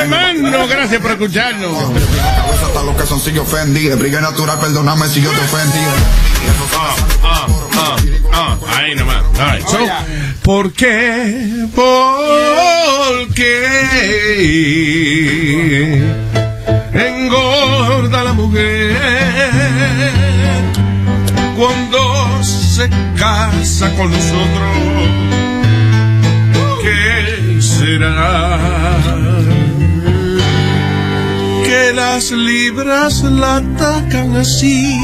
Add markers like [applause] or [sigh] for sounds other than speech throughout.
hermano. Gracias por escucharnos. cabeza hasta los que son si yo ofendí. Briga natural, perdóname si yo te ofendí. Ah, ah, ah, ah, ahí nomás. All right, so, ¿Por qué? ¿Por qué? Engorda la mujer cuando se casa con nosotros. ¿Qué será? Las libras la atacan así.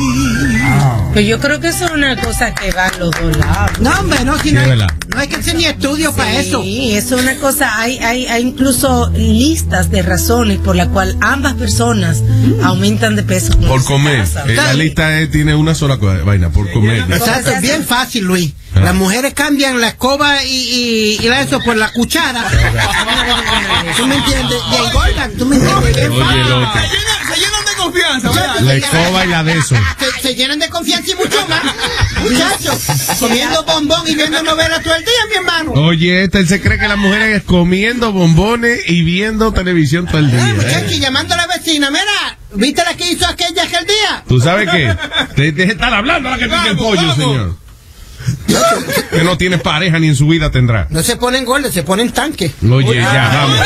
Pues yo creo que eso es una cosa que va a los dos lados. No, hombre, no, si Sí, no, es hay, verdad. no hay que hacer ni estudios para eso. Sí, eso es una cosa, hay, hay, hay incluso listas de razones por la cual ambas personas aumentan de peso. Por comer. Eh, La lista es- tiene una sola co- vaina, por comer. Exacto, es bien fácil, Luis. Ah. Las mujeres cambian la escoba y, y, y la eso por la cuchara. [laughs] ¿Tú me entiendes? Y engordan, ¿tú me entiendes? Bien Oye, fácil. loco. Se llenan de confianza, ¿verdad? La escoba y la de eso. Se, se llenan de confianza y mucho más. Muchachos, comiendo bombón y viendo novelas todo el día, mi hermano. Oye, este él se cree que las mujeres comiendo bombones y viendo televisión todo el día. muchachos, ¿eh? y llamando a la vecina, mira, ¿viste la que hizo aquella aquel día? ¿Tú sabes qué? [laughs] Te- Deje de estar hablando la que pique el pollo, vamos. señor. Que no tiene pareja ni en su vida tendrá. No se ponen gordos, se ponen tanques. Oye, ya, vamos.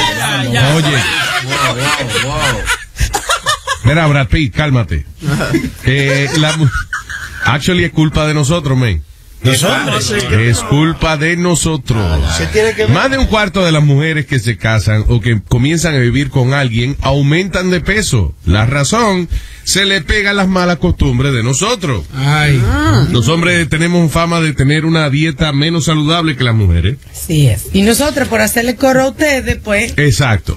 Oye. Mira, Brad Pitt, cálmate. [laughs] Eh, la Actually, es culpa de nosotros, men. Es culpa de nosotros. Más de un cuarto de las mujeres que se casan o que comienzan a vivir con alguien aumentan de peso. La razón se le pega las malas costumbres de nosotros. Los hombres tenemos fama de tener una dieta menos saludable que las mujeres. Así es. Y nosotros, por hacerle coro a ustedes, pues Exacto.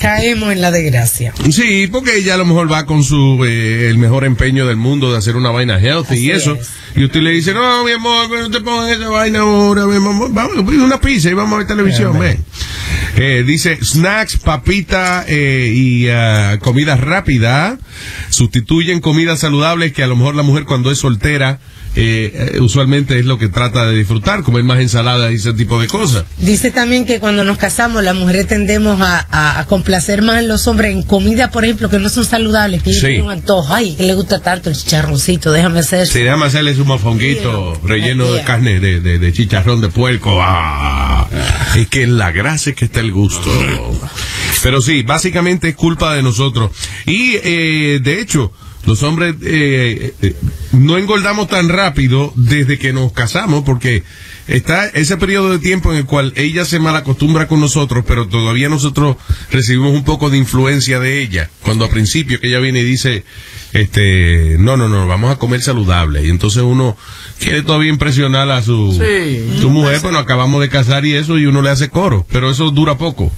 Caemos en la desgracia. Sí, porque ella a lo mejor va con su eh, el mejor empeño del mundo de hacer una vaina healthy y Así eso. es. Y usted le dice, no, mi amor, pero no te pongas esa vaina ahora, mi amor. Vamos, pide una pizza y vamos a ver televisión. Eh, dice, snacks, papita eh, y ah, comida rápida sustituyen comidas saludables que a lo mejor la mujer cuando es soltera eh, eh, usualmente es lo que trata de disfrutar, comer más ensalada y ese tipo de cosas. Dice también que cuando nos casamos, las mujeres tendemos a, a- a complacer más a los hombres en comida, por ejemplo, que no son saludables, que ellos Sí. tienen un antojo. Ay, que le gusta tanto el chicharroncito, déjame hacer. Se llama hacerle su mofonguito Sí. relleno de carne de, de, de chicharrón de puerco. Ah, es que en la grasa es que está el gusto. Pero sí, básicamente es culpa de nosotros. Y eh, de hecho, los hombres eh, eh, no engordamos tan rápido desde que nos casamos porque está ese periodo de tiempo en el cual ella se malacostumbra con nosotros, pero todavía nosotros recibimos un poco de influencia de ella. Cuando al principio que ella viene y dice, este, no, no, no, vamos a comer saludable. Y entonces uno quiere todavía impresionar a su, Sí. su mujer, bueno, acabamos de casar y eso, y uno le hace coro, pero eso dura poco,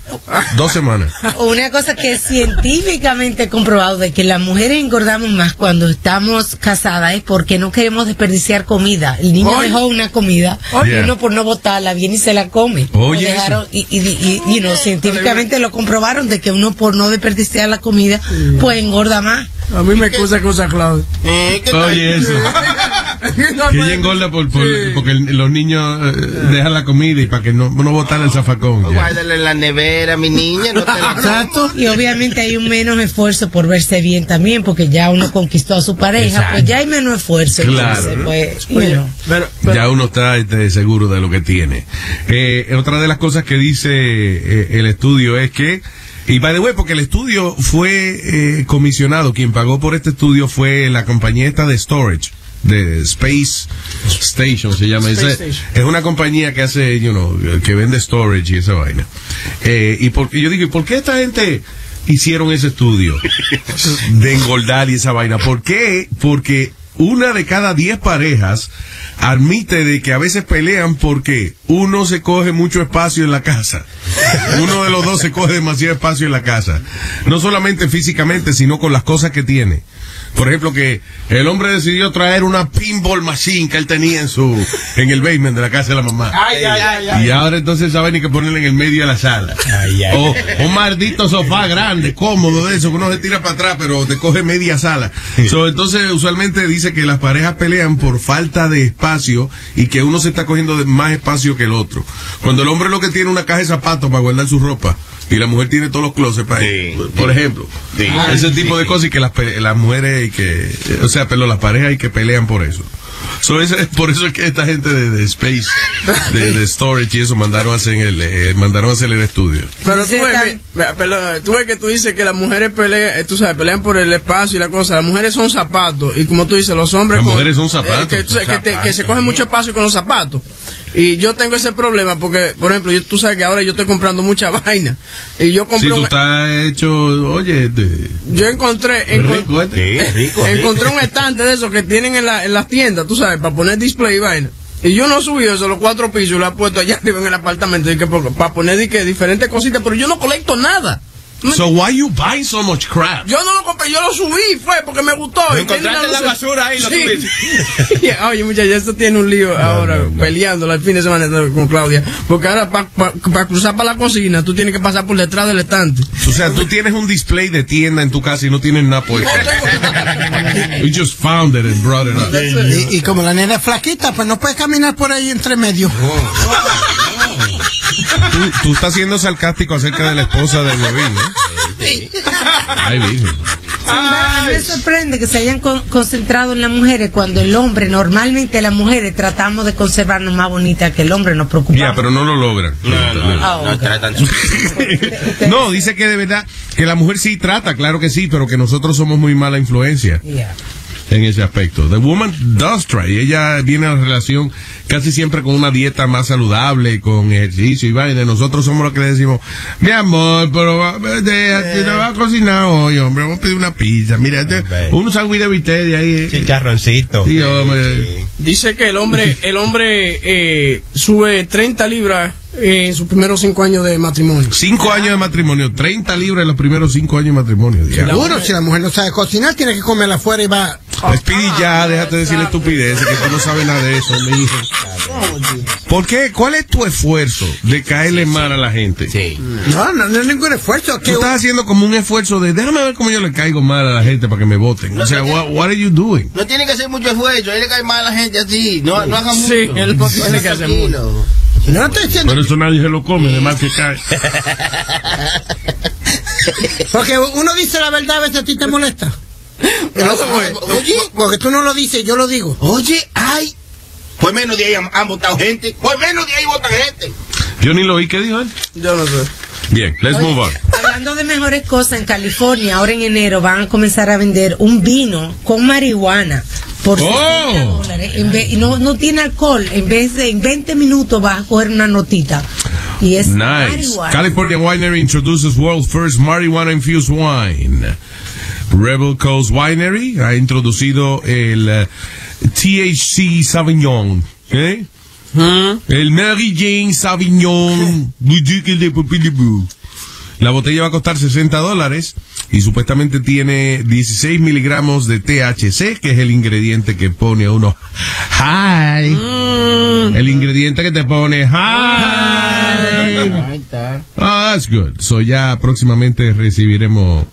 dos semanas. [laughs] Una cosa que es científicamente comprobado de que las mujeres engordamos más cuando estamos casadas es porque no queremos desperdiciar comida. El niño Oye. dejó una comida Oye. y uno por no botarla viene y se la come. Oye, Lo dejaron- y, y, y- y no, científicamente lo comprobaron de que uno por no desperdiciar la comida pues engorda más. A mí me excusa cosa, Claudio. Oye, eso. [laughs] Que ella engorda por, por- porque los niños eh, dejan la comida y para que no, no botar el zafacón. Guárdale en la nevera, mi niña. No te la [laughs] Exacto. Y obviamente hay un menos esfuerzo por verse bien también, porque ya uno conquistó a su pareja, pues ya hay menos esfuerzo. Claro. entonces, pues, you know. Pero, pero- Ya uno está este, seguro de lo que tiene. Eh, otra de las cosas que dice eh, el estudio es que, y by the way, porque el estudio fue eh, comisionado, quien pagó por este estudio fue la compañía esta de storage, de Space Station se llama. Space Station. es una compañía que hace, you know, que vende storage y esa vaina. Eh, y porque yo digo, ¿y por qué esta gente hicieron ese estudio [laughs] de engordar y esa vaina? ¿Por qué? Porque una de cada diez parejas admite de que a veces pelean porque uno se coge mucho espacio en la casa. Uno de los dos se coge demasiado espacio en la casa. No solamente físicamente, sino con las cosas que tiene. Por ejemplo, que el hombre decidió traer una pinball machine que él tenía en su, en el basement de la casa de la mamá. Ay, ay, ay, ay. Y ahora entonces saben ni que ponerle en el medio de la sala. O un maldito sofá grande, cómodo de eso, que uno se tira para atrás, pero te coge media sala. So, entonces, usualmente dice que las parejas pelean por falta de espacio y que uno se está cogiendo de más espacio que el otro. Cuando el hombre lo que tiene una caja de zapatos para guardar su ropa Y la mujer tiene todos los closets para Sí, Por sí. ejemplo. Sí. Ese tipo de cosas y que las, las mujeres y que, o sea, pero las parejas y que pelean por eso. So, ese- [laughs] por eso es que esta gente de, de Space, de, de Storage y eso, mandaron a hacer el, eh, mandaron a hacer el estudio. Pero tú ves, que- tú ves que tú dices que las mujeres pelean, eh, tú sabes, pelean por el espacio y la cosa. Las mujeres son zapatos. Y como tú dices, los hombres. Las con- mujeres son zapatos. eh, que, tú sabes, que te- que se cogen mucho espacio con los zapatos. Y yo tengo ese problema porque, por ejemplo, yo, tú sabes que ahora yo estoy comprando mucha [laughs] vaina. Y yo Si compré. tú un- estás hecho, oye, de, yo encontré. encon- rico, este. Sí, rico. encontré un estante de esos que tienen en, la, en las tiendas, tú sabes, para poner display y vaina. Y yo no subí eso, los cuatro pisos, lo he puesto allá [laughs] arriba en el apartamento, y que para poner di que, diferentes cositas, pero yo no colecto nada. So why you buying so much crap? Yo no lo compré, yo lo subí, fue porque me gustó. Lo encontraste en la basura ahí, lo Sí. [laughs] Oye, muchachos, esto tiene un lío ahora, peleando el fin de semana con Claudia. Porque ahora para cruzar para la cocina, tú tienes que pasar por detrás del estante. O sea, tú tienes un display de tienda en tu casa y no tienes nada por You just found it and brought it up. Y, y como la nena es flaquita, pues no puede caminar por ahí entre medio. Tú, tú estás siendo sarcástico acerca de la esposa de Bobín, ¿eh? Ay, virgen. A mí me sorprende que se hayan con- concentrado en las mujeres cuando el hombre, normalmente las mujeres tratamos de conservarnos más bonitas que el hombre, nos preocupamos. Ya, pero no lo logran. No, no, Ah, no, ok. tratan [laughs] No, dice que de verdad, que la mujer sí trata, claro que sí, pero que nosotros somos muy mala influencia Yeah. En ese aspecto. The woman does try. Ella viene a la relación casi siempre con una dieta más saludable, con ejercicio y vaina. Nosotros somos los que le decimos, mi amor, pero va- déjate, no va a cocinar hoy, hombre, vamos a pedir una pizza. Mira, este, un sándwich de bistec de ahí. eh. Chicharroncito. Sí, hombre. Dice que el hombre, el hombre eh, sube 30 libras eh, en sus primeros 5 años de matrimonio. Cinco años de matrimonio, 30 libras en los primeros cinco años de matrimonio. diablo. Seguro, si la mujer no sabe cocinar, tiene que comerla afuera y va. Speedy, ya, déjate de decirle estupideces, que tú no sabes nada de eso, mi hijo. ¿Por qué? ¿Cuál es tu esfuerzo de caerle mal a la gente? Sí. No, no, no es ningún esfuerzo. Tú estás haciendo como un esfuerzo de, déjame ver cómo yo le caigo mal a la gente para que me voten. O sea, what, what are you doing? No tiene que hacer mucho esfuerzo, ahí le cae mal a la gente así. No, no haga mucho. Sí, él no tiene que hacer Tranquilo. No no estoy diciendo. Por eso nadie se lo come, además que cae. Porque uno dice la verdad, a veces a ti te molesta. Oye, Porque tú no lo dices, yo lo digo. oye, ay. Por menos de ahí han, han votado gente. Por menos de ahí votan gente. Yo ni lo oí, ¿qué dijo él? Yo no sé. Bien, let's move on. Hablando de mejores cosas, en California, ahora en enero van a comenzar a vender un vino con marihuana por Oh. 60 dólares. En vez- y no, no tiene alcohol. En vez de en 20 minutos vas a coger una notita. Y es Nice. marihuana. California Winery introduces world's first marijuana infused wine. Rebel Coast Winery ha introducido el eh, THC Sauvignon. ¿eh? El Mary Jane Sauvignon. [laughs] La botella va a costar 60 dólares y supuestamente tiene 16 miligramos de THC, que es el ingrediente que pone a uno high. El ingrediente que te pone high. Ah, that's good. So ya próximamente recibiremos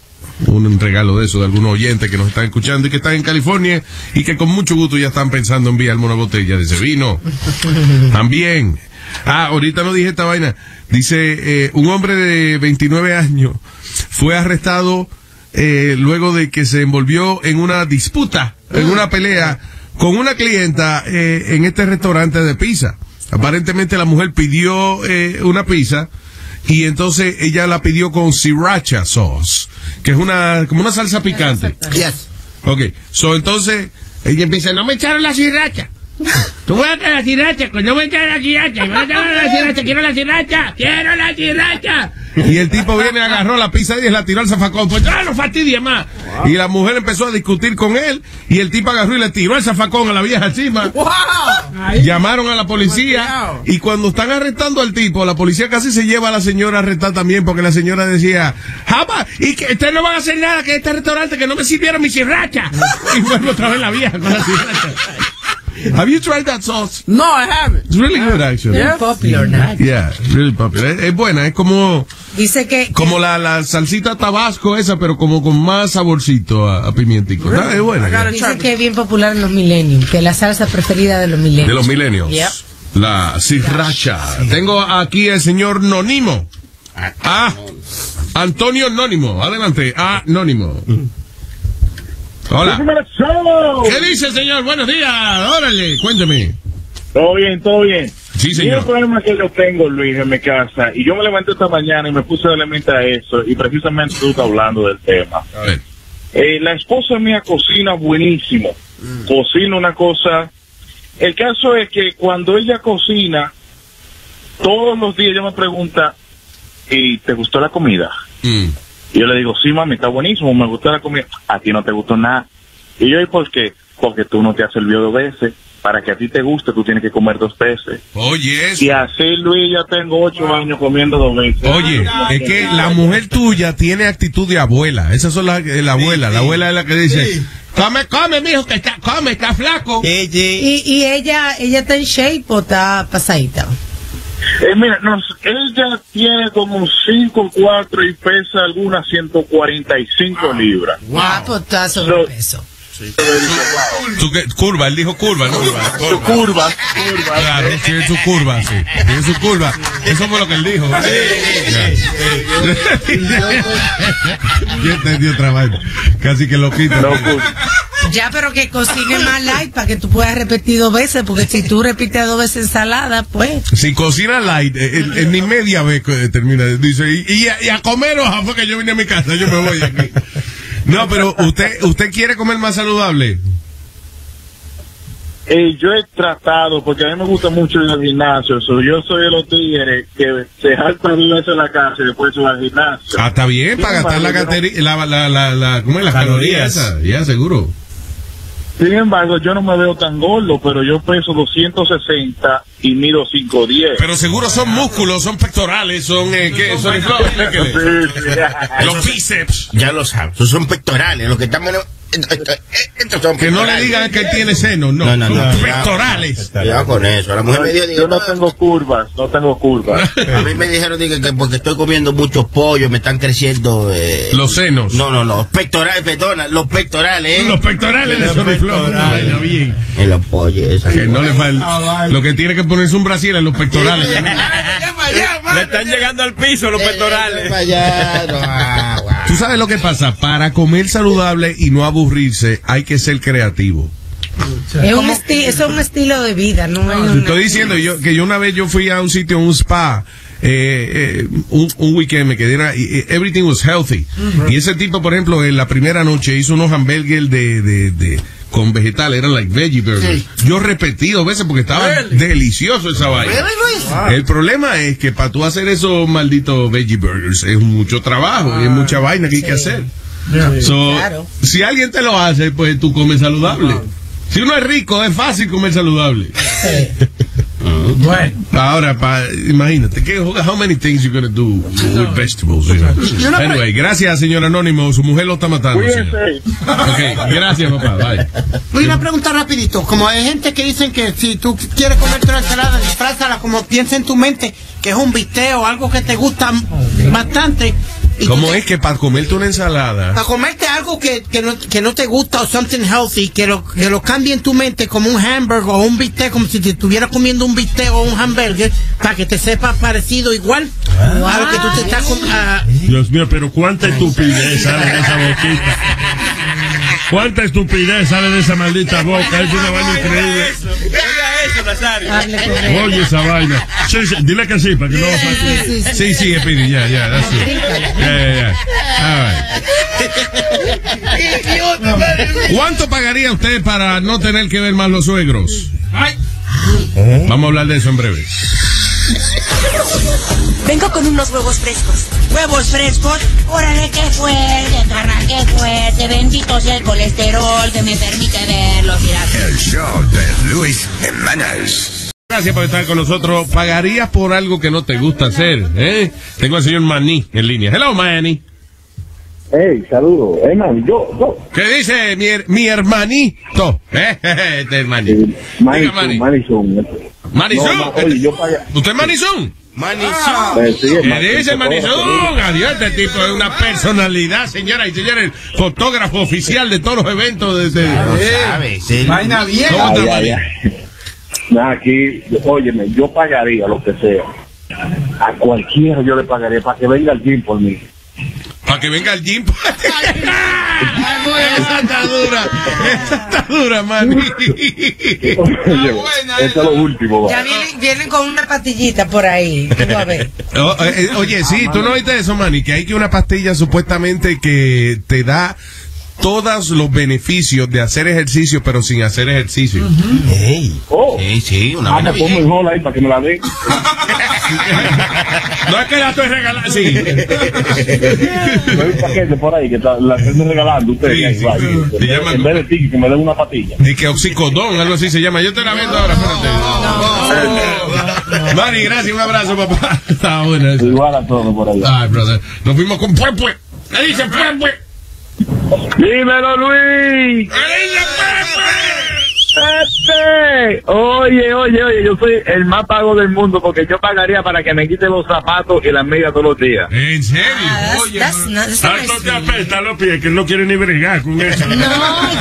un regalo de eso de algunos oyentes que nos están escuchando y que están en California y que con mucho gusto ya están pensando en enviarme una botella de ese vino. [laughs] También. Ah, ahorita no dije esta vaina. Dice, eh, un hombre de 29 años fue arrestado eh, luego de que se envolvió en una disputa, en una pelea con una clienta eh, en este restaurante de pizza. Aparentemente la mujer pidió eh, una pizza y entonces ella la pidió con sriracha sauce, que es una como una salsa picante. Yes. Ok, so entonces ella empieza, no me echaron la sriracha. [laughs] Tú vas a la sriracha, pues no me echaron la sriracha, y me echaron la sriracha, quiero la sriracha, quiero la sriracha. Y el tipo viene, agarró la pizza y la tiró al zafacón, pues ah, no fastidie más. Y la mujer empezó a discutir con él, y el tipo agarró y le tiró el zafacón a la vieja encima. Llamaron a la policía y cuando están arrestando al tipo, la policía casi se lleva a la señora a arrestar también porque la señora decía, japa, y que ustedes no van a hacer nada que este restaurante que no me sirvieron mi sriracha. [laughs] y vuelve otra vez la vieja con la sriracha. [laughs] Have you tried that sauce? No, I haven't. It's really good actually. Yeah. Popular, ¿no? Yeah, really popular. Es, es buena, es como Dice que como la, la salsita tabasco esa, pero como con más saborcito a, a pimientico. ¿sabes? Es buena. Dice que es bien popular en los millennials, que la salsa preferida de los millennials. De los. Yep. La sriracha. Tengo aquí al señor Nonimo. Ah, Antonio Anónimo. Adelante, Anónimo. Hola. ¿Qué dice, señor? Buenos días. Órale, cuénteme. Todo bien, todo bien. Sí, Y señor. el problema que yo tengo, Luis, en mi casa, y yo me levanté esta mañana y me puse a alimentar eso, y precisamente tú estás hablando del tema. A ver. Eh, la esposa mía cocina buenísimo. Cocina una cosa. El caso es que cuando ella cocina, todos los días ella me pregunta, ¿y te gustó la comida? Mm. Y yo le digo, sí, mami, está buenísimo, me gustó la comida. A ti no te gustó nada. Y yo, ¿y por qué? Porque tú no te has servido dos veces. Para que a ti te guste, tú tienes que comer dos veces. Oye, eso. Y así, Luis, ya tengo ocho años comiendo dos veces. Oye, es que la mujer tuya tiene actitud de abuela. Esas son las la abuela. La abuela es la que dice, come, come, mijo, que está, come, está flaco. Sí, sí. Y, y ella, ella está en shape o está pasadita. Eh, mira, nos, ella tiene como 5, 4 y pesa algunas 145 libras. Ah, pues está sobrepeso. Tú curva, él dijo curva, ¿no? Su curva, curva. Claro, tiene su curva, sí. Tiene su curva. Eso fue lo que él dijo. Yo entendí otra vaina. Casi que lo quita. No. Ya, pero que cocine más light para que tú puedas repetir dos veces, porque si tú repites dos veces ensalada, pues. Si cocina light, eh, en, en ni media vez eh, termina. Dice, y, y a, y a comer hoja fue que yo vine a mi casa, yo me voy aquí. No, pero usted, usted quiere comer más saludable. Eh, yo he tratado, porque a mí me gusta mucho ir al gimnasio. so, yo soy de los tigres que se jaltan dos veces en la casa y después se va al gimnasio. Ah, está bien, para gastar la, la, la, la, la, ¿cómo es? Las calorías. Ya, seguro. Sin embargo, yo no me veo tan gordo, pero yo peso 260 y mido 5'10. Pero seguro son músculos, son pectorales, son, eh, ¿qué? Son. [laughs] Sí, sí. Los bíceps. Ya lo sabes, son pectorales, lo que. Estos son Que no le digan que tiene seno, no, No, no, son no. pectorales. Cuidado con eso, la mujer me dio... Yo no tengo curvas, no tengo curvas. [laughs] A mí me dijeron dije, que porque estoy comiendo muchos pollos me están creciendo... eh, Los senos. No, no, los pectorales, perdona, los pectorales, ¿eh? Los pectorales de Soniflor. Bien. En los pollos, esa Que no le falta. Lo que tiene que ponerse un brasil en los pectorales. [laughs] Le están llegando al piso los pectorales. Ah. Tú sabes lo que pasa, para comer saludable y no aburrirse hay que ser creativo. Es un esti- eso es un estilo de vida, no Te una- estoy diciendo yo que yo una vez yo fui a un sitio, un spa, eh, eh, un, un weekend me quedé, era- everything was healthy. Y ese tipo, por ejemplo, en la primera noche hizo unos hamburgers de, de, de con vegetales, eran like veggie burgers. Yo repetí dos veces porque estaba delicioso esa vaina. El problema es que para tú hacer esos malditos veggie burgers es mucho trabajo y es mucha vaina que hay que hacer. So, Claro. Si alguien te lo hace, pues tú comes saludable. Si uno es rico, es fácil comer saludable. Bueno. Ahora, pa, imagínate, ¿qué, how many things you gonna do with vegetables? you know? Anyway, gracias, señor Anónimo. Su mujer lo está matando. señor. Cuídense. Ok, gracias, papá. Bye. Luis, una pregunta rapidito. Como hay gente que dicen que si tú quieres comerte una ensalada, disfrázala como piensa en tu mente, que es un bistec o algo que te gusta bastante. ¿Cómo es que para comerte una ensalada? Para comerte algo que, que, no, que no te gusta o something healthy, que lo, que lo cambie en tu mente como un hamburger o un bistec, como si te estuvieras comiendo un bistec o un hamburger, para que te sepa parecido igual a lo que tú te estás comiendo. Dios mío, pero cuánta estupidez sale de esa boquita. Cuánta estupidez sale de esa maldita boca. Es una vaina increíble. Nazario. Oye esa vaina. Sí, sí, dile que sí, para que no Sí, fastidie. sí, sí. Sí, Speedy, ya, ya, it. Ya, ya, ya. Right. ¿Cuánto pagaría usted para no tener que ver más los suegros? Vamos a hablar de eso en breve. Vengo con unos huevos frescos. ¿Huevos frescos? Órale, qué fuerte, carnal, qué fuerte. Bendito sea el colesterol que me permite verlos. Mira. El show de Luis Jiménez. Gracias por estar con nosotros. ¿Pagarías por algo que no te gusta hacer? ¿eh? Tengo al señor Manny en línea. Hello, Manny. Hey, saludos. Hey, man, yo, yo. ¿Qué dice mi, her- mi hermanito? [laughs] ¿Eh? Este es. Manizón. No, no, oye, yo pagué. ¿Usted es Manizón? Manizón. Eh, sí, es ¿Qué dice Manizón? Adiós, este tipo es una personalidad, señoras y señores. Fotógrafo oficial de todos los eventos de... de- ¿Sabes? Sí. Vaina bien. Nada, aquí, óyeme, yo pagaría lo que sea a cualquiera yo le pagaría para que venga al gym por mí. Para que venga al gym. [laughs] esa está dura. Esa está dura, mami. Oye, Esto es lo último. Ya vienen, vienen con una pastillita por ahí. Tú vas a ver. [laughs] Oh, eh, eh, oye, sí, tú no oíste eso, Manny, que hay que una pastilla supuestamente que te da todos los beneficios de hacer ejercicio, pero sin hacer ejercicio. Oh. Sí, sí, una Ah, me pongo el ahí para que me la den. [laughs] No es que la estoy regalando, sí. Me hay un paquete por ahí que la están regalando ustedes. Sí, sí. Se en, vez- de ticket, que me den una patilla. Di que oxicodón, algo así se llama. Yo te la vendo ahora, espérate. [laughs] Manny, gracias, un abrazo, papá. [laughs] Está buena esa. Igual a todo por ahí. Ay, brother. Nos fuimos con pue, pue. ¿Qué dice pue, pue? Dímelo, Luis. Pepe. Oye, oye, oye, yo soy el más pago del mundo porque yo pagaría para que me quiten los zapatos y las medias todos los días. ¿En serio? Ah, that's- Oye, that's not Tanto te apesta los pies que él no quiere ni bregar con eso. No,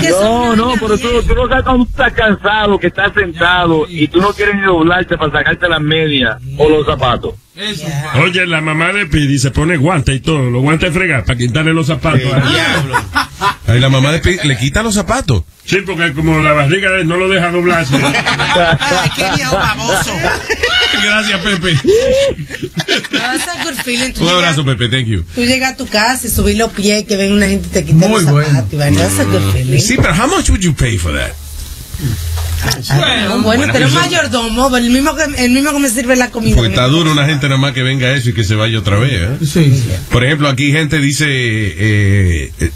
que No, no, pero tú, tú no sabes cuando tú estás cansado, que estás sentado y tú no quieres ni doblarte para sacarte las medias o los zapatos. Oye, la mamá de Pidi se pone guantes y todo, los guantes fregados para quitarle los zapatos. Ay, la mamá de Pi- le quita los zapatos. Sí, porque como la barriga de él no lo deja doblarse. Ay, qué viejo baboso. Gracias, Pepe. No, that's a good feeling. Tú Un abrazo, Pepe. Thank you. Tú llegas a tu casa y subir los pies que ven una gente y te quita Muy los bueno. zapatos. y a good feeling. Sí, pero how much would you pay for that? Ah, bueno, pero un mayordomo, el mismo, que, el mismo que me sirve la comida. Pues está duro una gente nada más que venga a eso y que se vaya otra vez. ¿eh? Sí. Por ejemplo, aquí gente dice, eh, eh,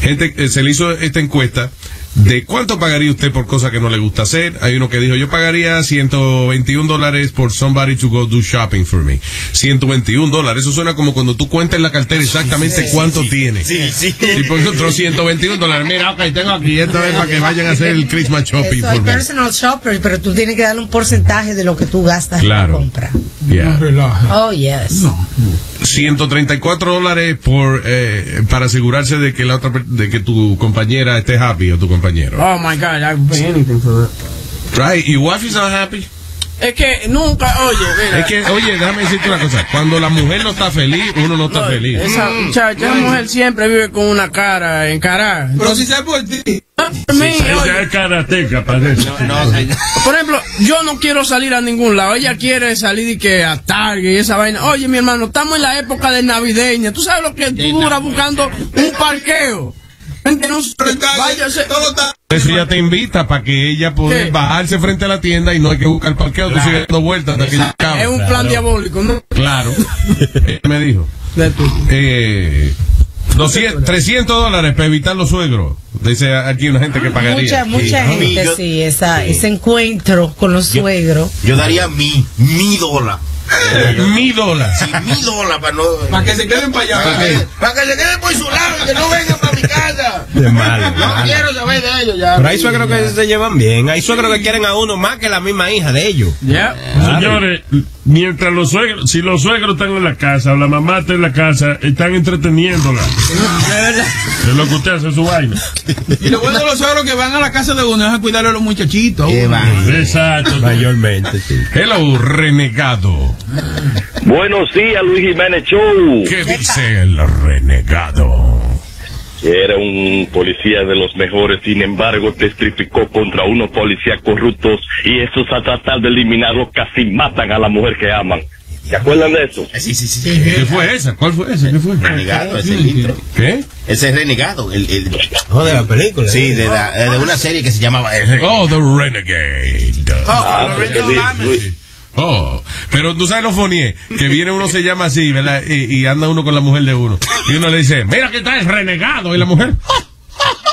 gente eh, se le hizo esta encuesta de cuánto pagaría usted por cosas que no le gusta hacer. Hay uno que dijo, yo pagaría 121 dólares por somebody to go do shopping for me. 121 dólares. Eso suena como cuando tú cuentas en la cartera exactamente cuánto tiene. Sí, sí. Y por otro 121 dólares. Mira, ok, tengo aquí esto es para que vayan a hacer el Christmas shopping mí. personal shopper, pero tú tienes que darle un porcentaje de lo que tú gastas en la Claro. compra. Yeah. Oh, yes. 134 dólares por eh, para asegurarse de que la otra per- de que tu compañera esté happy o tu compañero. Oh my God, I would pay anything for that. Right, your wife is not happy. Es que nunca, oye, mira. Es que, oye, déjame decirte una cosa. Cuando la mujer no está feliz, uno no está no, feliz. Esa muchacha, esa mujer siempre vive con una cara encarada. Pero si sea por ti. Ah, por mí, Ella oye, es karateca, parece. No, sí. por ejemplo, yo no quiero salir a ningún lado. Ella quiere salir y que a Target y esa vaina. Oye, mi hermano, estamos en la época de navideña. ¿Tú sabes lo que tú duras buscando un parqueo? Gente, no- váyase. Todo está. Eso ya te invita para que ella pueda bajarse frente a la tienda y no hay que buscar parqueo. Tú sigues dando vueltas hasta que acabe. Es un plan diabólico, ¿no? Claro. [laughs] Ella me dijo. Eh, 200, 300 dólares para evitar los suegros. Dice aquí una gente que pagaría. Mucha, mucha Sí. gente, Yo- sí, esa, sí. ese encuentro con los suegros. Yo daría mi, mi dólar. [laughs] Mi dólar. Sí, mi dólar para no. Para que se queden para allá. Para que, para que se queden por su lado y que no vengan para mi casa. De No quiero saber de ellos ya. Pero hay suegros que se llevan bien. Hay suegros que quieren a uno más que la misma hija de ellos. Ya. Señores, mientras los suegros, si los suegros están en la casa o la mamá está en la casa, están entreteniéndola. Es lo que usted hace su vaina. Y lo bueno de los suegros que van a la casa de uno es a cuidar a los muchachitos. Qué va. Exacto. Mayormente, sí. Hello, renegado. Buenos días, Luis Jiménez Show. ¿Qué dice el renegado? Era un policía de los mejores, sin embargo, testificó contra unos policías corruptos y esos a tratar de eliminarlos casi matan a la mujer que aman. ¿Se acuerdan de eso? Sí, sí, sí. sí. ¿Qué fue esa? ¿Cuál fue esa? ¿Qué fue? Renegado, ese es el intro. ¿Qué? Ese es renegado. El, el, Oh, de la película. sí, de, la, de una serie que se llamaba. Oh, The Renegade. Ah, porque Luis- Luis- Oh, pero tú sabes lo funny es que viene uno se llama así, ¿verdad? Y, y anda uno con la mujer de uno. Y uno le dice, mira que está el renegado. Y la mujer, [laughs]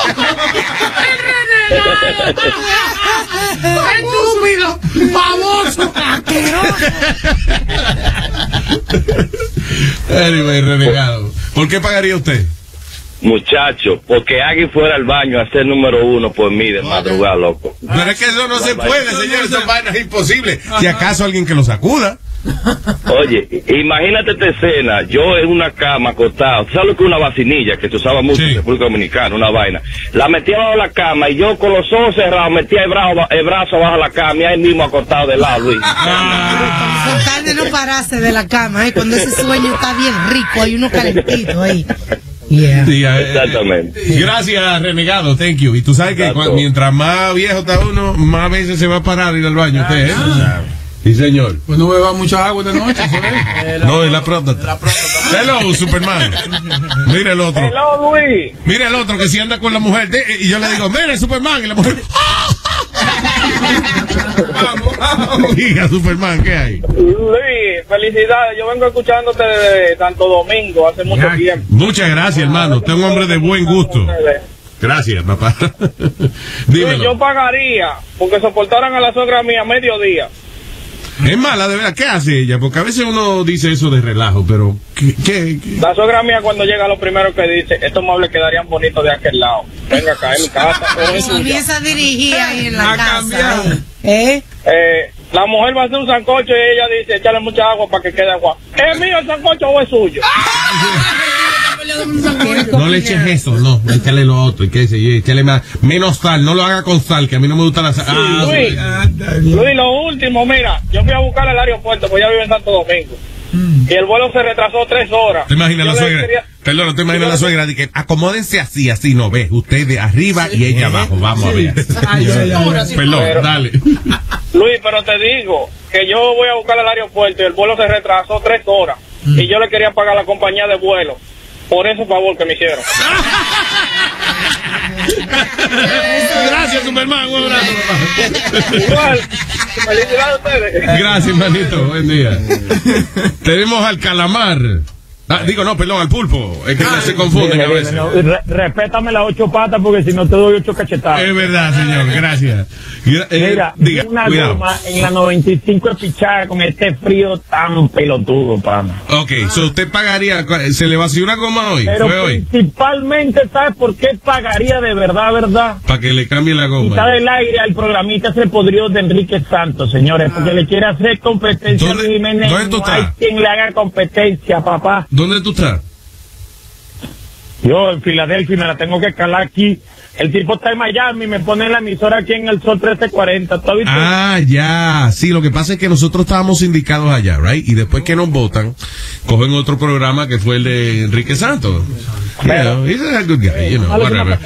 [laughs] ¡Estúpido! ¡Famoso! [laughs] anyway, renegado. ¿Por qué pagaría usted? Muchacho, porque alguien fuera al baño a ser número uno por mí de madrugada, loco. Pero es que eso no se puede, señor. Esa vaina es imposible. Si acaso alguien que lo sacuda. Oye, imagínate esta escena, yo en una cama acostado, ¿tú ¿sabes lo que una vacinilla que se usaba mucho en República Dominicana, una vaina? La metía bajo la cama y yo con los ojos cerrados metía el brazo, el brazo bajo la cama y ahí mismo acostado de lado, Luis. [laughs] Con tal de no pararse de la cama, ¿eh? cuando ese sueño está bien rico, hay uno calentito ahí. Yeah. Sí, eh, Exactamente. eh, Gracias, renegado, thank you. Y tú sabes que mientras más viejo está uno, más veces se va a parar a ir al baño usted, ¿eh? Ah. Sí, señor. Pues no beba mucha agua de noche, ¿sabes? [laughs] No, es la próstata. Hello, Superman. Mira el otro. Hello, Luis. Mira el otro que si anda con la mujer. de- y yo le digo, mira, Superman. Y la mujer. [laughs] Diga, Superman, ¿qué hay? Luis, felicidades. Yo vengo escuchándote desde Santo Domingo hace mucho tiempo. Muchas gracias, hermano. Usted es un hombre de buen gusto. Gracias, papá. [laughs] Luis, yo pagaría porque soportaran a la suegra mía mediodía. Es mala, de verdad. ¿Qué hace ella? Porque a veces uno dice eso de relajo, pero ¿qué? qué- qué? La suegra mía cuando llega lo primero que dice, estos muebles quedarían bonitos de aquel lado. Venga acá, en mi casa. Comienza a dirigir ahí en la Ha casa. cambiado. ¿eh? Eh, la mujer va a hacer un sancocho y ella dice, échale mucha agua para que quede agua. ¿Es mío el sancocho o es suyo? [laughs] No le eches eso, no. Échale lo otro. Y qué sé yo, échale más. Menos sal. No lo haga con sal, que a mí no me gusta la sal. Ah, Luis, Luis, lo último, mira, yo fui a buscar al aeropuerto, pues ya vive en Santo Domingo. Y el vuelo se retrasó tres horas. ¿Te imaginas Yo la suegra? quería- Perdón, ¿te imaginas la suegra? De que acomódense así, así, no ves. Usted de arriba y ella abajo. Vamos a ver. [laughs] Ay. Perdón, Pero- dale. [laughs] Luis, pero te digo que yo voy a buscar al aeropuerto y el vuelo se retrasó tres horas. Y yo le quería pagar a la compañía de vuelo. Por ese favor que me hicieron. Gracias, Superman. Un abrazo. Igual, felicidades a ustedes. Gracias, manito. Buen día. Tenemos al calamar. Ah, digo, no, perdón, al pulpo. Es que se confunden a veces. Re- respétame las ocho patas porque si no te doy ocho cachetadas. Es verdad, señor. Gracias. Gra- eh, Mira, diga, una cuidado. goma en la 95 es pichada con este frío tan pelotudo, pana. Ok, so usted pagaría, se le vació una goma hoy, Pero fue hoy, principalmente, ¿sabes por qué pagaría de verdad, verdad? para que le cambie la goma. del aire al programita ese podrido de Enrique Santos, señores, porque le quiere hacer competencia a Jiménez. dónde tú No hay quien le haga competencia, papá. ¿Dónde tú estás? Yo en Filadelfia me la tengo que calar aquí. El tipo está en Miami, me pone la emisora aquí en el Sol 1340. ¿Tú has visto? Ah, ya, sí, lo que pasa es que nosotros estábamos sindicados allá, right? Y después que nos votan, cogen otro programa que fue el de Enrique Santos. You know, he's a good guy, you know, whatever.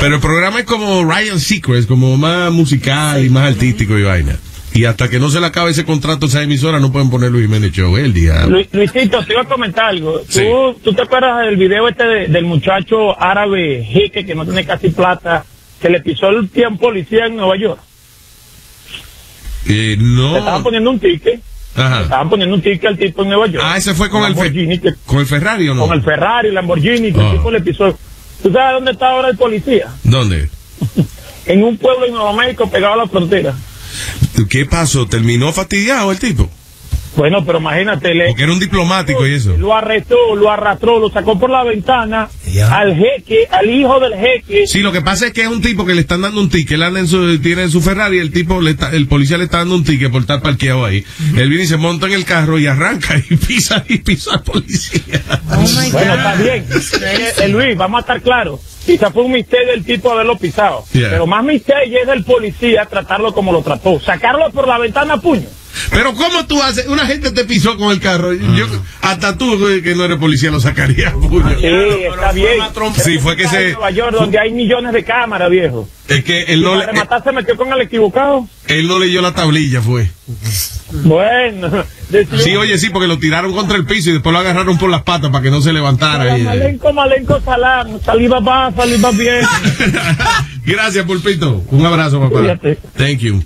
Pero el programa es como Ryan Seacrest, como más musical y más artístico y vaina. Y hasta que no se le acabe ese contrato a esa emisora, no pueden poner Luis Jiménez Show, el día. Luis- Luisito, te iba a comentar algo. Sí. ¿Tú, ¿Tú te acuerdas del video este de- del muchacho árabe Jique que no tiene casi plata, que le pisó el pie a un policía en Nueva York? Eh, Le estaban no. poniendo un ticket. Le Ajá. estaban poniendo un ticket al tipo en Nueva York. Ah, ese fue con el, Lamborghini que- con el Ferrari o no? con el Ferrari, Lamborghini, que Ah. el tipo le pisó. ¿Tú sabes dónde está ahora el policía? ¿Dónde? [laughs] En un pueblo en Nueva México pegado a la frontera. ¿Qué pasó? ¿Terminó fastidiado el tipo? Bueno, pero imagínate, le, Porque era un diplomático y eso. lo arrestó, lo arrastró, lo sacó por la ventana al jeque, al hijo del jeque. Sí, lo que pasa es que es un tipo que le están dando un ticket, él anda en su, tiene en su Ferrari, el tipo, le está- el policía le está dando un ticket por estar parqueado ahí. Él viene y se monta en el carro y arranca [laughs] y pisa y pisa al policía. Bueno, está bien. [laughs] Eh, eh, Luis, vamos a estar claros. Quizá fue un misterio del tipo haberlo pisado. Yeah. Pero más misterio es del policía tratarlo como lo trató. Sacarlo por la ventana a puño. Pero ¿cómo tú haces? Una gente te pisó con el carro. Yo, hasta tú, güey, que no eres policía, lo sacarías, [laughs] puño. Sí, está bien. Sí, fue que Está en se... Nueva York, donde hay millones de cámaras, viejo. Es que él no, le, rematar se metió con el equivocado. él no leyó la tablilla, fue. Bueno. [laughs] decidió- Sí, oye, sí, porque lo tiraron contra el piso y después lo agarraron por las patas para que no se levantara. y- Malenco, malenco, salam. Saliva va, saliva bien. Gracias, Pulpito. Un abrazo, papá. Cuídate. Thank you.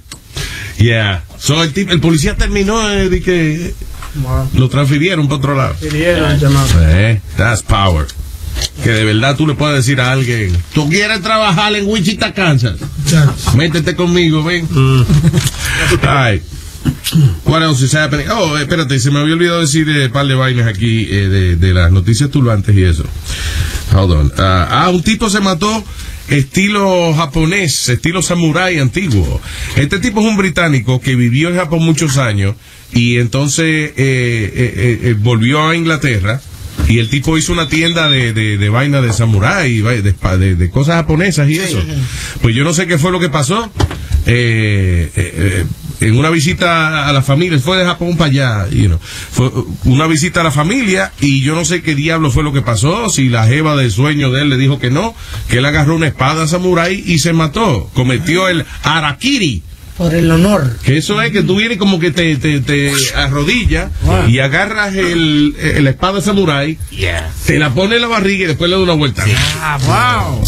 Yeah. So, el, el policía terminó eh, de que lo transfirieron para otro lado. Eh, that's power. Que de verdad tú le puedes decir a alguien, tú quieres trabajar en Wichita, Kansas. Métete conmigo, ven. Ay. What else is happening? Oh, espérate, se me había olvidado decir eh, un par de vainas aquí eh, de, de las noticias turbantes y eso. Hold on. Ah, ah, un tipo se mató estilo japonés, estilo samurái antiguo. Este tipo es un británico que vivió en Japón muchos años y entonces eh, eh, eh, eh, volvió a Inglaterra. Y el tipo hizo una tienda de, de, de vaina de samurái, de, de, de cosas japonesas y eso. Pues yo no sé qué fue lo que pasó. Eh, eh, en una visita a la familia, fue de Japón para allá, you know. fue una visita a la familia y yo no sé qué diablo fue lo que pasó, si la jeva del sueño de él le dijo que no, que él agarró una espada samurái y se mató, cometió el arakiri. Por el honor. Que eso es que tú vienes como que te, te, te arrodillas y agarras el, el- la espada samurái, te la pones en la barriga y después le das una vuelta. wow.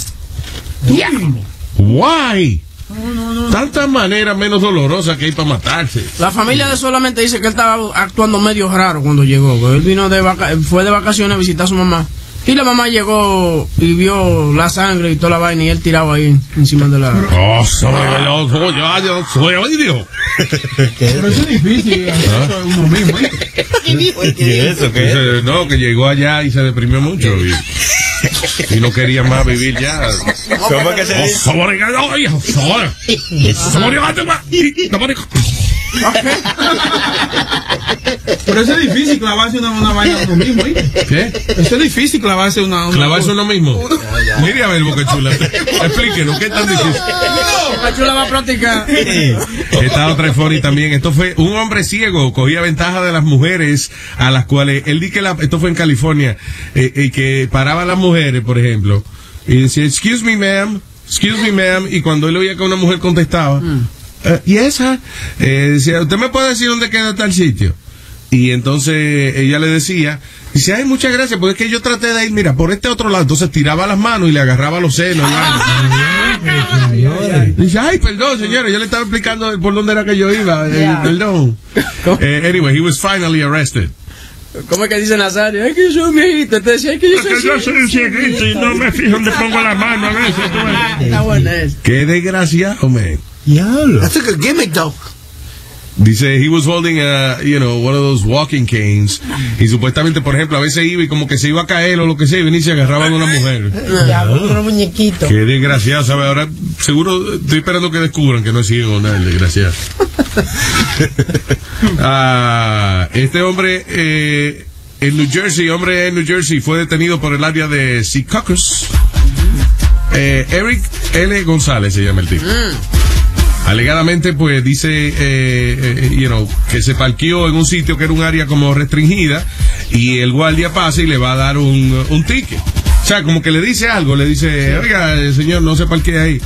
Why? Tantas maneras menos dolorosas que hay para matarse. La familia de solamente dice que él estaba actuando medio raro cuando llegó. que él vino de vaca fue de vacaciones a visitar a su mamá. Y la mamá llegó y vio la sangre y toda la vaina y él tirado ahí encima de la. Oh, soy yo, soy yo, yo soy odio. Pero eso es difícil [laughs] eso uno mismo. ¿eh? ¿Qué eso? ¿Qué? No, que llegó allá y se deprimió mucho. Y, y no quería más vivir ya. ¿Cómo que se dice? Pero eso es difícil clavarse una, una vaina uno mismo. ¿eh? ¿Qué? Eso es difícil clavarse una. una Clavarse uno mismo. Mire a ver, Boca Chula. Explíquenos, ¿qué tan difícil? La chula va a practicar. Esta otra funny también. Esto fue un hombre ciego, cogía ventaja de las mujeres a las cuales él di que la, esto fue en California, eh, eh, que paraba a las mujeres, por ejemplo, y decía, excuse me, ma'am, excuse me, ma'am, y cuando él oía que una mujer contestaba, eh, yes, sir", eh, decía, ¿usted me puede decir dónde queda tal sitio? Y entonces ella le decía, dice, ay, muchas gracias, porque es que yo traté de ir, mira, por este otro lado. Entonces tiraba las manos y le agarraba los senos. Dice, ay, perdón, señora, yo le estaba explicando por dónde era que yo iba. eh, Yeah. perdón. Eh, anyway, he was finally arrested. ¿Cómo es que dice Nazario? Es que yo soy un viejito. Te decía, es que yo soy Porque yo soy un cieguito y no me fijo dónde pongo la mano a veces. Está buena esa. Qué desgraciado, man. That's a good gimmick, though. Dice, he was holding a, you know, one of those walking canes. Y supuestamente, por ejemplo, a veces iba y como que se iba a caer o lo que sea, y venía y se agarraba de una mujer. [laughs] Ya, unos muñequitos. Qué desgraciado, ¿sabes? Ahora, seguro, estoy esperando que descubran que no es ciego nada, el desgraciado. [laughs] Ah, este hombre, eh, en New Jersey, hombre en New Jersey, fue detenido por el área de Secaucus. Eh, Eric L. González se llama el tipo. Alegadamente, pues dice, eh, eh, you know, que se parqueó en un sitio que era un área como restringida y el guardia pasa y le va a dar un, un ticket. O sea, como que le dice algo, le dice, oiga, eh, señor, no se parquee ahí.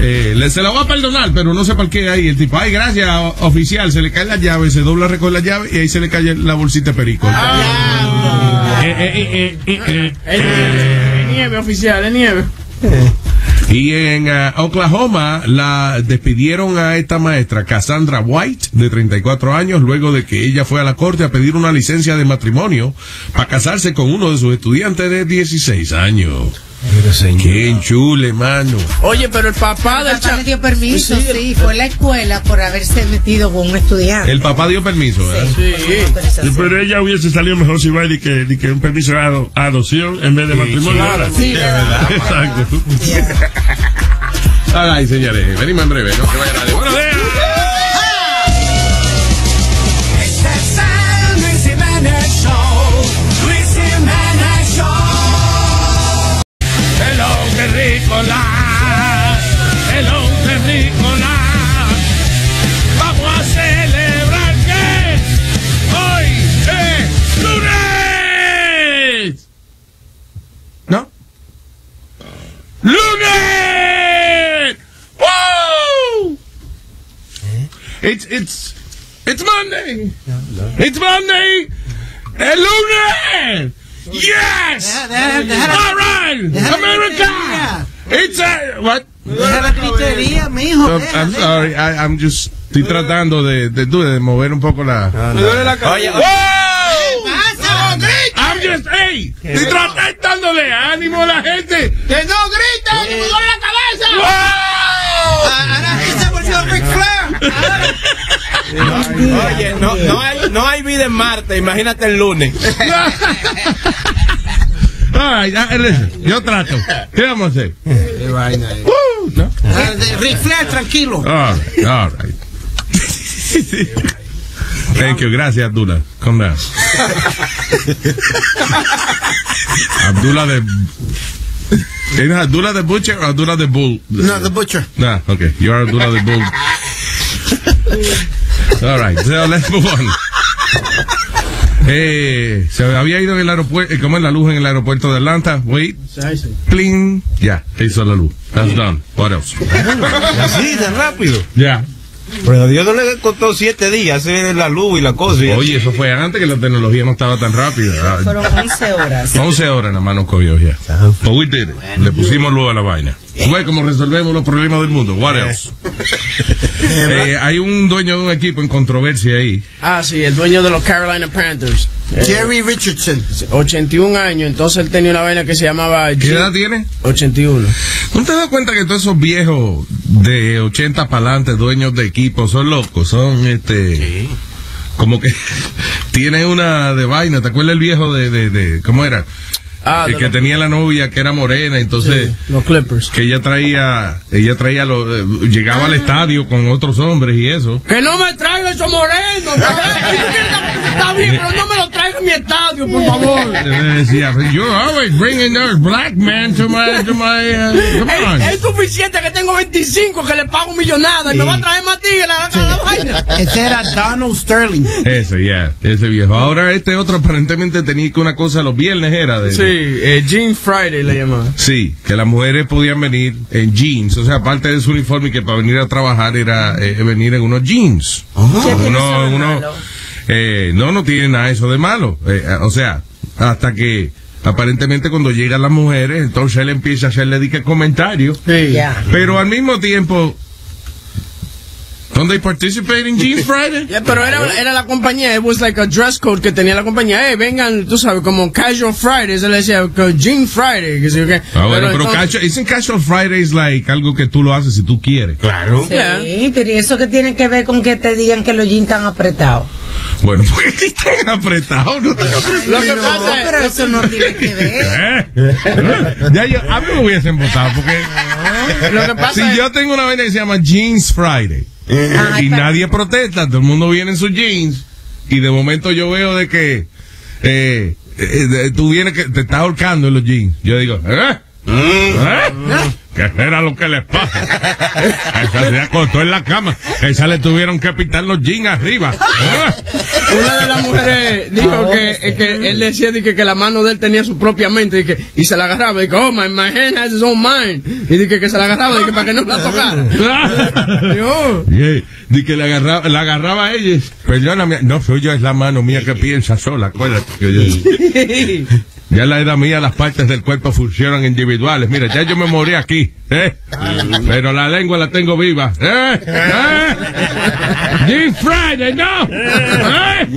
Eh, le, se la va a perdonar, pero no se parquee ahí. El tipo, ay, gracias, oficial, se le cae la llave, se dobla, recoge la llave y ahí se le cae la bolsita de perico. Eh, eh, eh, eh, eh, eh. Nieve oficial, es nieve. Y en ah, Oklahoma la despidieron a esta maestra Cassandra White, de 34 años, luego de que ella fue a la corte a pedir una licencia de matrimonio para casarse con uno de sus estudiantes de 16 años. Qué enchule, mano. Oye, pero el papá del Papá le dio permiso, Sí, sí, fue a la escuela por haberse metido con un estudiante. El papá dio permiso, ¿verdad? Sí, Pero ella hubiese salido mejor si va y que, di que un permiso de ado- adopción en vez de matrimonio. claro. Sí, de verdad. [laughs] Exacto. [laughs] Ay, señores, venimos en breve, no que vaya nadie. Buenos días. ¡Lunes! ¡Wow! It's, it's, it's Monday. It's Monday. ¡El lunes! ¡Yes! All right! America! It's a... What? Deja la gritería, mijo. No, I'm sorry, I, I'm just, estoy tratando de, de, de, mover un poco la... Me duele la cabeza. ¡Wow! I'm just, hey, estoy tratando de ánimo a la gente. ¡Que no grite! ¡Que me duele la cabeza! ¡Wow! Ahora sí se volvió Ric Flair. Oye, no, no, hay, no hay vida en Marte, imagínate el lunes. [laughs] Ah, listen, yo trato. ¿Qué vamos a hacer? Qué vaina. eh. ¿no? Eh, de- Ric Flair, tranquilo. All right, [laughs] all right. Thank you, gracias Abdullah. Come down. [laughs] Abdullah de. ¿Es Abdullah the Butcher o Abdullah the Bull? No, the butcher. Nah, okay. You are Abdullah the Bull. All right, so let's move on. Eh, se había ido en el aeropuerto, eh, ¿cómo es la luz en el aeropuerto de Atlanta? Wait, pling, ya, hizo la luz. That's done. What else? Así, de rápido. Ya. Pero Dios no le costó siete días hacer la luz y la cosa. y- Oye, eso fue antes que la tecnología no estaba tan rápida. Fueron 11 horas. 11 horas nada más nos cogió ya. But we did it. Le pusimos luz a la vaina. Fue como resolvemos los problemas del mundo. What else? [laughs] Eh, hay un dueño de un equipo en controversia ahí. Ah, sí, el dueño de los Carolina Panthers. Eh, Jerry Richardson. 81 años, entonces él tenía una vaina que se llamaba... ¿Qué edad tiene? 81. ¿No te das cuenta que todos esos viejos de 80 para adelante, dueños de equipos, son locos? Son este. Como que [laughs] tienen una de vaina. ¿Te acuerdas el viejo de. de, de- ¿Cómo era? Ah, el que los- tenía la novia que era morena, entonces. Los Clippers. Que ella traía. Ella traía. Lo, eh, llegaba al estadio con otros hombres y eso. Que no me traiga esos morenos. [laughs] Está bien, pero no me lo traiga en mi estadio, por favor. Le decía, you're always bringing those black men to my. To my uh, come on. Es, es suficiente que tengo 25 que le pago millonada y me va a traer más tigres a la, a la vaina. Ese era Donald Sterling. Ese, ya, ese viejo. Ahora este otro aparentemente tenía que una cosa los viernes era de... Sí, eh, Jean Friday le llamaban. Sí, que las mujeres podían venir en jeans, o sea, aparte de su uniforme, que para venir a trabajar era eh, venir en unos jeans. ¿Qué tiene Uno- uno- eh, no, no tiene nada eso de malo. Eh, eh, o sea, hasta que aparentemente cuando llegan las mujeres, entonces él empieza a hacerle dique comentarios. Ya. Pero al mismo tiempo, ¿Don't they participate in Jeans Friday? Yeah, pero era, era la compañía, it was like a dress code que tenía la compañía. Eh, vengan, tú sabes, como Casual Fridays, él decía que Jean Friday, que sí, que. Ah, bueno, pero, entonces- casual, isn't casual Fridays like algo que tú lo haces si tú quieres. Claro. Sí, pero ¿y eso que tiene que ver con que te digan que los jeans están apretados? Bueno, [laughs] porque están apretados, ¿no? Lo que No, pasa es- pero eso no tiene que ver. [laughs] ¿Eh? Ya yo, a mí me hubiesen votado porque Lo que pasa si es- yo tengo una vaina que se llama Jeans Friday Ah, y nadie protesta, todo el mundo viene en sus jeans y de momento yo veo de que eh, eh, de- tú vienes que te estás ahorcando en los jeans. Yo digo, ¿eh? ¿Eh? ¿Qué era lo que les pasa? Esa se acostó en la cama. Esa le tuvieron que pitar los jeans arriba. ¿Eh? Una de las mujeres dijo que, eh, que él decía de que, que la mano de él tenía su propia mente y, que, y se la agarraba y que, oh, my, my hand has its own mind. Y dije que se la agarraba y que para que no la tocara. Yo, Yeah, Di que la agarraba, la agarraba a ella. Perdóname, no soy yo, es la mano mía que piensa sola, acuérdate. que yo- [laughs] ya a la edad mía las partes del cuerpo funcionan individuales. Mira, ya yo me morí aquí, ¿eh? Pero la lengua la tengo viva, ¿eh? ¿Eh? Friday, no. ¿Eh?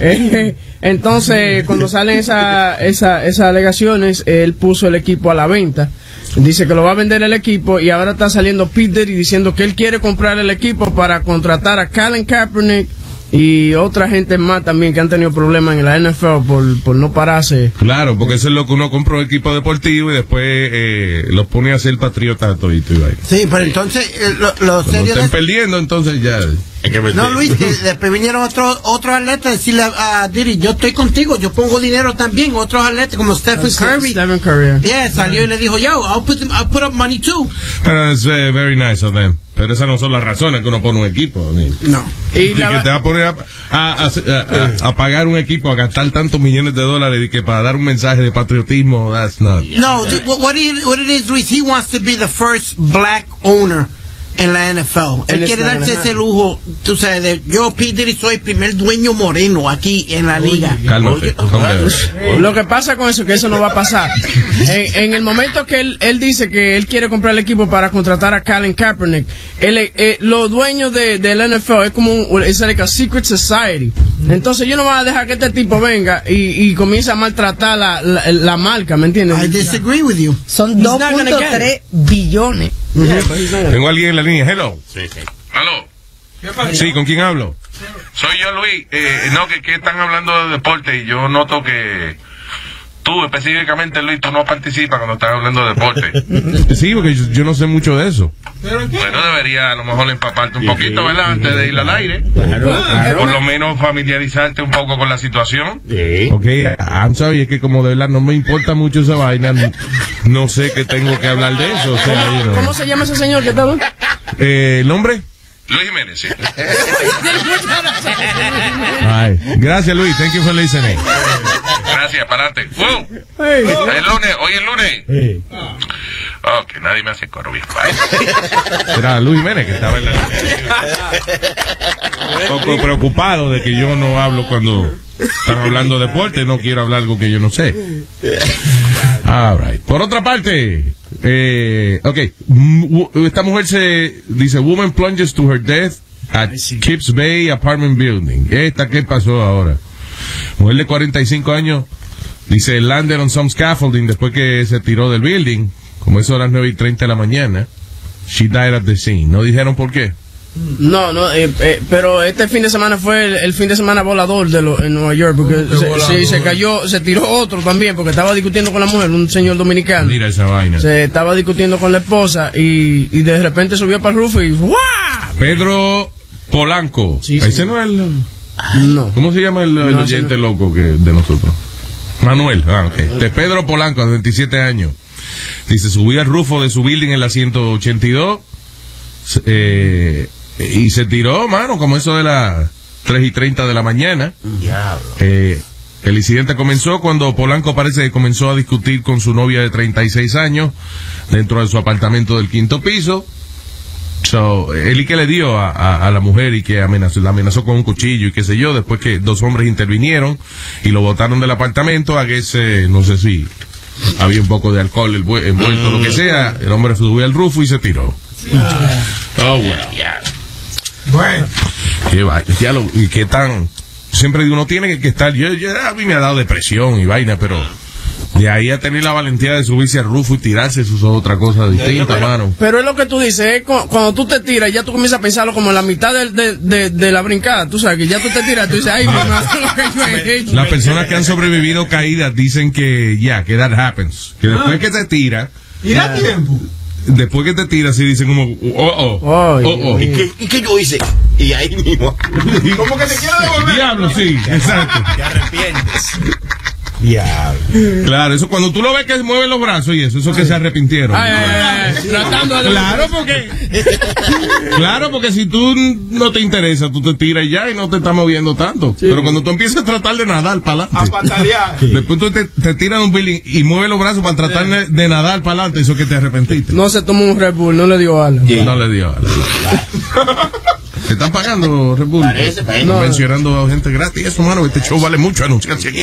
Eh, Entonces, cuando salen esa, esa, esas alegaciones, él puso el equipo a la venta. Dice que lo va a vender el equipo y ahora está saliendo Pete Diddy diciendo que él quiere comprar el equipo para contratar a Colin Kaepernick y otra gente más también que han tenido problemas en la NFL por, por no pararse. Claro, porque eso es lo que uno compra un equipo deportivo y después eh, los pone a ser patriotas todito y. Sí, pero entonces, eh, lo, lo Cuando serio estén de- perdiendo, entonces ya. No, Luis, que después vinieron otros otros atletas a decirle a, a yo estoy contigo, yo pongo dinero también. Otros atletas como Stephen Curry. Stephen Curry. Yeah, salió y le dijo, yo, I'll put, them- I'll put up money too. Pero es eh, very nice of them. Pero esas no son las razones que uno pone un equipo. No. Y Y la- que te va a poner a, a- a- a- a pagar un equipo, a gastar tantos millones de dólares y que para dar un mensaje de patriotismo, that's not. No, what, it, what it is, Luis, he wants to be the first black owner en la NFL. Él quiere darse ese lujo, tú sabes, de, yo, P. Diddy, soy el primer dueño moreno aquí en la liga. Cálmate, cálmate. Lo que pasa con eso es que eso no va a pasar. [laughs] En, en el momento que él, él dice que él quiere comprar el equipo para contratar a Colin Kaepernick, él, eh, los dueños de, del NFL es como un, es like a secret society. Entonces yo no voy a dejar que este tipo venga y, y comience a maltratar la, la, la marca, ¿me entiendes? I disagree with you. Son He's not gonna get 2.3 billones. Tengo a alguien en la línea. Hello. Sí, sí. Hello. Sí, ¿con quién hablo? Soy yo, Luis. Eh, no, que, que están hablando de deporte y yo noto que tú específicamente, Luis, tú no participas cuando estás hablando de deporte. [laughs] Sí, porque yo, yo no sé mucho de eso. Bueno, debería a lo mejor empaparte un poquito, ¿verdad? Antes de ir al aire. Por lo menos familiarizarte un poco con la situación. Ok, I'm sorry, es que como de verdad no me importa mucho esa vaina, no, no sé que tengo que hablar de eso. O sea. ¿Cómo se llama ese señor que está? Eh, ¿El nombre? Luis Jiménez, sí. [laughs] Ay, gracias Luis, thank you for listening. Gracias, para adelante. ¡Wow! El lunes, hoy es lunes. Oh, que nadie me hace coro bien. Era Luis Jiménez que estaba en la Un [laughs] poco preocupado de que yo no hablo cuando están hablando de deporte, no quiero hablar algo que yo no sé. All right. Por otra parte, eh, ok, esta mujer se dice, woman plunges to her death at Kips Bay Apartment Building. Esta, ¿qué pasó ahora? Mujer de 45 años, dice, landed on some scaffolding después que se tiró del building, como eso a las 9 y 30 de la mañana. She died at the scene. No dijeron por qué. No, no, eh, eh, pero este fin de semana fue el, el fin de semana volador de lo, en Nueva York, porque se, sí, se cayó, se tiró otro también, porque estaba discutiendo con la mujer, un señor dominicano. Mira esa vaina. Se estaba discutiendo con la esposa y, y de repente subió para el roof y ¡guau! Pedro Polanco. Ese no es el... No. ¿Cómo se llama el, el No, ese oyente loco que de nosotros? Manuel. Ah. De Pedro Polanco, de 27 años. Dice, subí al rufo de su building en la 182 eh, y se tiró, mano, como eso de las 3 y 30 de la mañana. Eh, el incidente comenzó cuando Polanco parece que comenzó a discutir con su novia de 36 años dentro de su apartamento del quinto piso. So, él y que le dio a, a- a la mujer y que amenazó, la amenazó con un cuchillo y qué sé yo, después que dos hombres intervinieron y lo botaron del apartamento, a que ese, no sé si había un poco de alcohol envu- envuelto, lo que sea, el hombre subió al rufo y se tiró. Oh, bueno. Bueno. Qué va- ya lo- y qué tan, siempre digo, uno tiene que estar, yo, yo- a mí me ha dado depresión y vaina, pero de ahí a tener la valentía de subirse al rufo y tirarse, eso es otra cosa distinta, mano. Pero es lo que tú dices, es cu- cuando tú te tiras, ya tú comienzas a pensarlo como en la mitad del- de, de, de la brincada, tú sabes que ya tú te tiras, tú dices, ay, mi madre, lo que yo he hecho. Las personas que han sobrevivido caídas dicen que ya, que that happens. Que después que te tira, Y da tiempo. después que te tiras, sí dicen como, oh, oh, oh, oh. ¿Y qué, y qué yo hice? Y ahí mismo. Como que te quiero devolver. Diablo, sí, exacto. Te arrepientes. Claro, eso cuando tú lo ves que mueve los brazos y eso, eso que se arrepintieron. Ay, ay, ay, tratando de... Claro, porque. Claro, porque si tú no te interesa, tú te tiras ya y no te estás moviendo tanto. Pero cuando tú empiezas a tratar de nadar para A adelante. patalear. Después tú te, te tiras de un building y mueves los brazos para tratar de, de nadar para adelante, eso que te arrepentiste. No se tomó un Red Bull, no le dio ala. No le dio. [laughs] ¿Te están pagando, Red Bull? Parece, parece. No, mencionando a gente gratis. Eso, mano, este show vale mucho anunciarse aquí.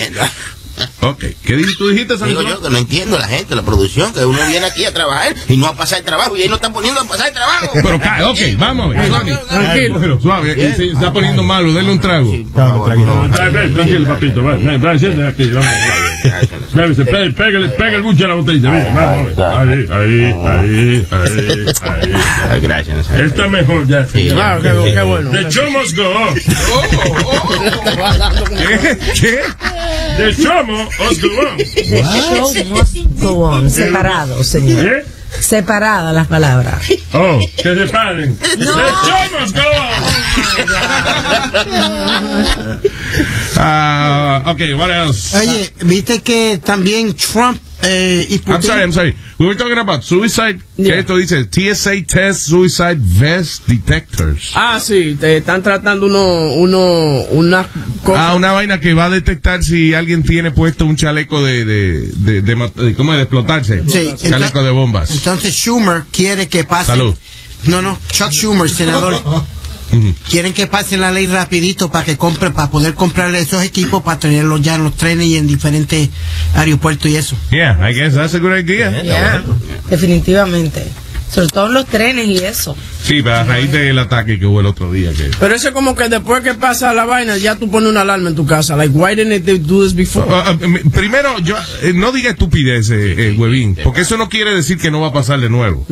Ok. ¿Qué tú dijiste, Digo yo que no entiendo la gente, la producción, que uno viene aquí a trabajar y no a pasar el trabajo y ahí no están poniendo a pasar el trabajo. [laughs] Pero, ca- ok, vamos a ver. Suave. Tranquilo. Suave, aquí se está poniendo malo. Denle un trago. Ay, ven, tranquilo, papito. Ven, siéntate aquí. Vamos. Pe- Pégale, pégale mucho a la botella. Vamos. Ahí, ahí, ahí, ahí, ahí. Gracias. Está mejor ya. Claro, qué, qué bueno. The show must go on. [laughs] [laughs] ¿Qué? ¿Qué? The show must go on. Show must go on, separado, señor. ¿Eh? Separadas las palabras. Oh, que se paren. The show must go on. Ah, ok, what else? Oye, viste que también Trump eh, y Putin. I'm sorry, I'm sorry. We were talking about suicide. ¿Qué esto dice? TSA test suicide vest detectors. Ah, sí, te están tratando uno, uno, una cosa. Ah, una vaina que va a detectar si alguien tiene puesto un chaleco de, de, de, de, mat- de- ¿cómo es? De explotarse. Sí, chaleco de bombas. Entonces Schumer quiere que pase. Salud. No, no, Chuck Schumer, senador. [laughs] Quieren que pase la ley rapidito para que compre, para poder comprar esos equipos para tenerlos ya en los trenes y en diferentes aeropuertos y eso. Yeah, I guess that's a good idea. Ya, definitivamente. Sobre todo en los trenes y eso. Sí, pero a raíz del ataque que hubo el otro día. Que... Pero eso es como que después que pasa la vaina, ya tú pones una alarma en tu casa. Like, why didn't they do this before? Ah, ah, m- primero, yo eh, no diga estupidez, eh, eh, huevín, porque eso no quiere decir que no va a pasar de nuevo.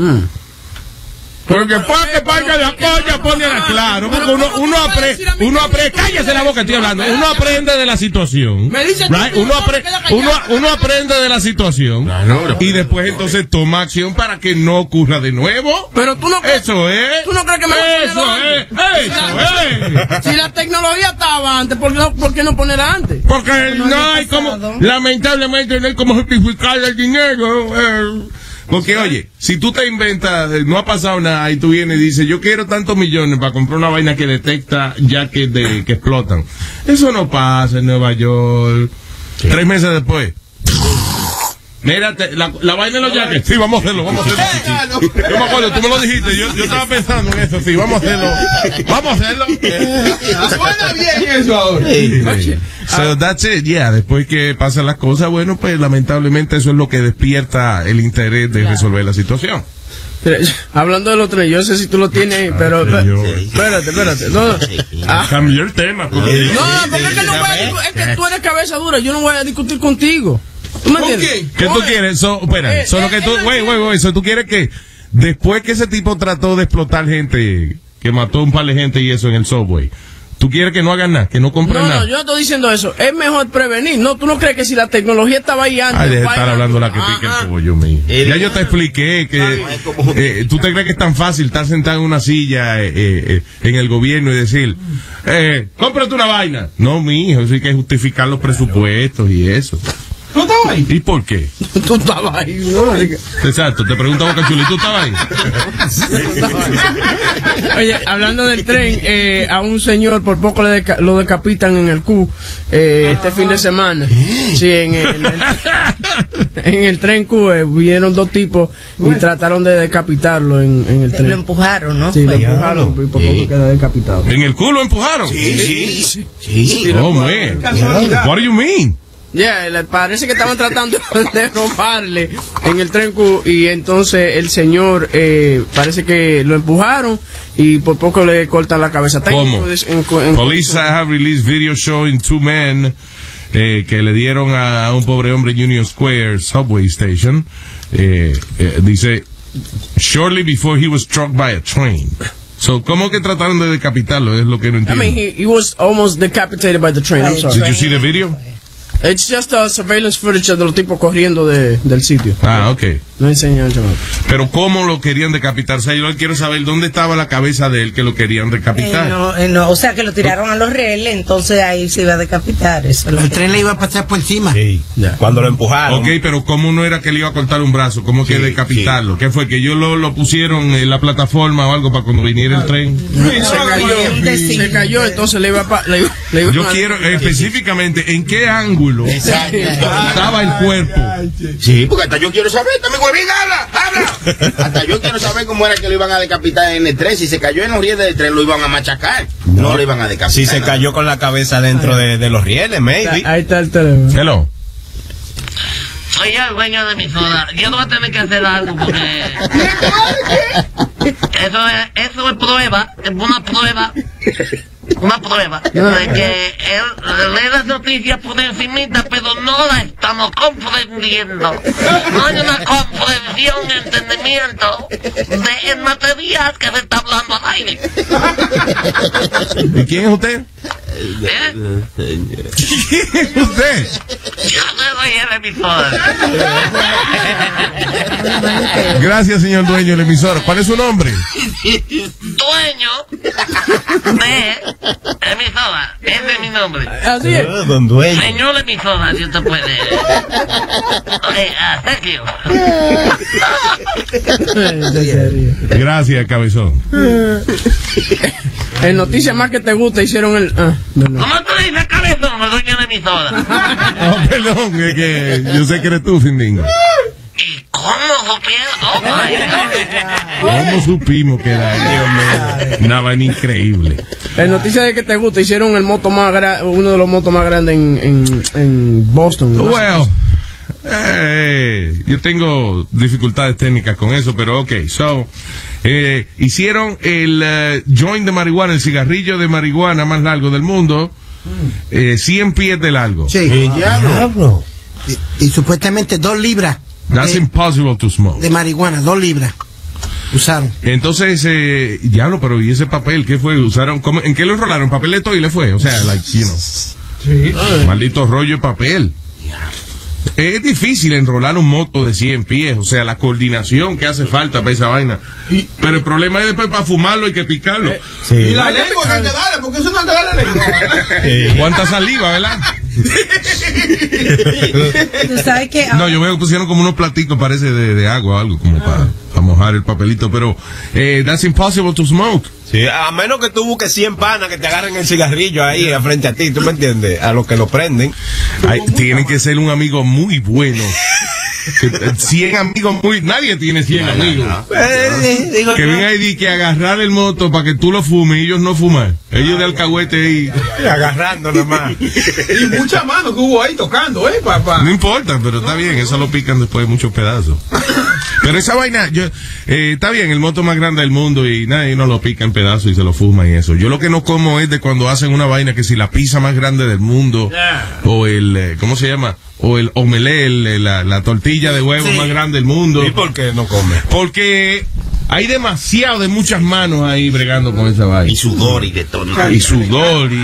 Porque porque porque la coña pone la claro, porque uno uno aprende, uno aprende, cállese la boca, estoy hablando, uno aprende de la situación. Me dice tú, right? uno, no, apre- queda callado. uno, uno aprende de la situación y después entonces toma acción para que no ocurra de nuevo. Pero tú no crees, Eso es. tú no crees que me es, eso es. Si la tecnología estaba antes, ¿por qué no, por qué no ponerla antes? Porque no hay como, lamentablemente no hay como justificar el dinero. eh. Porque oye, si tú te inventas, eh, no ha pasado nada y tú vienes y dices, yo quiero tantos millones para comprar una vaina que detecta ya que, de, que explotan. Eso no pasa en Nueva York. Tres meses después. Mírate, la, la vaina de los jackets. Sí, vamos a hacerlo, vamos a hacerlo. Yo me acuerdo, tú me lo dijiste, yo, yo estaba pensando en eso, sí, vamos a hacerlo. Vamos a hacerlo. Suena bien eso ahora. So that's it, yeah. Después que pasan las cosas, bueno, pues lamentablemente eso es lo que despierta el interés de resolver la situación. Hablando de los tres, yo sé si tú lo tienes ahí, pero señor. espérate, espérate. No, Ah. Cambió el tema. porque- no, porque es que, no voy a es que tú eres cabeza dura, yo no voy a discutir contigo. ¿Tú me entiendes? ¿Qué tú quieres? So, espera, Eh, solo eh, que tú, eh, güey, güey, güey, so tú quieres que después que ese tipo trató de explotar gente, que mató un par de gente y eso en el subway, tú quieres que no hagan nada, que no compren No, nada. no, yo estoy diciendo eso. Es mejor prevenir. No, tú no crees que si la tecnología estaba ahí antes. Ay, deja de estar hablando la que pique Ajá. el pollo, mío. Ya yo te expliqué que eh, tú te crees que es tan fácil estar sentado en una silla eh, eh, eh, en el gobierno y decir, eh, cómprate una vaina. No, mi hijo, eso hay que justificar los presupuestos y eso. ¿Tú estabas ahí? ¿Y por qué? Tú estabas ahí, ¿no? Exacto, te pregunto Boca Chula, ¿y tú estabas ahí? Oye, hablando del tren, eh, a un señor por poco le deca- lo decapitan en el Q eh, este fin de semana. Sí, en el, en el tren Q eh, vieron dos tipos y trataron de decapitarlo en, en el Lo tren. empujaron, ¿no? Sí, lo empujaron y por poco queda decapitado. ¿En el culo empujaron? Sí, sí. Sí, Oh, man. What do you mean? Ya, le parece que estaban tratando [laughs] de robarle en el tren Q y entonces el señor eh, parece que lo empujaron y por poco le cortan la cabeza. ¿Cómo? Police have released video showing two men eh, que le dieron a, a un pobre hombre en Union Square subway station. Eh, eh, dice, shortly before he was struck by a train. So, ¿cómo que trataron de decapitarlo? Es lo que no I entiendo. mean, he, he was almost decapitated by the train. I'm sorry. Did you see the video? It's just a surveillance footage de los tipos corriendo de, del sitio. Ah, ok. No enseñan, chaval. Pero ¿cómo lo querían decapitar? O sea, yo quiero saber dónde estaba la cabeza de él que lo querían Eh, decapitar. no, eh, no, o sea que lo tiraron a los reles, entonces ahí se iba a decapitar. Eso El tren le iba a pasar por encima. Cuando lo empujaron. Ok, pero ¿cómo no era que le iba a cortar un brazo? ¿Cómo que decapitarlo? ¿Qué fue? ¿Que ellos lo, lo pusieron en la plataforma o algo para cuando viniera el tren? Se cayó, se cayó, entonces le iba a... Le, iba- le iba Yo a- quiero eh, específicamente en qué ángulo estaba el cuerpo. Sí, porque hasta yo quiero saber, dame huevín, habla, habla. Hasta yo quiero saber cómo era que lo iban a decapitar en el tren. Si se cayó en los rieles del tren, lo iban a machacar. No, lo iban a decapitar. Si se cayó con la cabeza dentro de, de los rieles, maybe. Ahí está el teléfono. Hello. Soy el dueño de mi soda. Yo no voy a tener que hacer algo porque. Eso es, eso es prueba, es una prueba. Una prueba de que él lee las noticias por encimita, pero no la estamos comprendiendo. No hay una comprensión, entendimiento del material que se está hablando al aire. ¿Y quién es usted? ¿Eh? ¿Quién es usted? Yo soy el emisor. Gracias, señor dueño del emisor. ¿Cuál es su nombre? dueño de emisora. Ese es mi nombre. Así es. Ah, don dueño. Señor emisora, si usted puede. Oye, a Sergio. Gracias, cabezón. [laughs] En noticias más que te gusta hicieron el... Ah, no, no. ¿Cómo tú le dices cabezón al dueño de emisora? [laughs] Oh, perdón, es que yo sé que eres tú, Findingo. ¿Cómo supieron? Ay, ¿Cómo supimos que era él? Una vaina increíble. En noticias de que te gusta hicieron el moto más gra- uno de los motos más grandes en, en, en Boston. ¿no? Well, eh, yo tengo dificultades técnicas con eso, pero ok. So, eh, hicieron el eh, joint de marihuana, el cigarrillo de marihuana más largo del mundo, eh, 100 pies de largo. Sí. Diablo. Y, y supuestamente dos libras That's de, impossible to smoke. de marihuana, dos libras. Usaron. Entonces, eh, diablo, pero ¿y ese papel qué fue? ¿Usaron? cómo- ¿En qué lo enrolaron? ¿Papel de toile fue? O sea, like, you know, maldito rollo de papel. Es difícil enrolar un moto de 100 pies, o sea, la coordinación que hace falta para esa vaina. Pero el problema es después para fumarlo hay que picarlo. Y la lengua que hay que darle, porque eso no hay que darle lengua. [laughs] ¿Cuánta saliva, verdad? Tú sabes que No, yo veo que pusieron como unos platicos, parece, de, de agua o algo, como para, para mojar el papelito, pero eh, that's impossible to smoke. Sí, a menos que tú busques 100 panas que te agarren el cigarrillo ahí frente a ti, ¿tú me entiendes? A los que lo prenden. Ay, tienen que ser un amigo muy bueno. Que, eh, 100 amigos muy... Nadie tiene 100 amigos. Eh, Que ven ahí y que agarrar el moto para que tú lo fumes y ellos no fuman. Ellos de alcahuete ahí. Agarrando nomás. [laughs] Y mucha mano que hubo ahí tocando, ¿eh, papá? No importa, pero está bien, eso lo pican después de muchos pedazos. [laughs] Pero esa vaina, yo, eh, está bien, el moto más grande del mundo y nadie no lo pica en pedazos y se lo fuma y eso. Yo lo que no como es de cuando hacen una vaina que si la pizza más grande del mundo o el, eh, ¿cómo se llama? O el omelé, el- la, la tortilla de huevo más grande del mundo. ¿Y por qué no come? Porque hay demasiado de muchas manos ahí bregando con esa vaina. Y sudor y de todo. Y sudor, y,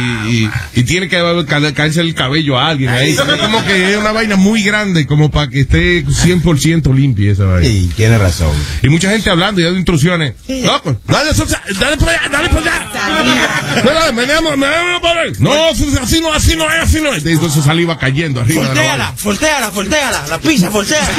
y, y tiene que ca- caerse el cabello a alguien ahí. Es como que es una vaina muy grande, como para que esté 100% limpia esa vaina. Sí, tiene razón. Y mucha gente hablando y dando instrucciones. No, pues, dale, dale por allá, dale por allá. Dale, meneamos, meneamos por ahí. No, así no, así no es, así no es. Entonces saliva cayendo arriba. Volteala, volteala, volteala, la pizza, volteala. [laughs]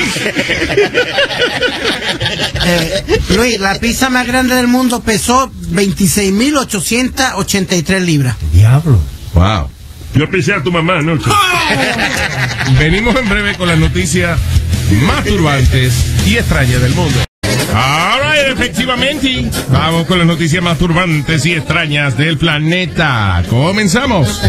Eh, Luis, la pizza más grande del mundo pesó 26.883 libras. Diablo. Wow. Yo pisé a tu mamá anoche. Venimos en breve con las noticias más turbantes y extrañas del mundo. Alright, efectivamente. Vamos con las noticias más turbantes y extrañas del planeta. Comenzamos.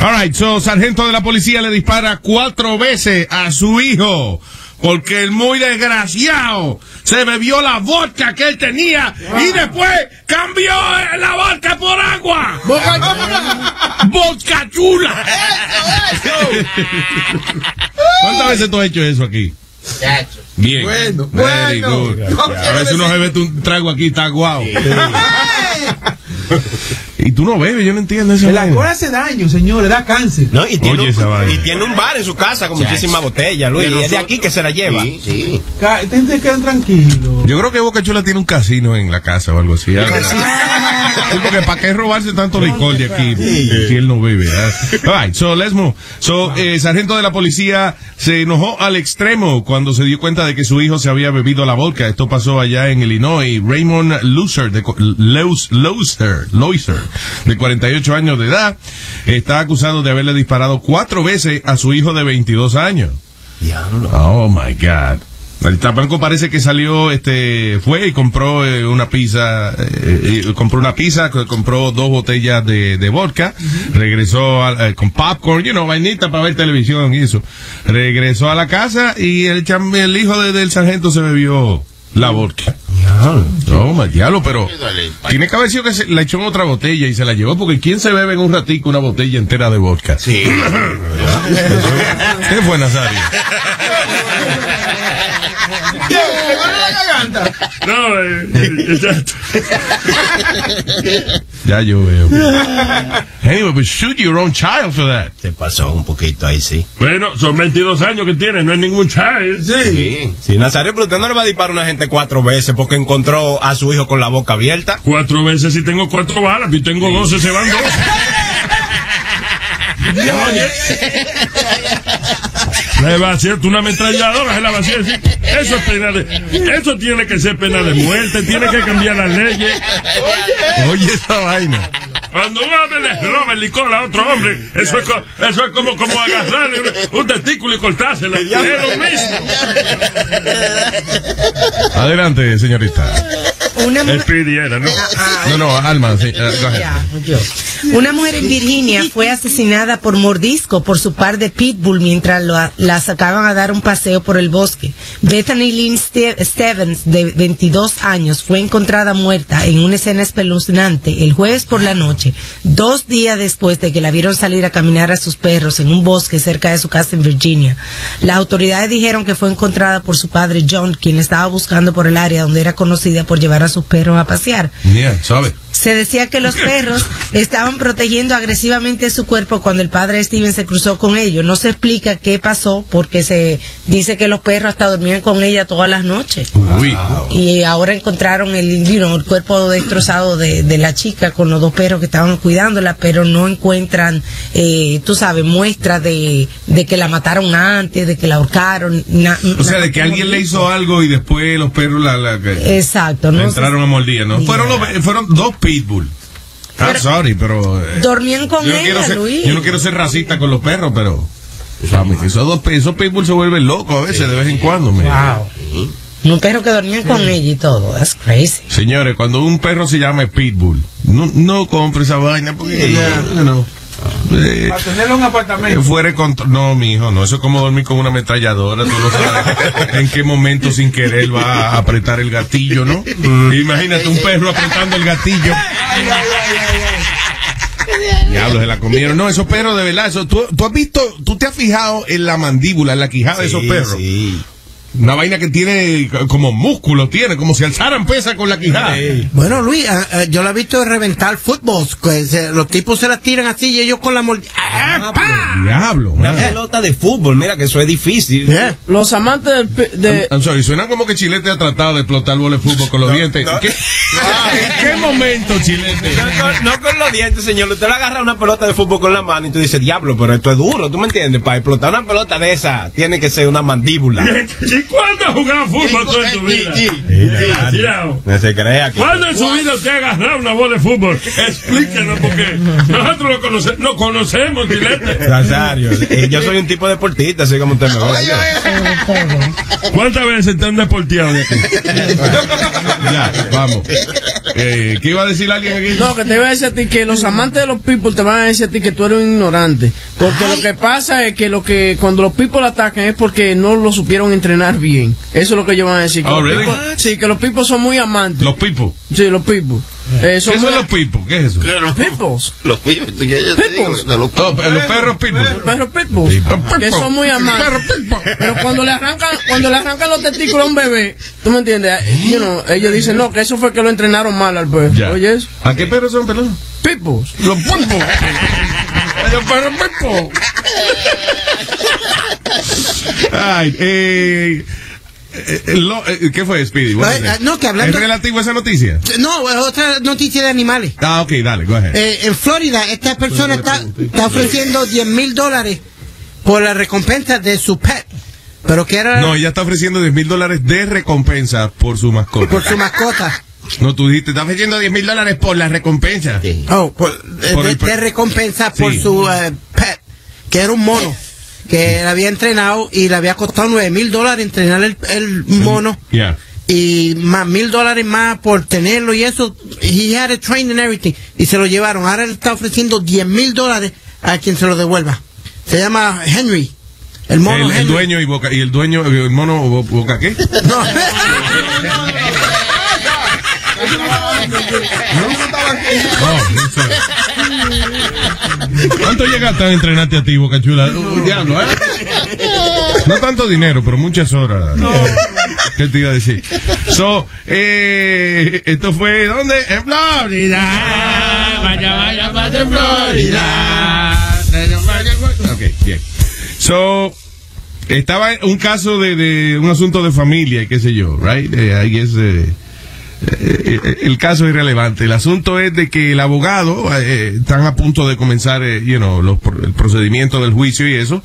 Alright, so, sargento de la policía le dispara cuatro veces a su hijo. Porque el muy desgraciado se bebió la vodka que él tenía y después cambió la vodka por agua. ¡Vodka [laughs] chula! ¿Cuántas veces tú has hecho eso aquí? Bien. Bueno, Very bueno. good. A veces uno se mete un trago aquí está guau. [laughs] y tú no bebes, yo no entiendo eso. El alcohol hace daño, señores, da cáncer. No, y tiene, Oye, un, y tiene un bar en su casa con muchísimas botellas, Luis. Y es de aquí que se la lleva. Sí, sí. Ustedes quedan tranquilos. Yo creo que Boca Chula tiene un casino en la casa o algo así. algo así. Sí, porque ¿para qué robarse tanto licor de aquí si él no bebe? ¿verdad? All right, so let's move. So, eh, sargento de la policía se enojó al extremo cuando se dio cuenta de que su hijo se había bebido la vodka. Esto pasó allá en Illinois. Raymond Loser, de, Leus- Loser, Loiser, de 48 años de edad, está acusado de haberle disparado cuatro veces a su hijo de 22 años. Oh my God. El tapanco parece que salió, este, fue y compró eh, una pizza, eh, eh, compró una pizza, co- compró dos botellas de, de vodka, regresó a- eh, con popcorn, you know, vainita para ver televisión y eso. Regresó a la casa y el, cham- el hijo de- del sargento se bebió la vodka. No, my diablo, pero tiene que haber sido que se la echó en otra botella y se la llevó, porque ¿quién se bebe en un ratico una botella entera de vodka? Sí. [laughs] ¿Qué fue, Nazario? [laughs] ¿Le van a la garganta? No, eh, eh, exacto. Ya yo veo. Anyway, but shoot your own child for that. Se pasó un poquito ahí, sí. Bueno, son 22 años que tiene, no es ningún child. Sí. Sí, Nazario, pero usted no le va a disparar a una gente cuatro veces porque encontró a su hijo con la boca abierta. Cuatro veces si tengo cuatro balas, y tengo 12, se van 12. [laughs] [laughs] Le va a una ametralladora, se la va a hacer. Eso es pena de, eso tiene que ser pena de muerte, tiene que cambiar las leyes. Oye, esa vaina. Cuando un hombre le roba el licor a otro hombre, eso es, eso es como, como agarrarle un, un testículo y cortárselo. Es lo mismo. Adelante, señorita. Una mujer- era, ¿no? No, no, Alma, sí. eh. Una mujer en Virginia fue asesinada por mordisco por su par de pitbull mientras lo- la sacaban a dar un paseo por el bosque. Bethany Lynn Ste- Stevens, de 22 años, fue encontrada muerta en una escena espeluznante el jueves por la noche, dos días después de que la vieron salir a caminar a sus perros en un bosque cerca de su casa en Virginia. Las autoridades dijeron que fue encontrada por su padre John, quien estaba buscando por el área donde era conocida por llevar a sus perros a pasear. Yeah, sabe. Se decía que los perros estaban protegiendo agresivamente su cuerpo cuando el padre Steven se cruzó con ellos. No se explica qué pasó porque se dice que los perros hasta dormían con ella todas las noches. Uy. Y ahora encontraron el, you know, el cuerpo destrozado de, de la chica con los dos perros que estaban cuidándola, pero no encuentran, eh, tú sabes, muestras de, de que la mataron antes, de que la ahorcaron. na- O sea, de que alguien le hizo algo y después los perros la, la- que- Exacto, la ¿no? entraron a mordir, ¿no? Fueron, los- fueron dos pitbull. I'm Pero- sorry, pero... eh, Dormían con yo, no quiero ella, ser, Luis. yo no quiero ser racista con los perros, pero... Vamos, esos dos esos pitbull se vuelven locos a veces, de vez en cuando. mira. Un perro que dormían con ella y todo. That's crazy. Señores, cuando un perro se llama pitbull, no, no compre esa vaina porque... no, no. Eh, Para tenerlo en un apartamento. fuera de control. No, mijo, no. Eso es como dormir con una ametralladora. Tú no sabes en qué momento sin querer va a apretar el gatillo, ¿no? Imagínate un perro apretando el gatillo. Diablo, se la comieron. No, esos perros de verdad. Eso, ¿tú, tú has visto, tú te has fijado en la mandíbula, en la quijada de esos perros. sí. Una vaina que tiene como músculo, tiene, como si alzaran pesa con la quijada. Bueno, Luis, ah, ah, yo lo he visto reventar fútbol. que se- los tipos se las tiran así y ellos con la mordida. Diablo. Una man. pelota de fútbol, mira que eso es difícil. Los amantes del de, I'm sorry, suena como que Chilete ha tratado de explotar el de fútbol con los dientes. ¿En qué, Ah, ¿en qué momento, Chilete? No, con- no con los dientes, señor. Usted le agarra una pelota de fútbol con la mano y tú dices, diablo, pero esto es duro, ¿tú me entiendes? Para explotar una pelota de esa, tiene que ser una mandíbula. [laughs] ¿Y cuándo has jugado fútbol tú en tu vida? Desgraciado. No se crea que... ¿Cuándo en su vida usted ha agarrado una bola de fútbol? Explíquenos, porque nosotros lo conoce- no conocemos. Nazario, eh, yo soy un tipo deportista, así como usted me ve. ¿Cuántas veces te han deporteado de aquí? Ya, vamos. Eh, ¿Qué iba a decir alguien aquí? No, que te iba a decir a ti que los amantes de los people te van a decir a ti que tú eres un ignorante. Porque lo que pasa es que lo que cuando los people atacan es porque no lo supieron entrenar bien. Eso es lo que ellos van a decir. que Oh, los really? people- sí, que los people son muy amantes. Los pipos. Sí, los people. Eh, son ¿Qué son los pipos? ¿Qué es eso? Los peoples. Los de los Oh, los perros pipos. Los perros pitbulls. Que son muy amantes. Pero cuando le arrancan, cuando le arrancan los testículos a un bebé, ¿tú me entiendes? You know, ellos dicen, no, que eso fue que lo entrenaron mal al perro. Ya. Oye, eso. ¿A qué perros son, perdón? Pitbulls. Los pipos. Los perros pipos. [laughs] Ay, eh, eh, lo- eh, ¿Qué fue, Speedy? Eh, no, que hablando- ¿Es relativo a esa noticia? No, es otra noticia de animales. Ah, ok, dale, go ahead. Eh, en Florida, esta persona está, está ofreciendo 10 mil dólares por la recompensa de su pet. Pero que era No, ella está ofreciendo 10 mil dólares de recompensa por su mascota. por su mascota. No, tú dijiste, está ofreciendo 10 mil dólares por la recompensa. Oh, por- Por de, el pe- de recompensa por Sí. su eh, pet, que era un mono, que le había entrenado y le había costado 9 mil dólares entrenar el, el mono. Ya. Y más mil dólares más por tenerlo y eso. He had and everything. Y se lo llevaron. Ahora le está ofreciendo 10 mil dólares a quien se lo devuelva. Se llama Henry. El mono El, dueño y boca, y el dueño, el mono Bo- boca qué? No. [laughs] ¿Cuánto llegaste a entrenarte a ti, Boca Chula? Uh, diablo, ¿eh? No tanto dinero, pero muchas horas. ¿Qué te iba a decir? So, eh, esto fue, ¿dónde? En Florida. Vaya, vaya, vaya, en Florida. Ok, bien. So, estaba un caso de, de un asunto de familia, y qué sé yo, right? Eh, ahí es, eh, el caso es irrelevante. El asunto es de que el abogado eh, están a punto de comenzar, eh, you know, los el procedimiento del juicio y eso.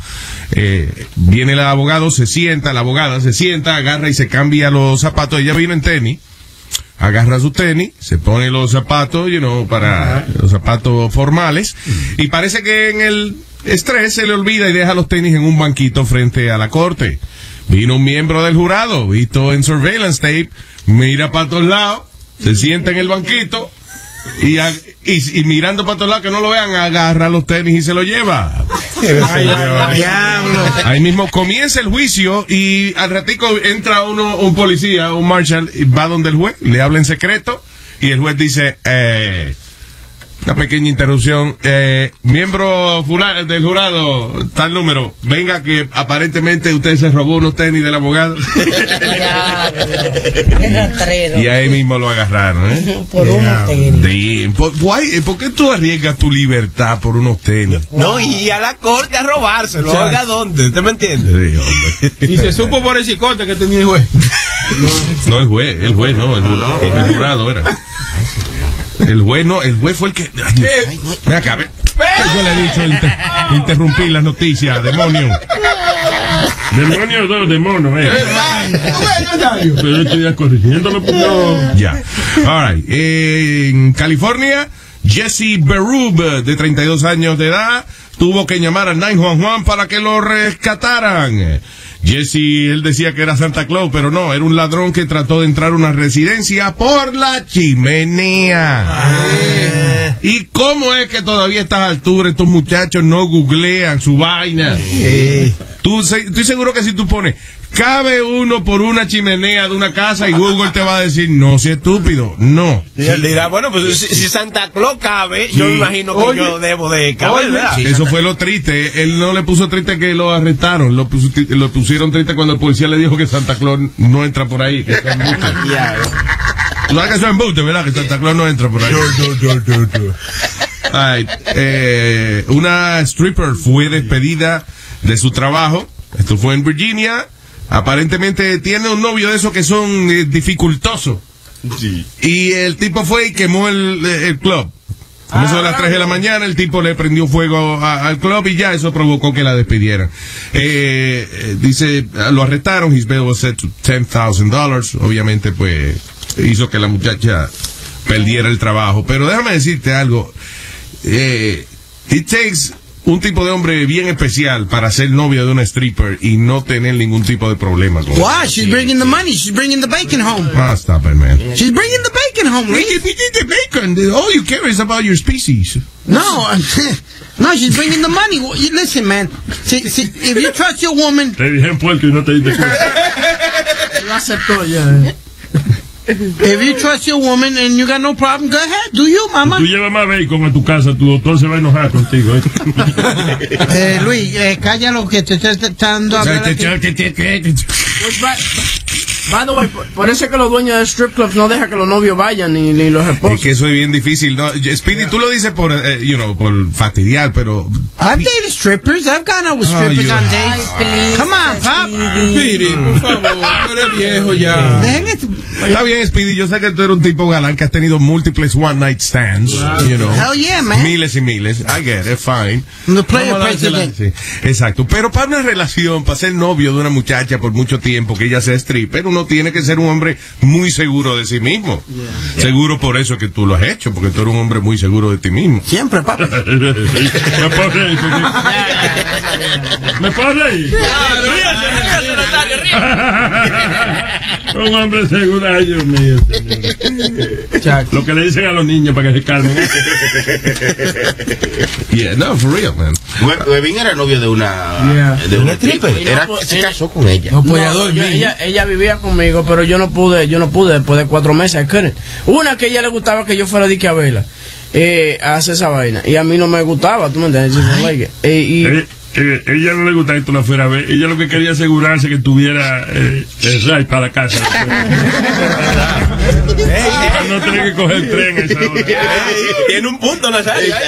Eh, viene el abogado, se sienta, la abogada se sienta, agarra y se cambia los zapatos. Ella vino en tenis. Agarra su tenis, se pone los zapatos, you know, para los zapatos formales. Y parece que en el estrés se le olvida y deja los tenis en un banquito frente a la corte. Vino un miembro del jurado, visto en surveillance tape, mira para todos lados, se sienta en el banquito y, a- y- y mirando para todos lados que no lo vean, agarra los tenis y se lo lleva. Ahí mismo comienza el juicio y al ratico entra uno, un policía, un marshal, y va donde el juez, le habla en secreto y el juez dice, eh, una pequeña interrupción, eh, miembro del jurado, tal número, venga que aparentemente usted se robó unos tenis del abogado. [laughs] y ahí mismo lo agarraron, ¿eh? [laughs] Por unos tenis. Sí, ¿Por, why- ¿Por qué tú arriesgas tu libertad por unos tenis? [laughs] No, y a la corte a robárselo. O sea, ¿dónde? ¿Usted me entiende? Sí, hombre. Y se supo por el cicote que tenía el juez. No, el juez, el juez no, el, jurado, el jurado era. El juez no, el juez fue el que. Ay, Ven acá, ven. Yo le he dicho inter- interrumpir las noticias, demonio. Demonio dos, demonio, eh. Pero yo estoy corrigiéndolo, pues no. Ya. All right. En California, Jesse Berube, de 32 años de edad, tuvo que llamar al 911 para que lo rescataran. Jesse, él decía que era Santa Claus, pero no, era un ladrón que trató de entrar a una residencia por la chimenea. ¿Y cómo es que todavía a estas alturas estos muchachos no googlean su vaina? Tú, estoy seguro que si tú pones, cabe uno por una chimenea de una casa y Google te va a decir, no, si estúpido, no. Y él dirá, bueno, pues si, si Santa Claus cabe, yo Sí. me imagino que Oye. yo debo de caber, ¿verdad? Eso fue lo triste. Él no le puso triste que lo arrestaron. Lo, pusi- lo pusieron triste cuando el policía le dijo que Santa Claus no entra por ahí. Que está embuste. Tú sabes que eso es embuste, ¿verdad? Que Santa Claus no entra por ahí. Ay, eh, una stripper fue despedida de su trabajo. Esto fue en Virginia. Aparentemente tiene un novio de esos que son eh, dificultosos. Y el tipo fue y quemó el, el club. Como eso de las 3 de la mañana, el tipo le prendió fuego a- al club y ya eso provocó que la despidieran. Eh, eh, dice, ah, lo arrestaron, his bail was set to $10,000. Obviamente, pues, hizo que la muchacha perdiera el trabajo. Pero déjame decirte algo. Eh, it takes un tipo de hombre bien especial para ser novio de una stripper y no tener ningún tipo de problema con Why? She's bringing the money. She's bringing the bacon home. Ah, stop it, man. She's bringing the bacon home, Lee. the bacon. All you care is about your species. No, [laughs] no, she's bringing the money. You- Listen, man. See, see, if you trust your woman, Te dije en puerco y no te diste cuenta. [laughs] Lo aceptó ya. If you trust your woman and you got no problem, go ahead, do you, mama? Tú llevas más bacon a tu casa, tu doctor se va a enojar contigo. ¿eh? [laughs] Eh, Luis, eh, calla lo que te estoy tratando a by, the way, por, por eso es que los dueños de strip clubs no dejan que los novios vayan ni, ni los Es esposos. que eso es bien difícil. No, Speedy, tú lo dices por, eh, you know, por fastidiar, pero I've dated strippers. I've gone out with Oh, strippers you on have. dates. Come on, Pop. Speedy, por favor, tú eres viejo ya. Está bien, Speedy. Yo sé que tú eres un tipo galán que has tenido múltiples one night stands, you know. Hell yeah, man. Miles y miles. I get it, fine. The player president. Sí, exacto. Pero para una relación, para ser novio de una muchacha por mucho tiempo, que ella sea stripper, uno tiene que ser un hombre muy seguro de sí mismo. Seguro por eso que tú lo has hecho, porque tú eres un hombre muy seguro de ti mismo. Siempre, papi. [laughs] Me puedo reír. Me puedo reír. [laughs] Un hombre seguro, ay Dios mío. señor. Lo que le dicen a los niños para que se calmen. Yeah, no, for real, man. Huevín era novio de una, de una stripper. Era, se casó con ella. No, ella, ella vivía conmigo, pero yo no pude, yo no pude después de cuatro meses. Una que ella le gustaba que yo fuera de que a verla, eh, a hacer esa vaina. Y a mí no me gustaba, ¿tú me entiendes? Like. Eh, y, Eh, eh, ella no le gusta que tú la fuera a ver. Ella lo que quería asegurarse que tuviera eh, el ride para la casa. [laughs] Para no tener que coger el tren esa. Tiene un punto, Nazario. [laughs]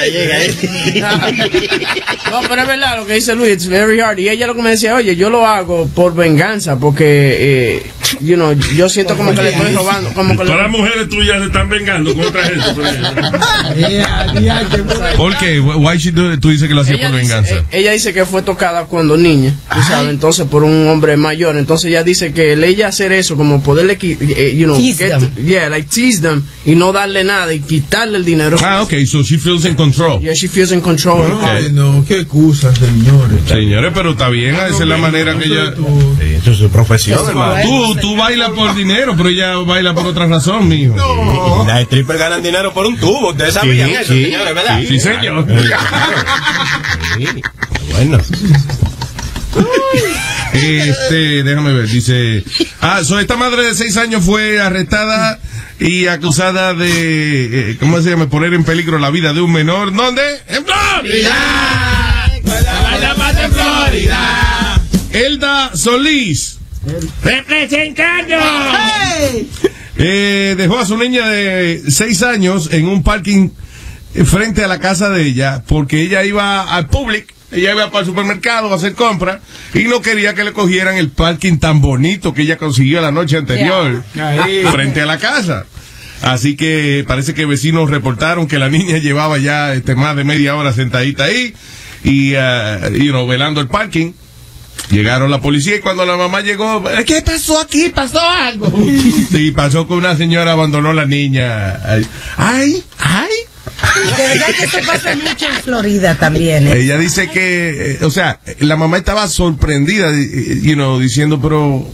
No, pero es verdad lo que dice Luis, it's very hard. Y ella lo que me decía, oye, yo lo hago por venganza, porque, eh, you know, yo siento como que le estoy robando, como que le- Todas las mujeres tuyas se están vengando con otra gente. por ejemplo. ¿Por qué? Why she do? Tú dices que lo hacía Ella por dice, venganza. eh, ella dice que fue tocada cuando niña, tú sabes, entonces por un hombre mayor. Entonces ella dice que el ella hacer eso, como poderle, eh, you know, Tease get- them. yeah, like tease them y no darle nada y quitarle el dinero. Ah, ok, so she feels in control. Yeah, she feels in control. Ay, no, qué excusa, señores. Señores, pero está bien, esa es la manera que ella... Eso es su profesión, Tú, tú bailas por dinero, pero ella baila por otra razón, mijo. Las strippers ganan dinero por un tubo. Ustedes Sí, sabían eso, sí, señores, ¿verdad? sí, señor. Bueno. Este, déjame ver, dice. Ah, so esta madre de seis años fue arrestada y acusada de, eh, ¿cómo se llama? Poner en peligro la vida de un menor. ¿Dónde? En Florida. en Florida. Elda Solís. Representando. Eh, dejó a su niña de seis años en un parking frente a la casa de ella porque ella iba al Public, ella iba para el supermercado a hacer compras y no quería que le cogieran el parking tan bonito que ella consiguió la noche anterior frente a la casa. Así que parece que vecinos reportaron que la niña llevaba ya este, más de media hora sentadita ahí y, uh, you know, velando el parking. Llegaron la policía y cuando la mamá llegó, ¿qué pasó aquí? ¿Pasó algo? Sí, pasó que una señora abandonó la niña. Ay, ay, ay. De verdad que eso pasa mucho en Florida también. ¿eh? Ella dice que, eh, o sea, la mamá estaba sorprendida, you know, diciendo, pero,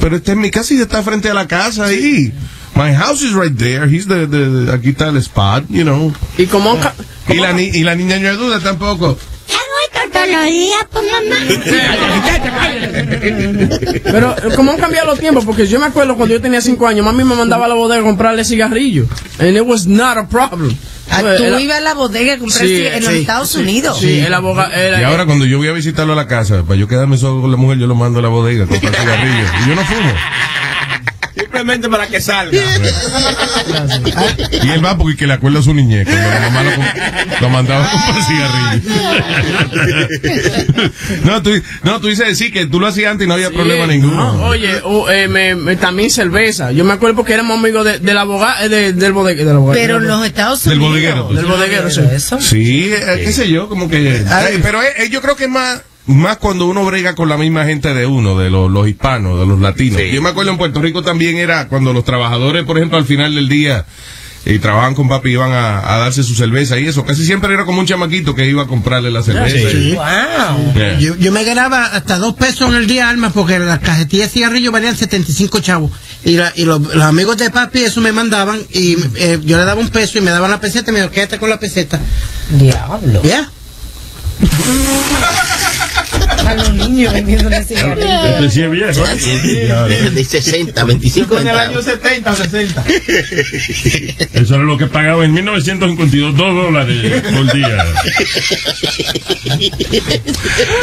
pero esta es mi casa y está frente a la casa ahí. My house is right there. He's the, the- the- aquí está el spot, you know. Y como Y la, ni- y la niña no hay duda tampoco. Días, pues mamá. [laughs] Pero, eh, ¿cómo han cambiado los tiempos? Porque yo me acuerdo cuando yo tenía cinco años, mami me mandaba a la bodega a comprarle cigarrillos. And it was not a problem. Ah, Tú era- ibas a la bodega a comprar Sí, en los sí, Estados sí, Unidos. Sí, el abogado. Y ahora cuando yo voy a visitarlo a la casa, para yo quedarme solo con la mujer, yo lo mando a la bodega a comprar cigarrillos. Y yo no fumo. Simplemente para que salga. Y él va porque que le acuerda a su niñez, cuando la mamá lo, mandaba a comprar cigarrillos. no, tú, no, tú dices sí, que tú lo hacías antes y no había problema ninguno. No, oye, o, eh, me, me- también cerveza. Yo me acuerdo porque éramos amigos de, del abogado, eh, de- del. Del abogado. Pero en los Estados Del Unidos. bodeguero. Del bodeguero, sí. Sí, eh, qué sé yo, como que... eh, pero eh, yo creo que es más, más cuando uno brega con la misma gente de uno, de los, los hispanos, de los latinos. Yo me acuerdo en Puerto Rico también era cuando los trabajadores, por ejemplo, al final del día... Y trabajaban con papi, iban a, a darse su cerveza y eso. Casi siempre era como un chamaquito que iba a comprarle la cerveza. Sí. Wow. Yeah. Yo, yo me ganaba hasta dos pesos en el día, Alma, porque las cajetillas de cigarrillos valían 75 chavos. Y, la- y los, los amigos de papi eso me mandaban y eh, yo le daba un peso y me daban la peseta y me dijo, quédate con la peseta. Diablo. ¿Ya? [laughs] A los niños vendiéndole cigarrillos. Este sí es viejo. ¿eh? De 60, 25 En el año centavos. 70 o 60. Eso era lo que pagaba en 1952, dos dólares por día.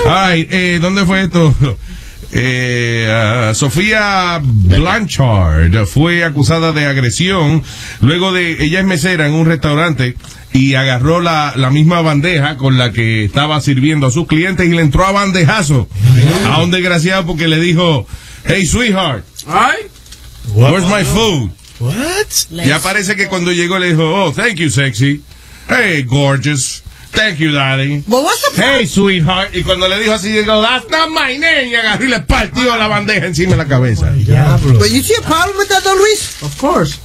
Ay, eh, ¿dónde fue esto? [laughs] Eh, Sofía Blanchard fue acusada de agresión luego de ella es mesera en un restaurante y agarró la, la misma bandeja con la que estaba sirviendo a sus clientes y le entró a bandejazo a un desgraciado porque le dijo, hey sweetheart, where's my food? What? Ya parece que cuando llegó le dijo, oh, thank you sexy, hey gorgeous, thank you daddy. Hey, sweetheart. Y cuando le dijo así, digo, that's not my name. Y agarró y le partió la bandeja encima de la cabeza. But you see a problem with that, though, Luis? Of course.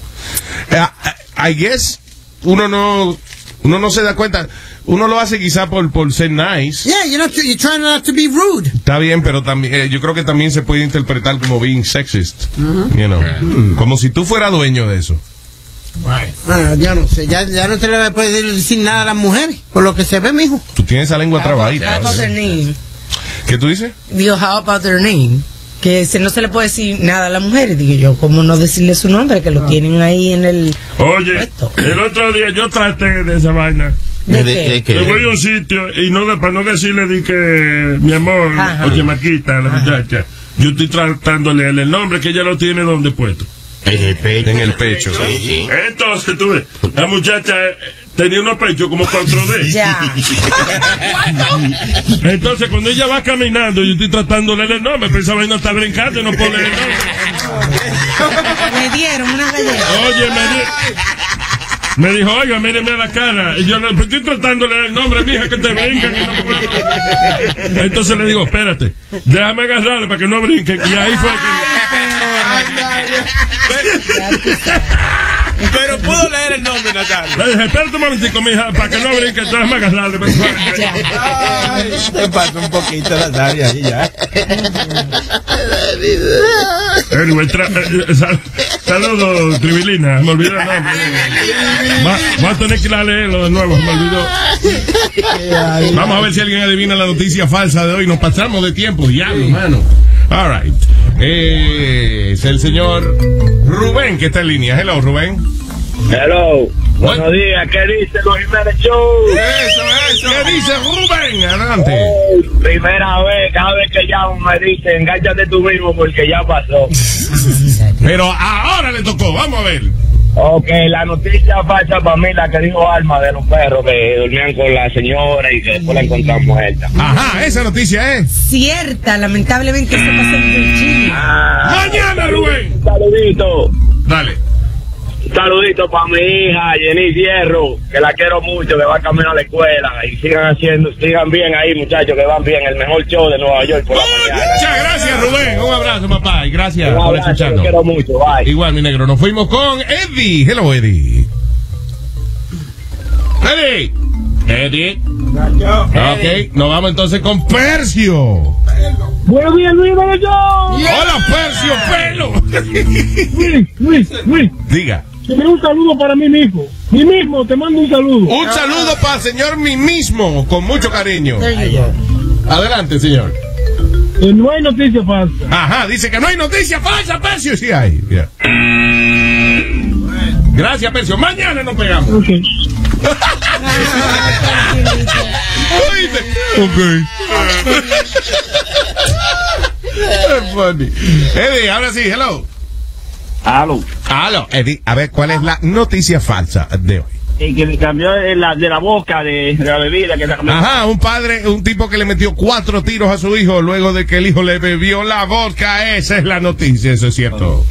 Eh, I guess uno no, uno no se da cuenta. Uno lo hace quizá por, por ser nice. Yeah, you're, not, you're trying not to be rude. Está bien, pero también, eh, yo creo que también se puede interpretar como being sexist. You know, Como si tú fueras dueño de eso. Ah, ya no sé, ya, ya no te le puedes decir nada a las mujeres, por lo que se ve, mijo. Tú tienes esa lengua name? ¿Qué tú dices? Digo, how about their name? Que se, no se le puede decir nada a la mujer. Digo yo, ¿cómo no decirle su nombre? Que lo tienen ahí en el... Oye, el otro día yo traté de esa vaina. ¿De ¿De qué? Yo voy a un sitio y no para no decirle di que mi amor, Ajá. oye Maquita, la muchacha, yo estoy leerle el nombre que ella lo tiene donde puesto. En el pecho. En el pecho. Sí, sí. Entonces tú ves, la muchacha tenía unos pechos como 4D. Ya. [laughs] Entonces cuando ella va caminando, yo estoy tratando de leerle el nombre, pero esa vaina está brincando y no puedo leer el nombre. Me dieron una galleta. Oye, me, di- me dijo, oiga, míreme a la cara. Y yo le estoy tratando de leer el nombre, mija, que te brinca. que no puedo". Entonces le digo, espérate, déjame agarrarle para que no brinque. Y ahí fue [laughs] Pero pudo leer el nombre. Natalia. Le dije, espérate un momentico, mija, para que no brinque, déjame agarrarle. pues". Te falta un poquito, Natalia, y ya. Anyway, tra- eh, sal- saludos, Tribilina. Me olvidé el nombre. Va, va a tener que ir a leerlo de nuevo, me olvidó. Vamos a ver si alguien adivina la noticia falsa de hoy. Nos pasamos de tiempo, diablo, hermano. All right. Es el señor Rubén que está en línea. Hello, Rubén. Hello. Buenos días, ¿qué dice Luis Jiménez Show? Eso, eso. ¿Qué dice Rubén? Adelante. Primera vez, cada vez que llamo me dicen, engáñate tú mismo porque ya pasó. [laughs] Pero ahora le tocó, vamos a ver. Ok, la noticia falsa para mí, la que dijo Alma de los perros que dormían con la señora y que después la encontramos muerta. Ajá, esa noticia es. Cierta, lamentablemente se pasó en Virginia. Mañana, Rubén. Un saludito. Dale. Un saludito para mi hija, Jenny Hierro, que la quiero mucho, que va camino a la escuela. Y sigan haciendo, sigan bien ahí, muchachos, que van bien. El mejor show de Nueva York por la mañana. Muchas gracias, Rubén. Un abrazo, papá. Y gracias por escucharnos. te quiero mucho, bye. Igual, mi negro. Nos fuimos con Eddie. Hello, Eddie. Eddie. Eddie. Ok, nos vamos entonces con Percio. Buenos días, Luis Show. Hola, Percio, pelo. Luis, Luis, Luis. Diga. Te un saludo para mí mismo. Mí mismo te mando un saludo. Un saludo para el señor mí mismo, con mucho cariño. Adelante, señor. Eh, no hay noticia falsa. Ajá, dice que no hay noticia falsa, Percio. Sí hay. Gracias, Percio. Mañana nos pegamos. Ok. Oíste. Ok. [laughs] Es funny. Eddie, ahora sí, hello. Aló. Aló, Eddie, a ver, ¿cuál es la noticia falsa de hoy? Y que le cambió de la, de la boca de, de la bebida que. Ajá, un padre, un tipo que le metió cuatro tiros a su hijo luego de que el hijo le bebió la vodka. Esa es la noticia, eso es cierto.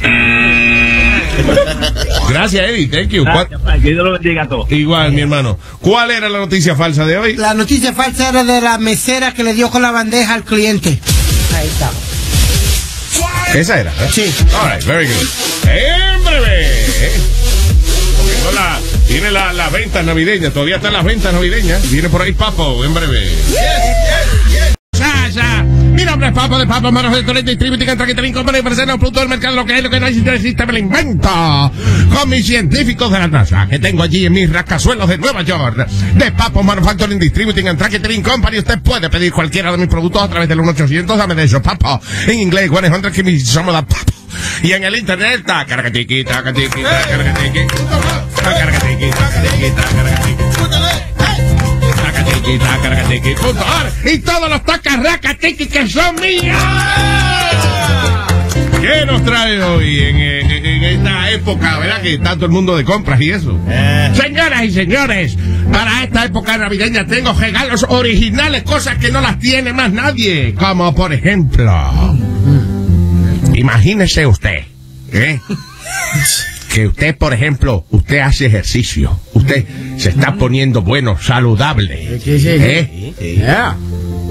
Gracias, Eddie, thank you. ¿Cuál- Gracias, Pai, que Dios lo bendiga a todos. Igual, mi hermano. ¿Cuál era la noticia falsa de hoy? La noticia falsa era de la mesera que le dio con la bandeja al cliente. Ahí está. Esa era, ¿eh? Sí. All right, very good. En breve. Cogiendo la- tiene la, la venta navideña, todavía están las ventas navideñas. Viene por ahí Papo, en breve. Ya, ya. Mi nombre es Papo de Papo Manufacturing Distributing and Tracking Company. Presenta un producto del mercado, lo que hay, lo que no existe, existe, me lo invento. Con mis científicos de la NASA, que tengo allí en mis rascazuelos de Nueva York. De Papo Manufacturing Distributing and Tracking Company. Usted puede pedir cualquiera de mis productos a través del 1-800, dame de eso, Papo. En inglés, 100 que me somos la Papo. Y en el internet, ta, caracatiqui, tacatiqui, tacaracatiqui, tacaracatiqui, tacatiqui, tacaracatiqui. Tacatiqui, tacaracatiqui, punto Y todos los tacaracatiqui que son míos. ¿Qué nos trae hoy en, en- en esta época, verdad? Que está todo el mundo de compras y eso. Señoras y señores, para esta época navideña tengo regalos originales, cosas que no las tiene más nadie. Como por ejemplo, imagínese usted, ¿eh? [laughs] Que usted, por ejemplo, usted hace ejercicio, usted se está poniendo bueno, saludable. ¿eh?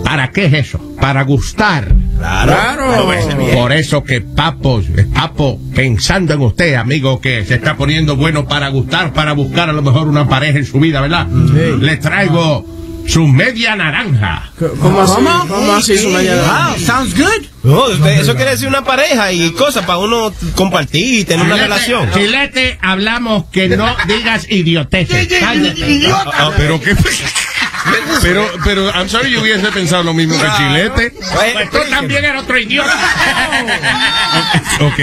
¿Para qué es eso? Para gustar. Claro. Por eso que Papo, Papo, pensando en usted, amigo, que se está poniendo bueno para gustar, para buscar a lo mejor una pareja en su vida, ¿verdad? Le traigo su media naranja. ¿Cómo así? ¿Cómo así su media naranja? Wow, sounds good. No, usted- eso quiere decir una pareja y cosas para uno compartir y tener una relación. Chilete, hablamos que no digas idioteces. Cállate. Ah, ah, pero qué [laughs] pero, pero, I'm sorry, yo hubiese pensado lo mismo que Chilete. Pues tú también eres otro idiota. [laughs] ok.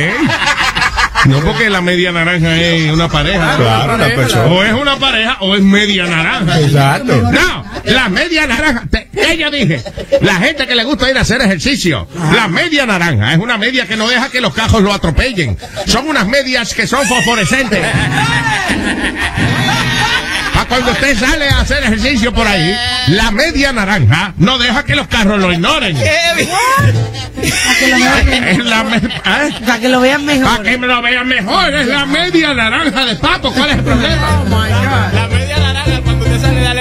No porque la media naranja es una pareja. Claro, una persona. O es una pareja o es media naranja. Exacto. No, la media naranja. te- ¿Qué yo dije? La gente que le gusta ir a hacer ejercicio. La media naranja es una media que no deja que los cajos lo atropellen. Son unas medias que son fosforescentes. Para cuando usted sale a hacer ejercicio por ahí, la media naranja no deja que los carros lo ignoren. Es [laughs] la me- ¿eh? Para que lo vean mejor. Para que me lo vean mejor, es la media naranja de papo. ¿Cuál es el problema? La media naranja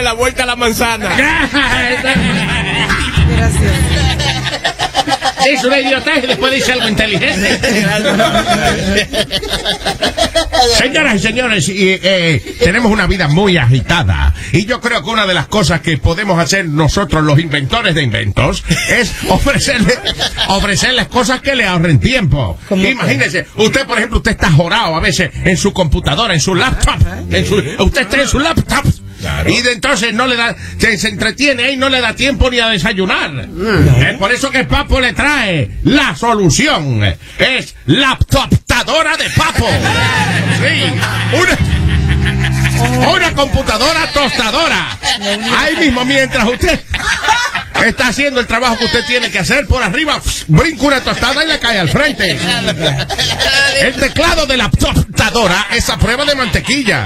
la vuelta a la manzana. dice una idiotez y después dice algo inteligente. Señoras y señores, y, eh, tenemos una vida muy agitada. Y yo creo que una de las cosas que podemos hacer nosotros, los inventores de inventos, es ofrecerle, ofrecerles cosas que le ahorren tiempo. Imagínese, usted, por ejemplo, usted está jorado a veces en su computadora, en su laptop. En su, usted está en su laptop. Y de entonces no le da, se, se entretiene ahí, no le da tiempo ni a desayunar. Es por eso que Papo le trae la solución. Es laptoptadora de Papo. Sí, una, una computadora tostadora. Ahí mismo, mientras usted está haciendo el trabajo que usted tiene que hacer por arriba, brinca una tostada y le cae al frente. El teclado de la tostadora es a prueba de mantequilla.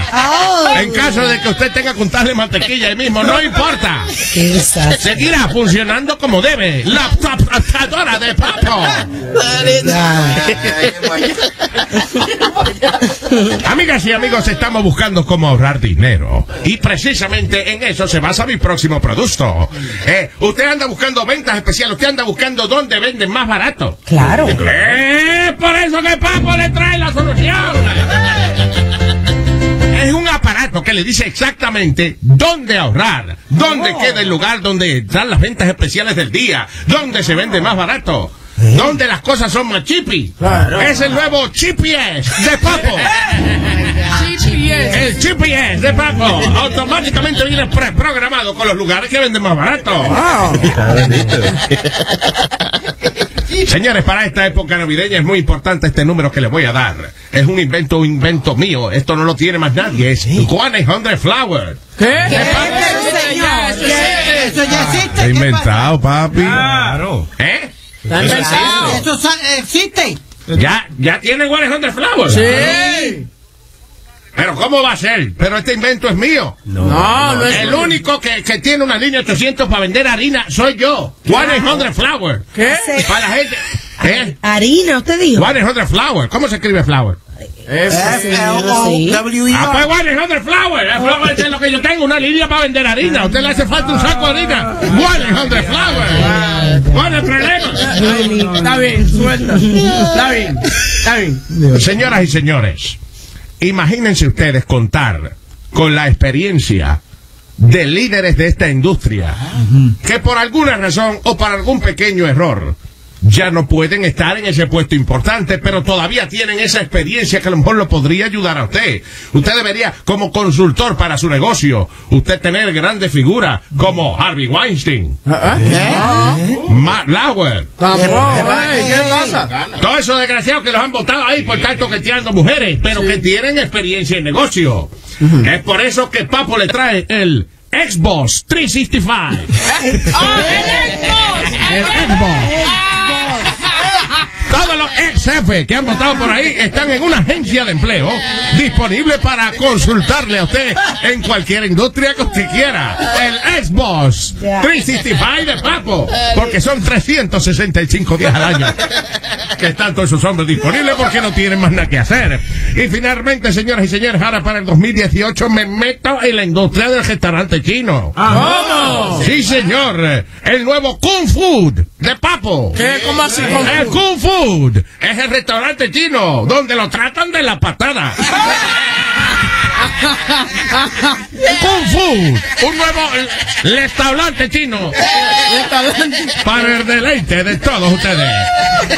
En caso de que usted tenga que untarle mantequilla ahí mismo, no importa. Seguirá funcionando como debe. La tostadora de papo. Amigas y amigos, estamos buscando cómo ahorrar dinero. Y precisamente en eso se basa mi próximo producto. Eh, usted anda buscando ventas especiales, usted anda buscando dónde venden más barato. Claro. Es por eso que Papo le trae la solución. Es un aparato que le dice exactamente dónde ahorrar, dónde queda el lugar donde están las ventas especiales del día, dónde se vende más barato. Donde las cosas son más chippy. Es el nuevo GPS de Papo. El GPS de Papo automáticamente viene preprogramado con los lugares que venden más barato. Señores, para esta época navideña es muy importante este número que les voy a dar. Es un invento, un invento mío. Esto no lo tiene más nadie. Es 100 Flower. ¿Qué? Eso ya existe. Está inventado, papi. Claro. ¿Eh? Eso existe. ¿Ya, ya tienen 100 Flowers? Sí. Pero ¿cómo va a ser? Pero este invento es mío. No, no es El único que, que tiene una línea 800 para vender harina soy yo. 100 Flower. ¿Qué? Para la gente. ¿Eh? Harina, usted dijo. 100 Flower. ¿Cómo se escribe Flower? F-L-O-W-E-R. Ah, pues 100 Flower. Flower es lo que yo tengo, una línea para vender harina. A usted le hace falta un saco de harina. 100 Flower. ¿Cuál es el problema? Está bien, suelta. Está bien, está bien. Señoras y señores, imagínense ustedes contar con la experiencia de líderes de esta industria que por alguna razón o por algún pequeño error ya no pueden estar en ese puesto importante, pero todavía tienen esa experiencia que a lo mejor lo podría ayudar a usted. Usted debería, como consultor para su negocio, usted tener grandes figuras como Harvey Weinstein, Matt Lauer, ¿Qué pasa? todos esos desgraciados que los han votado ahí por estar toqueteando mujeres, pero que tienen experiencia en negocio. Es por eso que Papo le trae el Xbox 365. [laughs] El Xbox. Todos los ex jefes que han votado por ahí están en una agencia de empleo disponible para consultarle a usted en cualquier industria que usted quiera. El Xbox 365 de Papo, porque son 365 días al año que están todos esos hombres disponibles porque no tienen más nada que hacer. Y finalmente, señoras y señores, ahora para el 2018 me meto en la industria del restaurante chino. ¿Cómo? Sí, señor. El nuevo Kung Food de Papo. ¿Qué? ¿Cómo así, Kung El? Kung Food es el restaurante chino donde lo tratan de la patada. [laughs] [laughs] Kung Fu, un nuevo eh, restaurante chino para el deleite de todos ustedes.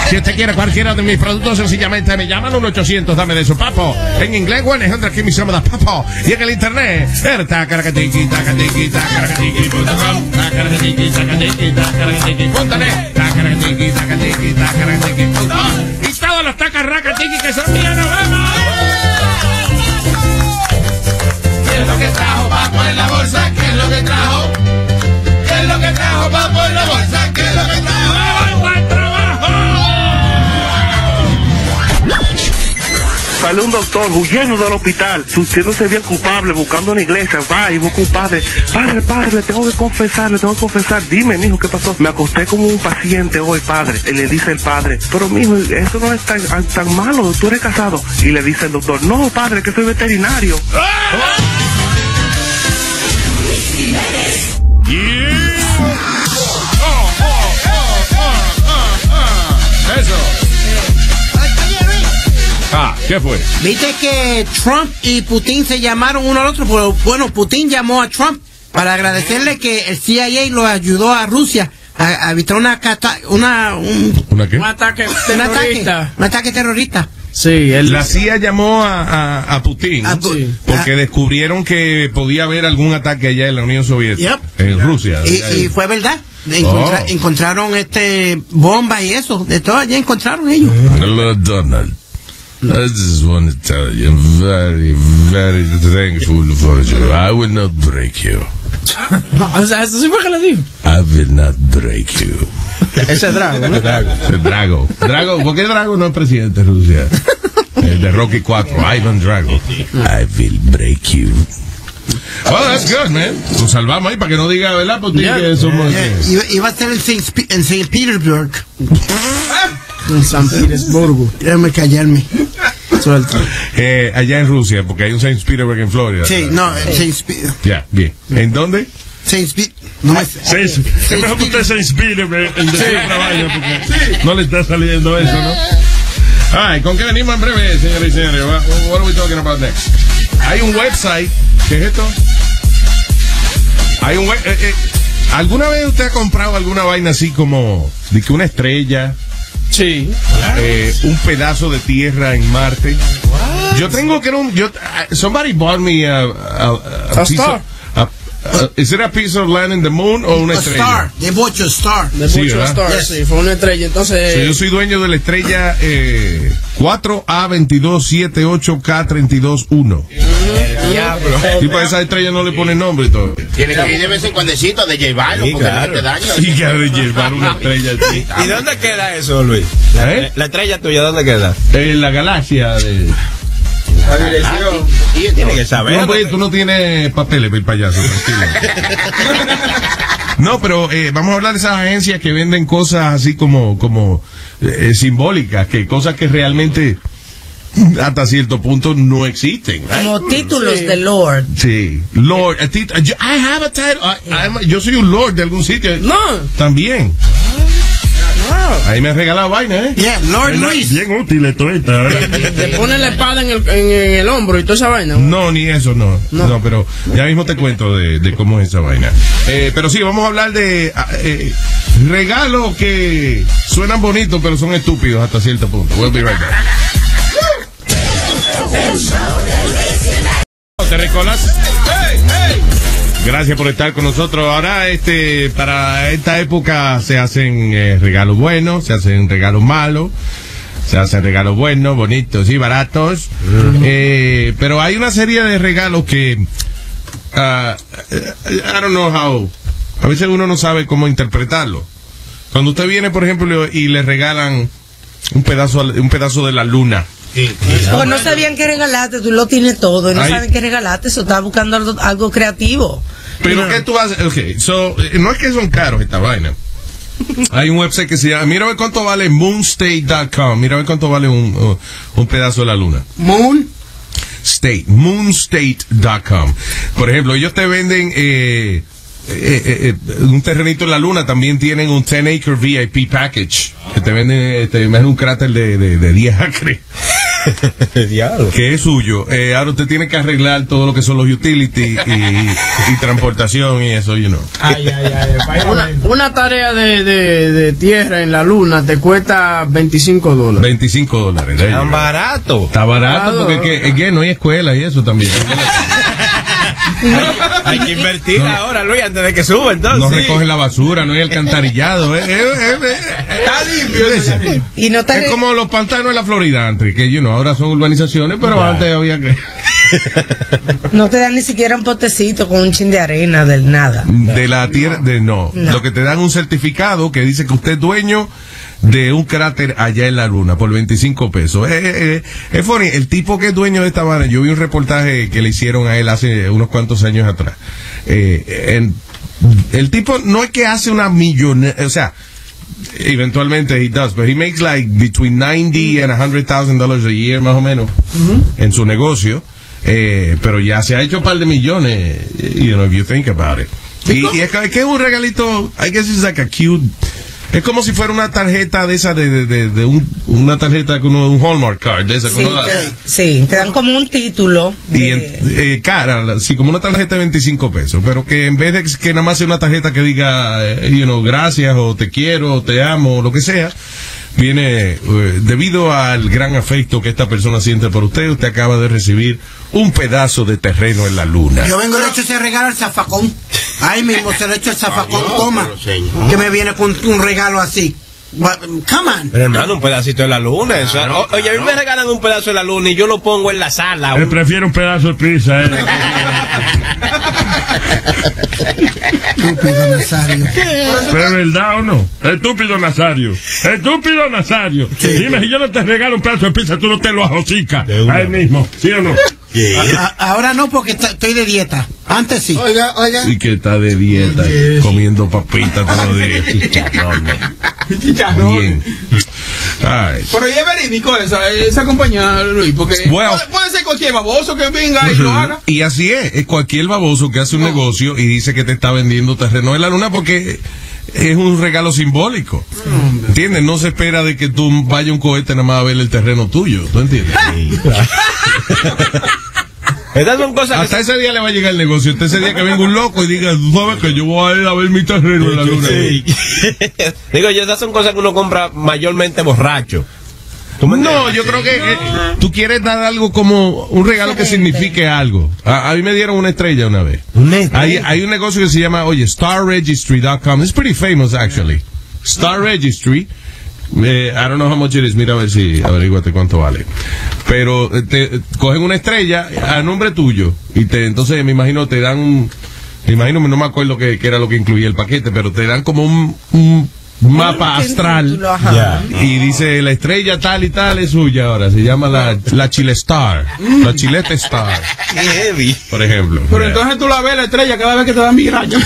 Si usted quiere cualquiera de mis productos, sencillamente me llaman un 800, dame de su papo. En inglés, bueno, es Andrés Kimi Sama da Papo. Y en el internet, er tacaracatiqui, tacatiqui, tacaracatiqui, punto com, tacaracatiqui, tacatiqui, tacaracatiqui, punto net, tacaracatiqui, tacatiqui, tacaracatiqui, punto com. Y todos los tacaracatiqui que son míos, nos vemos. ¿Qué es lo que trajo Papo en la bolsa? ¿Qué es lo que trajo? ¿Qué es lo que trajo Papo en la bolsa? ¿Qué es lo que trajo? ¡Buen trabajo! Sale un doctor huyendo del hospital, sintiéndose bien culpable, buscando una iglesia, va y busca un padre. Padre, padre, le tengo que confesar, le tengo que confesar. Dime, mijo, ¿qué pasó? Me acosté como un paciente hoy, padre. Y le dice el padre, pero mijo, eso no es tan, tan malo, tú eres casado. Y le dice el doctor, no, padre, que soy veterinario. Ah, ¿qué fue? Viste que Trump y Putin se llamaron uno al otro, pero bueno, Putin llamó a Trump para agradecerle que el CIA lo ayudó a Rusia a, evitar una, una un, ¿Una qué? un ataque terrorista. Un ataque terrorista. Sí, él. La CIA llamó a, a- a Putin porque descubrieron que podía haber algún ataque allá en la Unión Soviética, en Rusia. Y, y fue verdad. Encontra- Oh. Encontraron este bombas y eso, de todo allá encontraron ellos. Hello, Donald. I just want to tell you, I'm very, very thankful for you. I will not break you. O sea, fue que le dijo. I will not break you. Ese es Drago, ¿no? Ese es Drago. Drago, ¿por qué Drago no es presidente de Rusia? El de Rocky 4, Ivan Drago. I will break you. Well, that's good, man. Lo salvamos ahí para que no diga, ¿verdad? Putin, que somos... Eh, iba, iba a ser en Saint Petersburg. En San Petersburgo. Déjame callarme. Suelta. Eh, allá en Rusia, porque hay un Saint Petersburg en Florida. Sí, no, en Saint Pe- Ya, bien. ¿En dónde? Saint Pe- no me Se- Es mejor que usted se inspire en decir otra vaina porque no le está saliendo eso, ¿no? Ay, ¿con qué venimos en breve, señores y señores? What, what are we talking about next? Hay un website, ¿qué es esto? Hay un web, eh, eh, ¿Alguna vez usted ha comprado alguna vaina así como de que una estrella? Sí. Eh, un pedazo de tierra en Marte. Yo tengo que era un, yo, uh, somebody bought me a, a, a A piece star. of- a- a- is it a piece of land in the moon o una A estrella? star. They bought you a star. De Sí, muchos ¿verdad? stars, sí, fue una estrella. Entonces. Sí, yo soy dueño de la estrella eh, 4A22778K321. Diablo. Y para [laughs] esa estrella no le pone nombre y todo. Tiene que ir de vez en cuando de llevarlo Sí, porque claro. no te daño. Sí, que ha de llevar una estrella. ¿Y dónde queda eso, Luis? La, ¿Eh? la estrella tuya, ¿dónde queda? En la galaxia de... La dirección. Tiene que saber. No, pues, tú no tienes papeles, el payaso, tranquilo. [laughs] No, pero eh, vamos a hablar de esas agencias que venden cosas así como, como eh, simbólicas, que cosas que realmente hasta cierto punto no existen. Como títulos de Lord. Sí, Lord, a tit- yo- I have a title. I- I'm- yo soy un Lord de algún sitio. No. También. Ahí me han regalado vaina, ¿eh? Yeah, Lord Luis. Bien útil esto esta. Te pone la espada en el, en, en el hombro y toda esa vaina. No, ni eso, no. no. pero ya mismo te cuento de, de cómo es esa vaina. Eh, pero sí, vamos a hablar de ah, eh, regalos que suenan bonitos, pero son estúpidos hasta cierto punto. We'll be right back. ¿Te recolas? Gracias por estar con nosotros. Ahora, este, para esta época se hacen eh, regalos buenos, se hacen regalos malos, se hacen regalos buenos, bonitos y baratos. Eh, pero hay una serie de regalos que, ah, eh, I don't know how, a veces uno no sabe cómo interpretarlo. Cuando usted viene, por ejemplo, y le regalan un pedazo, un pedazo de la luna. Porque no sabían qué regalarte, tú lo tienes todo y no Ay. saben qué regalarte, eso estaba buscando algo, algo creativo. Pero ¿qué tú haces? Ok, so, eh, no es que son caros esta vaina. [laughs] Hay un website que se llama, mira a ver cuánto vale moonstate.com, mira a ver cuánto vale un, uh, un pedazo de la luna. Moon. State, moonstate.com. Por ejemplo, ellos te venden eh, eh, eh, eh, un terrenito en la luna, también tienen un 10 acre VIP package, que te venden te venden un cráter de, de, de 10 acres. [laughs] que es suyo. Eh, ahora usted tiene que arreglar todo lo que son los utilities y, y transportación y eso, you know. Ay, ay, ay. Una, una tarea de, de, de tierra en la luna te cuesta 25 dólares. 25 dólares. Tan barato. Está barato porque es que, es que no hay escuela y eso también. [laughs] [laughs] Hay que invertir ahora, Luis, antes de que suba, entonces. No recogen la basura, no hay alcantarillado. eh, eh, eh, eh, Está limpio. Y no te Es como los pantanos de la Florida antes, que you know, ahora son urbanizaciones, pero antes había que... [laughs] No te dan ni siquiera un potecito con un chin de arena del nada. De la tierra, de no. No. Lo que te dan un certificado que dice que usted es dueño de un cráter allá en la luna por 25 pesos. Eh, eh, eh, es funny, el tipo que es dueño de esta vaina, yo vi un reportaje que le hicieron a él hace unos cuantos años atrás. En- el tipo no es que hace una millonada, o sea, eventualmente he does, but he makes like between 90 and 100,000 dollars a year más o menos en su negocio. Eh, pero ya se ha hecho un par de millones, you know, if you think about it. Y, y es, que, es que es un regalito, I guess it's like a cute, Es como si fuera una tarjeta de esa, de, de, de- de un, una tarjeta con un Hallmark card, de esa Sí, te, sí, te dan como un título. Y en- eh, cara, sí, como una tarjeta de 25 pesos, pero que en vez de que nada más sea una tarjeta que diga, eh, you know, gracias o te quiero o te amo o lo que sea, viene eh, debido al gran afecto que esta persona siente por usted, usted acaba de recibir un pedazo de terreno en la luna. Yo vengo y le echo ese regalo al zafacón. Ahí mismo se lo echo al zafacón. Toma. Que me viene con un regalo así. Come on. Pero hermano, un pedacito de la luna. eso- oye, a mí me regalan un pedazo de la luna y yo lo pongo en la sala. Él prefiere un pedazo de pizza, ¿eh? Estúpido Nazario. ¿Pero es verdad o no? Estúpido Nazario. Estúpido Nazario. Dime, si yo no te regalo un pedazo de pizza, tú no te lo ajocicas. Ahí mismo, ¿sí o no? A- a- ahora no, porque estoy de dieta. Antes sí. Oiga, oiga. Y que está de dieta, comiendo papitas todos los días. [laughs] Chicharrones. Bien. Ay. Pero ya es verídico esa, esa compañía, Luis, porque Well- puede, puede ser cualquier baboso que venga y lo haga. Y así es, es cualquier baboso que hace un negocio y dice que te está vendiendo terreno en la luna porque es un regalo simbólico. ¿Entiendes? No se espera de que tú vayas a un cohete nada más a ver el terreno tuyo. ¿Tú entiendes? [laughs] Estas son cosas Hasta ese día le va a llegar el negocio. Hasta ese día que venga un loco y diga, tú sabes que yo voy a ir a ver mi terreno en la luna. Sí. [laughs] Digo yo, esas son cosas que uno compra mayormente borracho. No, yo creo que eh, tú quieres dar algo como un regalo que signifique algo. A, a mí me dieron una estrella una vez. Hay, hay un negocio que se llama, oye, starregistry.com. It's pretty famous, actually. Star Registry. eh, I don't know how much it is. Mira a ver si averiguate cuánto vale. Pero eh, te cogen una estrella a nombre tuyo y te entonces me imagino te dan un me imagino no me acuerdo qué qué era lo que incluía el paquete, pero te dan como un, un mapa astral. Ya. y dice la estrella tal y tal es suya ahora, se llama la, la Chile Star, la Chilete Star, por ejemplo. Pero entonces tú la ves la estrella cada vez que te dan migraña.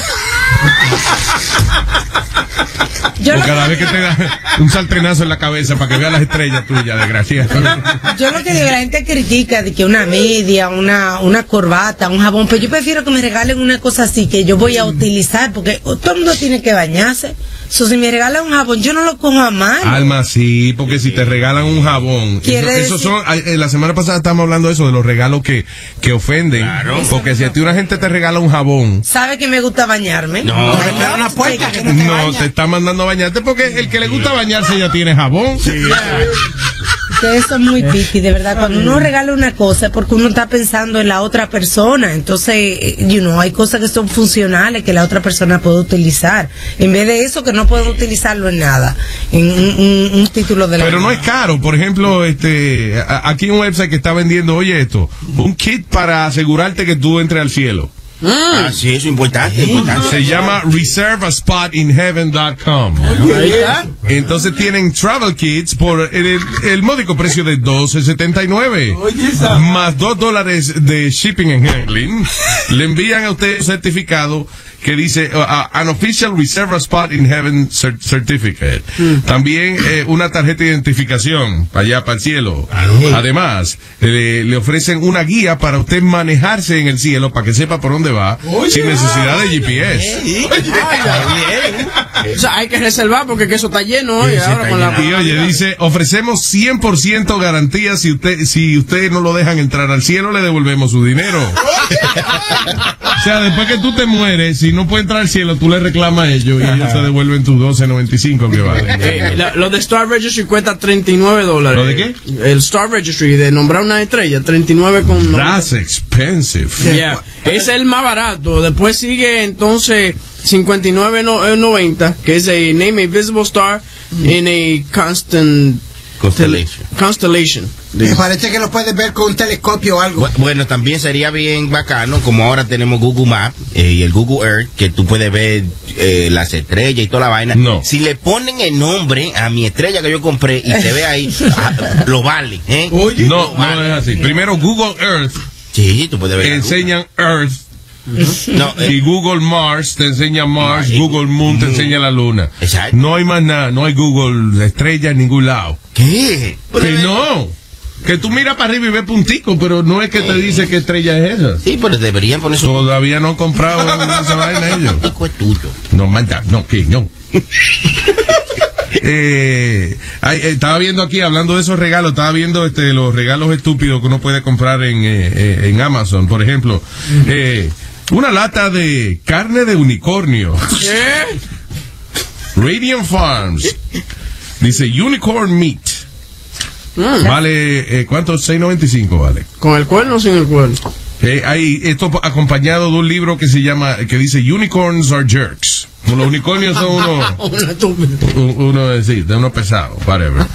O cada vez que te da un saltenazo en la cabeza para que veas las estrellas tuyas, desgraciado. Yo lo que digo, la gente critica de que una media, una, una corbata, un jabón, pero yo prefiero que me regalen una cosa así que yo voy a utilizar, porque todo el mundo tiene que bañarse. So, si me regalan un jabón, yo no lo cojo a mano. Alma, sí, porque si te regalan un jabón, eso, esos decir- son, eh, la semana pasada estábamos hablando de eso, de los regalos que, que ofenden, porque si a ti una gente te regala un jabón, ¿Sabe que me gusta bañarme? No. Me da una puerta que no te no te está mandando a bañarte porque el que le gusta bañarse ya tiene jabón. [laughs] Ustedes son muy piqui, de verdad. Cuando uno regala una cosa es porque uno está pensando en la otra persona. Entonces, eh, you know, hay cosas que son funcionales que la otra persona puede utilizar. En vez de eso, que no puede utilizarlo en nada. En un, un- un título de la Pero no es caro, por ejemplo, este, a- aquí hay un website que está vendiendo, oye esto, un kit para asegurarte que tú entres al cielo. Ah, sí, eso es importante, importante. Se llama reserveaspotinheaven.com. Entonces tienen travel kits por el, el módico precio de 12.79 más 2 dólares de shipping and handling. Le envían a usted un certificado que dice uh, uh, an official reserve spot in heaven cer- certificate. También eh, una tarjeta de identificación para allá, para el cielo. Además, le, le ofrecen una guía para usted manejarse en el cielo para que sepa por dónde va sin necesidad de GPS. [laughs] O sea, hay que reservar porque que eso está lleno hoy. ahora con la... Y oye, dice, ofrecemos 100% garantía si usted si usted no lo dejan entrar al cielo, le devolvemos su dinero. o sea, después que tú te mueres, si no puede entrar al cielo, tú le reclamas a ellos y ellos te devuelven tus 12.95 que vale. Eh, la- lo de Star Registry cuesta 39 dólares. ¿Lo de qué? El Star Registry, de nombrar una estrella, 39 con... That's expensive. Yeah. Es el más barato. Después sigue entonces 59.90, que es a Name a Visible Star in a Constant... Constellation. Constellation. Me parece que lo puedes ver con un telescopio o algo. Bu- Bueno, también sería bien bacano, como ahora tenemos Google Maps eh, y el Google Earth, que tú puedes ver eh, las estrellas y toda la vaina. Si le ponen el nombre a mi estrella que yo compré y se ve ahí, [laughs] ah, lo vale. ¿eh? No, no es así. Primero Google Earth. Sí, tú puedes ver. Enseñan Earth. No, eh. y Google Mars te enseña Mars, Google Moon te enseña la luna. No hay más nada, no hay Google estrella en ningún lado. ¿Qué? Que no. Que tú miras para arriba y ves puntico, pero no es que te dice qué estrella es esa. Sí, pero deberían poner su... Todavía no han comprado [laughs] esa vaina ellos. es tuyo. No, manda, no, que no. [laughs] eh, eh, estaba viendo aquí, hablando de esos regalos, estaba viendo este, los regalos estúpidos que uno puede comprar en, eh, eh, en Amazon. Por ejemplo, eh, una lata de carne de unicornio. Radiant Farms. Dice Unicorn Meat. Vale, eh, ¿cuánto? 6.95 vale. ¿Con el cuerno o sin el cuerno? Eh, hay esto acompañado de un libro que se llama, que dice Unicorns are jerks. Los unicornios son unos, [laughs] Una estúpida. u- uno de sí, de uno pesado, whatever.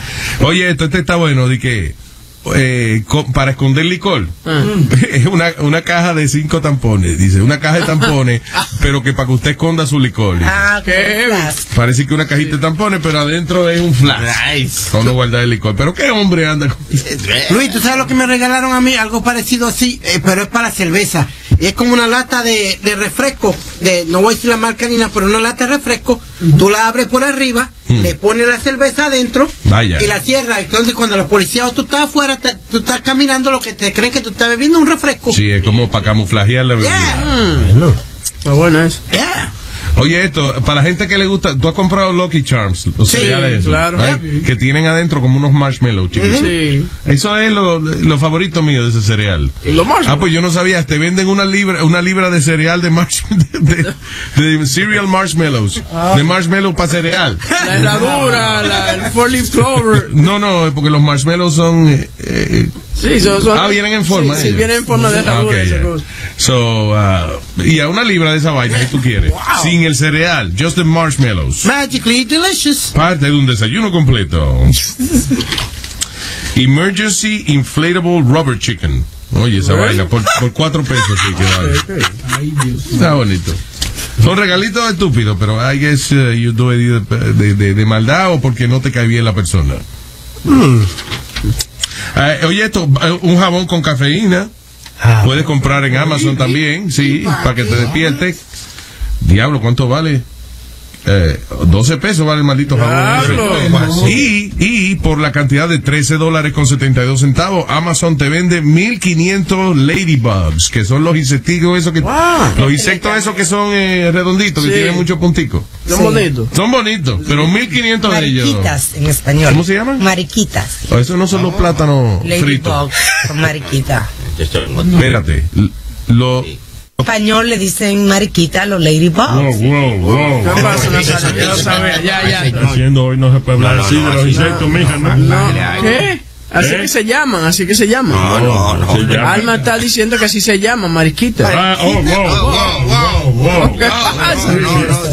Oye, esto este está bueno, de que eh, para esconder licor es una, una caja de cinco tampones, dice, una caja de tampones, [laughs] pero que para que usted esconda su licor. Ah, ¿Qué? Parece que una cajita de tampones, pero adentro es un flash. Para uno guardar el licor. Pero qué hombre anda con [laughs] Luis, ¿tú sabes lo que me regalaron a mí? Algo parecido así, eh, pero es para cerveza. Y es como una lata de, de refresco, de, no voy a decir la marca ni nada, pero una lata de refresco. Tú la abres por arriba, le pones la cerveza adentro Vaya. y la cierras. Entonces, cuando los policías o tú estás afuera, te- tú estás caminando, lo que te creen que tú estás bebiendo un refresco. Sí, es como para camuflajear la bebida. Está bueno eso. Oye, esto, para la gente que le gusta, tú has comprado Lucky Charms, los Sí, cereales claro. ¿right? que tienen adentro como unos marshmallows, chicos. Sí. Eso es lo, lo favorito mío de ese cereal. Los marshmallows. Ah, pues yo no sabía, te venden una libra, una libra de cereal de marsh, [laughs] de, de- de cereal marshmallows, de marshmallow para cereal. La herradura, la, el four leaf clover. No, no, porque los marshmallows son, eh, eh, Sí, son, son- ah, vienen en forma. Sí, vienen en forma de Ah, herradura. ok, esa ya. cosa. So, uh, y a una libra de esa vaina si tú quieres. Sin el cereal, just the marshmallows. Magically delicious. Parte de un desayuno completo. Emergency Inflatable Rubber Chicken. Oye, esa vaina, por, por cuatro pesos sí que vale. Está bonito. Son regalitos estúpidos, pero I guess uh, you do it de, de- de- de maldad o porque no te cae bien la persona. Eh, oye, esto, eh, un jabón con cafeína. Puedes comprar en Amazon también, sí, para que te despierte. Diablo, ¿cuánto vale? Eh, 12 pesos vale el maldito jabón. Y, y por la cantidad de 13 dólares con 72 centavos, Amazon te vende 1500 ladybugs, que son los insecticos esos que, los insectos esos que son eh, redonditos, que Sí. tienen muchos punticos. Son Sí. bonitos. Son bonitos, pero 1500 de ellos. Mariquitas en español. ¿Cómo se llaman? Mariquitas. Oh, Esos no son los plátanos fritos. Ladybug con mariquita. Espérate, lo, español le dicen mariquita a los ladybugs. Wow, wow, ¿Qué pasa, Nazario? Lo sabía, ya, ya. Haciendo hoy no se puede hablar así de los insectos, mija, ¿no? ¿Qué? Así ¿Eh? que se llaman, así que se llaman. No, no, llama. Alma está diciendo que así se llama, mariquita. Ah, oh, wow, wow, wow, wow. ¿Qué pasa?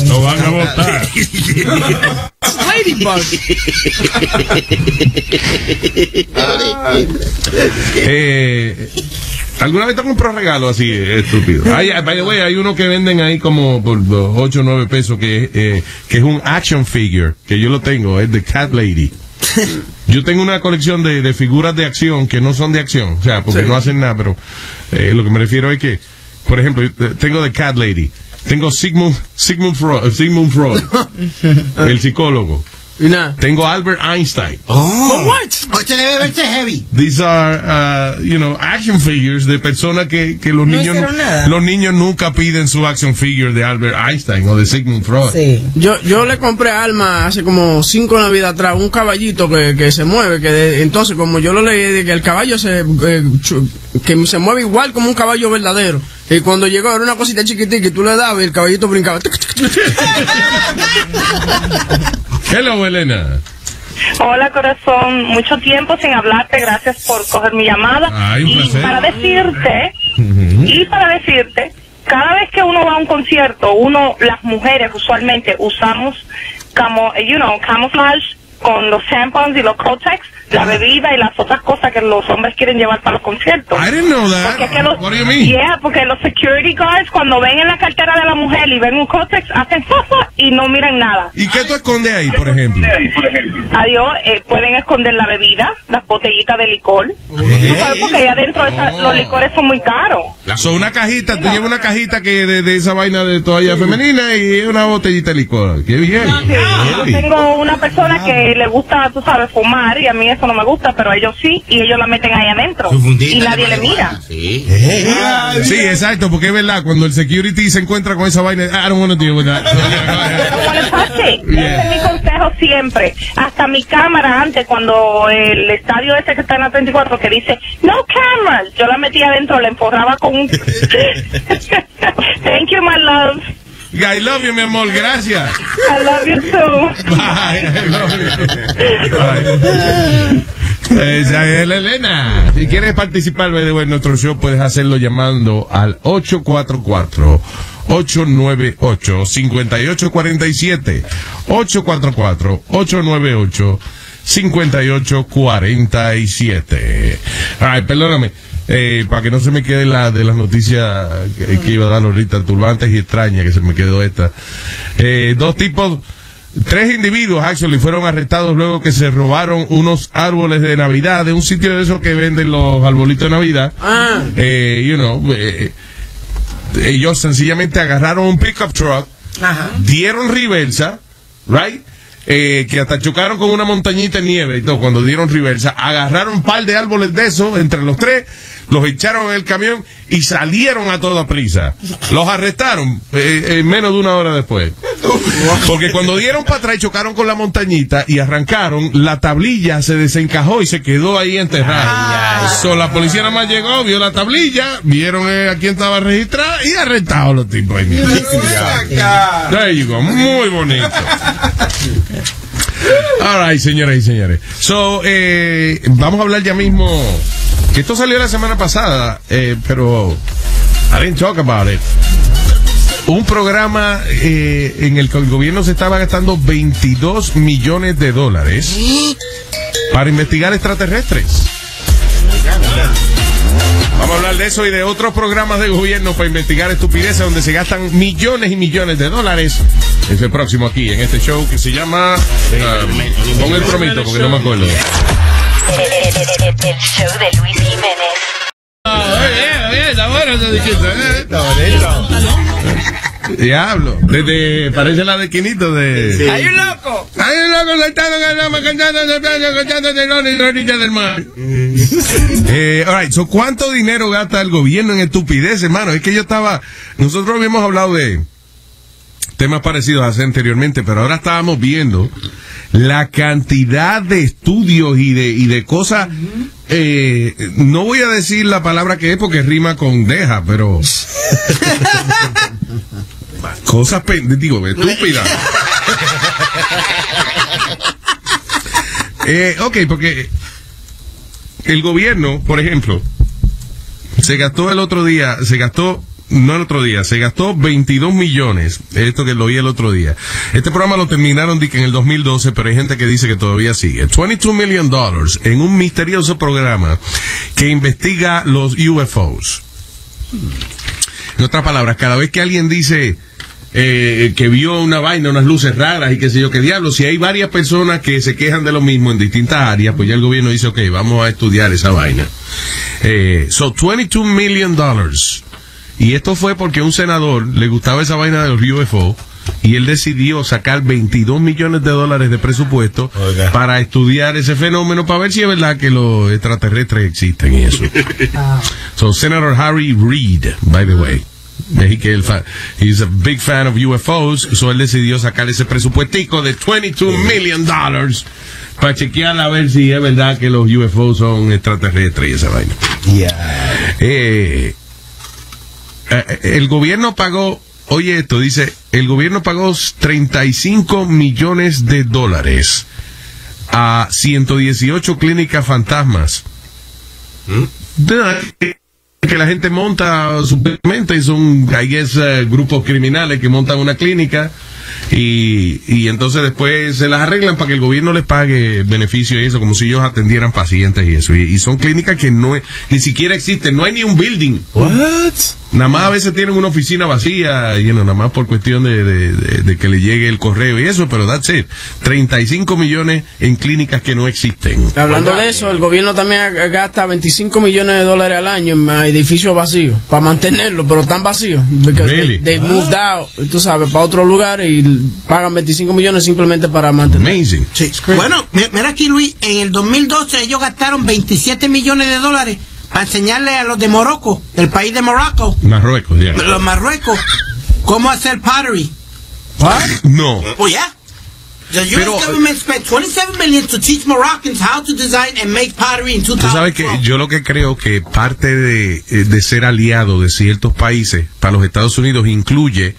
Lo van a votar. Ladybug. Eh, ¿Alguna vez te compró regalo así estúpido? Hay, by the way, hay uno que venden ahí como por 8 o 9 pesos que, eh, que es un action figure, que yo lo tengo, es de Cat Lady. Yo tengo una colección de, de figuras de acción que no son de acción, o sea, porque Sí. no hacen nada, pero eh, lo que me refiero es que, por ejemplo, tengo de Cat Lady, tengo Sigmund, Sigmund Freud, Sigmund Freud [laughs] el psicólogo. Tengo Albert Einstein. Oh, what? Debe verse heavy. These are, uh, you know, action figures de personas que, que los No niños nada. los niños nunca piden su action figure de Albert Einstein o de Sigmund Freud. Sí. Yo, yo le compré a Alma hace como cinco navidades atrás un caballito que, que se mueve, que de- entonces como yo lo leí, de que el caballo se, eh, que se mueve igual como un caballo verdadero. Y cuando llegó era una cosita chiquitica y tú le dabas y el caballito brincaba. [laughs] [laughs] Hello, Elena. Hola corazón, mucho tiempo sin hablarte, gracias por coger mi llamada. Ay, un y placer. para decirte, y para decirte, cada vez que uno va a un concierto, uno, las mujeres usualmente usamos como, you know, camouflage con los tampons y los Kotex, la bebida y las otras cosas que los hombres quieren llevar para los conciertos. I didn't know that. Porque es que los, What do you mean? Yeah, porque los security guards cuando ven en la cartera de la mujer y ven un Kotex, hacen fafa y no miran nada. ¿Y qué tú escondes ahí, por ejemplo? Adiós, eh, pueden esconder la bebida, las botellitas de licor. Tú sabes, porque ahí adentro esa- los licores son muy caros. Son una cajita, tú llevas una cajita que de, de esa vaina de toalla femenina y una botellita de licor. Qué bien. Yo tengo una persona que eh, le gusta, tú sabes, fumar y a mí eso no me gusta, pero ellos sí y ellos la meten ahí adentro y nadie le mira. Sí. Sí, exacto, porque es verdad, cuando el security se encuentra con esa vaina, I don't want to deal with that. Ese es mi consejo siempre. Hasta mi cámara antes, cuando el estadio ese que está en la 34 que dice no cameras, yo la metía adentro, la enforraba con un... [laughs] [laughs] Thank you, my love. I love you, mi amor, gracias. I love you too. Bye, I love you. Bye. Esa es la Elena. Si quieres participar en nuestro show, puedes hacerlo llamando al 844 898 5847 844 898 5847 Ay, perdóname. Eh, para que no se me quede la de las noticias que, que iba a dar ahorita, turbantes y extrañas, que se me quedó esta. Eh, dos tipos, tres individuos, actually, fueron arrestados luego que se robaron unos árboles de Navidad de un sitio de esos que venden los arbolitos de Navidad. Eh, you know, eh, ellos sencillamente agarraron un pickup truck, dieron reversa, right? Eh, que hasta chocaron con una montañita de nieve y todo, cuando dieron reversa, agarraron un par de árboles de esos entre los tres, los echaron en el camión y salieron a toda prisa. Los arrestaron eh, en menos de una hora después. Porque cuando dieron para atrás y chocaron con la montañita y arrancaron, la tablilla se desencajó y se quedó ahí enterrada. So, la policía nada más llegó, vio la tablilla, vieron eh, a quién estaba registrada y arrestados los tipos ahí mismo. There you go. Muy bonito. All right, señoras y señores. So, eh, vamos a hablar ya mismo. Que esto salió la semana pasada, eh, pero I didn't talk about it. Un programa eh, en el que el gobierno se estaba gastando 22 millones de dólares para investigar extraterrestres. Hablar de eso y de otros programas de gobierno para investigar estupideces donde se gastan millones y millones de dólares. Es el próximo aquí, en este show que se llama... um, pon el promito porque no me acuerdo. El show de Luis Jiménez. Está bueno ¿eh? Está bonito. Diablo. Desde, parece la de Quinito de... ¡Hay un loco! Hay un loco sentado en el lama cantando, cantando, cantando de Loni y Ronilla del Mar. Eh, all right, so, ¿cuánto dinero gasta el gobierno en estupidez, hermano? Es que yo estaba, nosotros habíamos hablado de temas parecidos hace anteriormente, pero ahora estábamos viendo la cantidad de estudios y de, y de cosas, eh, no voy a decir la palabra que es porque rima con deja, pero [laughs] cosas, pen- digo, estúpidas. [laughs] Eh, ok, porque el gobierno, por ejemplo, se gastó el otro día, se gastó, no el otro día, se gastó 22 millones, esto que lo vi el otro día. Este programa lo terminaron en el 2012, pero hay gente que dice que todavía sigue. 22 million dollars en un misterioso programa que investiga los UFOs. En otras palabras, cada vez que alguien dice eh, que vio una vaina, unas luces raras y qué sé yo qué diablo, si hay varias personas que se quejan de lo mismo en distintas áreas, pues ya el gobierno dice, ok, vamos a estudiar esa vaina. Eh, so, 22 million dollars. Y esto fue porque un senador le gustaba esa vaina de los UFO y él decidió sacar 22 millones de dólares de presupuesto para estudiar ese fenómeno para ver si es verdad que los extraterrestres existen y eso. [laughs] So, Senator Harry Reid, by the way. Es que él he's a big fan of UFOs, so él decidió sacar ese presupuestico de 22 million dollars para chequear a ver si es verdad que los UFOs son extraterrestres y esa vaina. Eh, eh, el gobierno pagó, oye esto, dice, el gobierno pagó 35 millones de dólares a 118 clínicas fantasmas. De- que la gente monta supuestamente son guess, eh, grupos criminales que montan una clínica y, y entonces después se las arreglan para que el gobierno les pague beneficio y eso como si ellos atendieran pacientes y eso. Y, y son clínicas que no ni siquiera existen no hay ni un building Nada más a veces tienen una oficina vacía, you know, nada más por cuestión de, de- de- de que le llegue el correo y eso, pero that's it. 35 millones en clínicas que no existen. Hablando de eso, el gobierno también gasta 25 millones de dólares al año en edificios vacíos para mantenerlos, pero están vacíos. Really? they, they moved out, tú sabes, para otro lugar y pagan 25 millones simplemente para mantener. Amazing. Sí. Bueno, mi- mira aquí Luis, en el 2012 ellos gastaron 27 millones de dólares para enseñarle a los de Morocco, del país de Morocco, Marruecos, ya. los Marruecos, cómo hacer pottery. No. Oh yeah. The US Pero, government spent 27 million to teach Moroccans how to design and make pottery in Tú 2012. sabes que yo lo que creo que parte de, eh, de ser aliado de ciertos países para los Estados Unidos incluye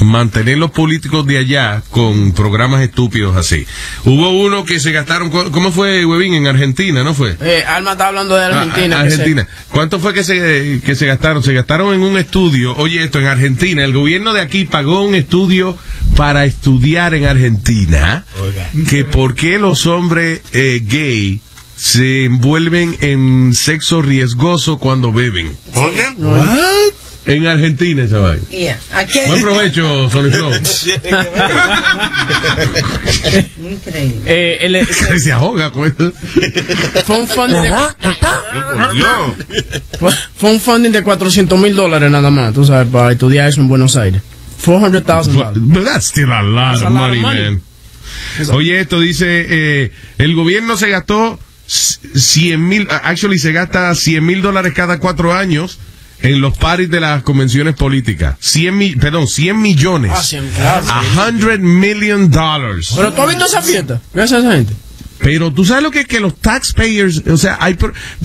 mantener los políticos de allá con programas estúpidos así. Hubo uno que se gastaron, ¿cu- ¿cómo fue, Huevín? En Argentina, ¿no fue? Eh, Alma está hablando de Argentina. Ah, que se- Argentina. ¿Cuánto fue que se, que se gastaron? Se gastaron en un estudio, oye esto, en Argentina. El gobierno de aquí pagó un estudio para estudiar en Argentina que por qué los hombres eh, gay se envuelven en sexo riesgoso cuando beben. En Argentina esa vaina. Yeah. Aquí Buen provecho, Soliflor. [laughs] Increíble. Eh, el- [laughs] se ahoga con esto. fue un funding de, fue, fue un funding de 400 mil dólares nada más, tú sabes, para estudiar eso en Buenos Aires. 400,000 dólares. But that's still a lot of a lot money, of money. man. Oye, esto dice, eh, el gobierno se gastó 100 mil, actually se gasta 100 mil dólares cada cuatro años en los paris de las convenciones políticas. 100 mi- perdón, 100 millones. Ah, cien, claro. A hundred million dollars. Pero tú has visto esa fiesta. Gracias a esa gente. Pero tú sabes lo que es que los taxpayers, o sea, hay,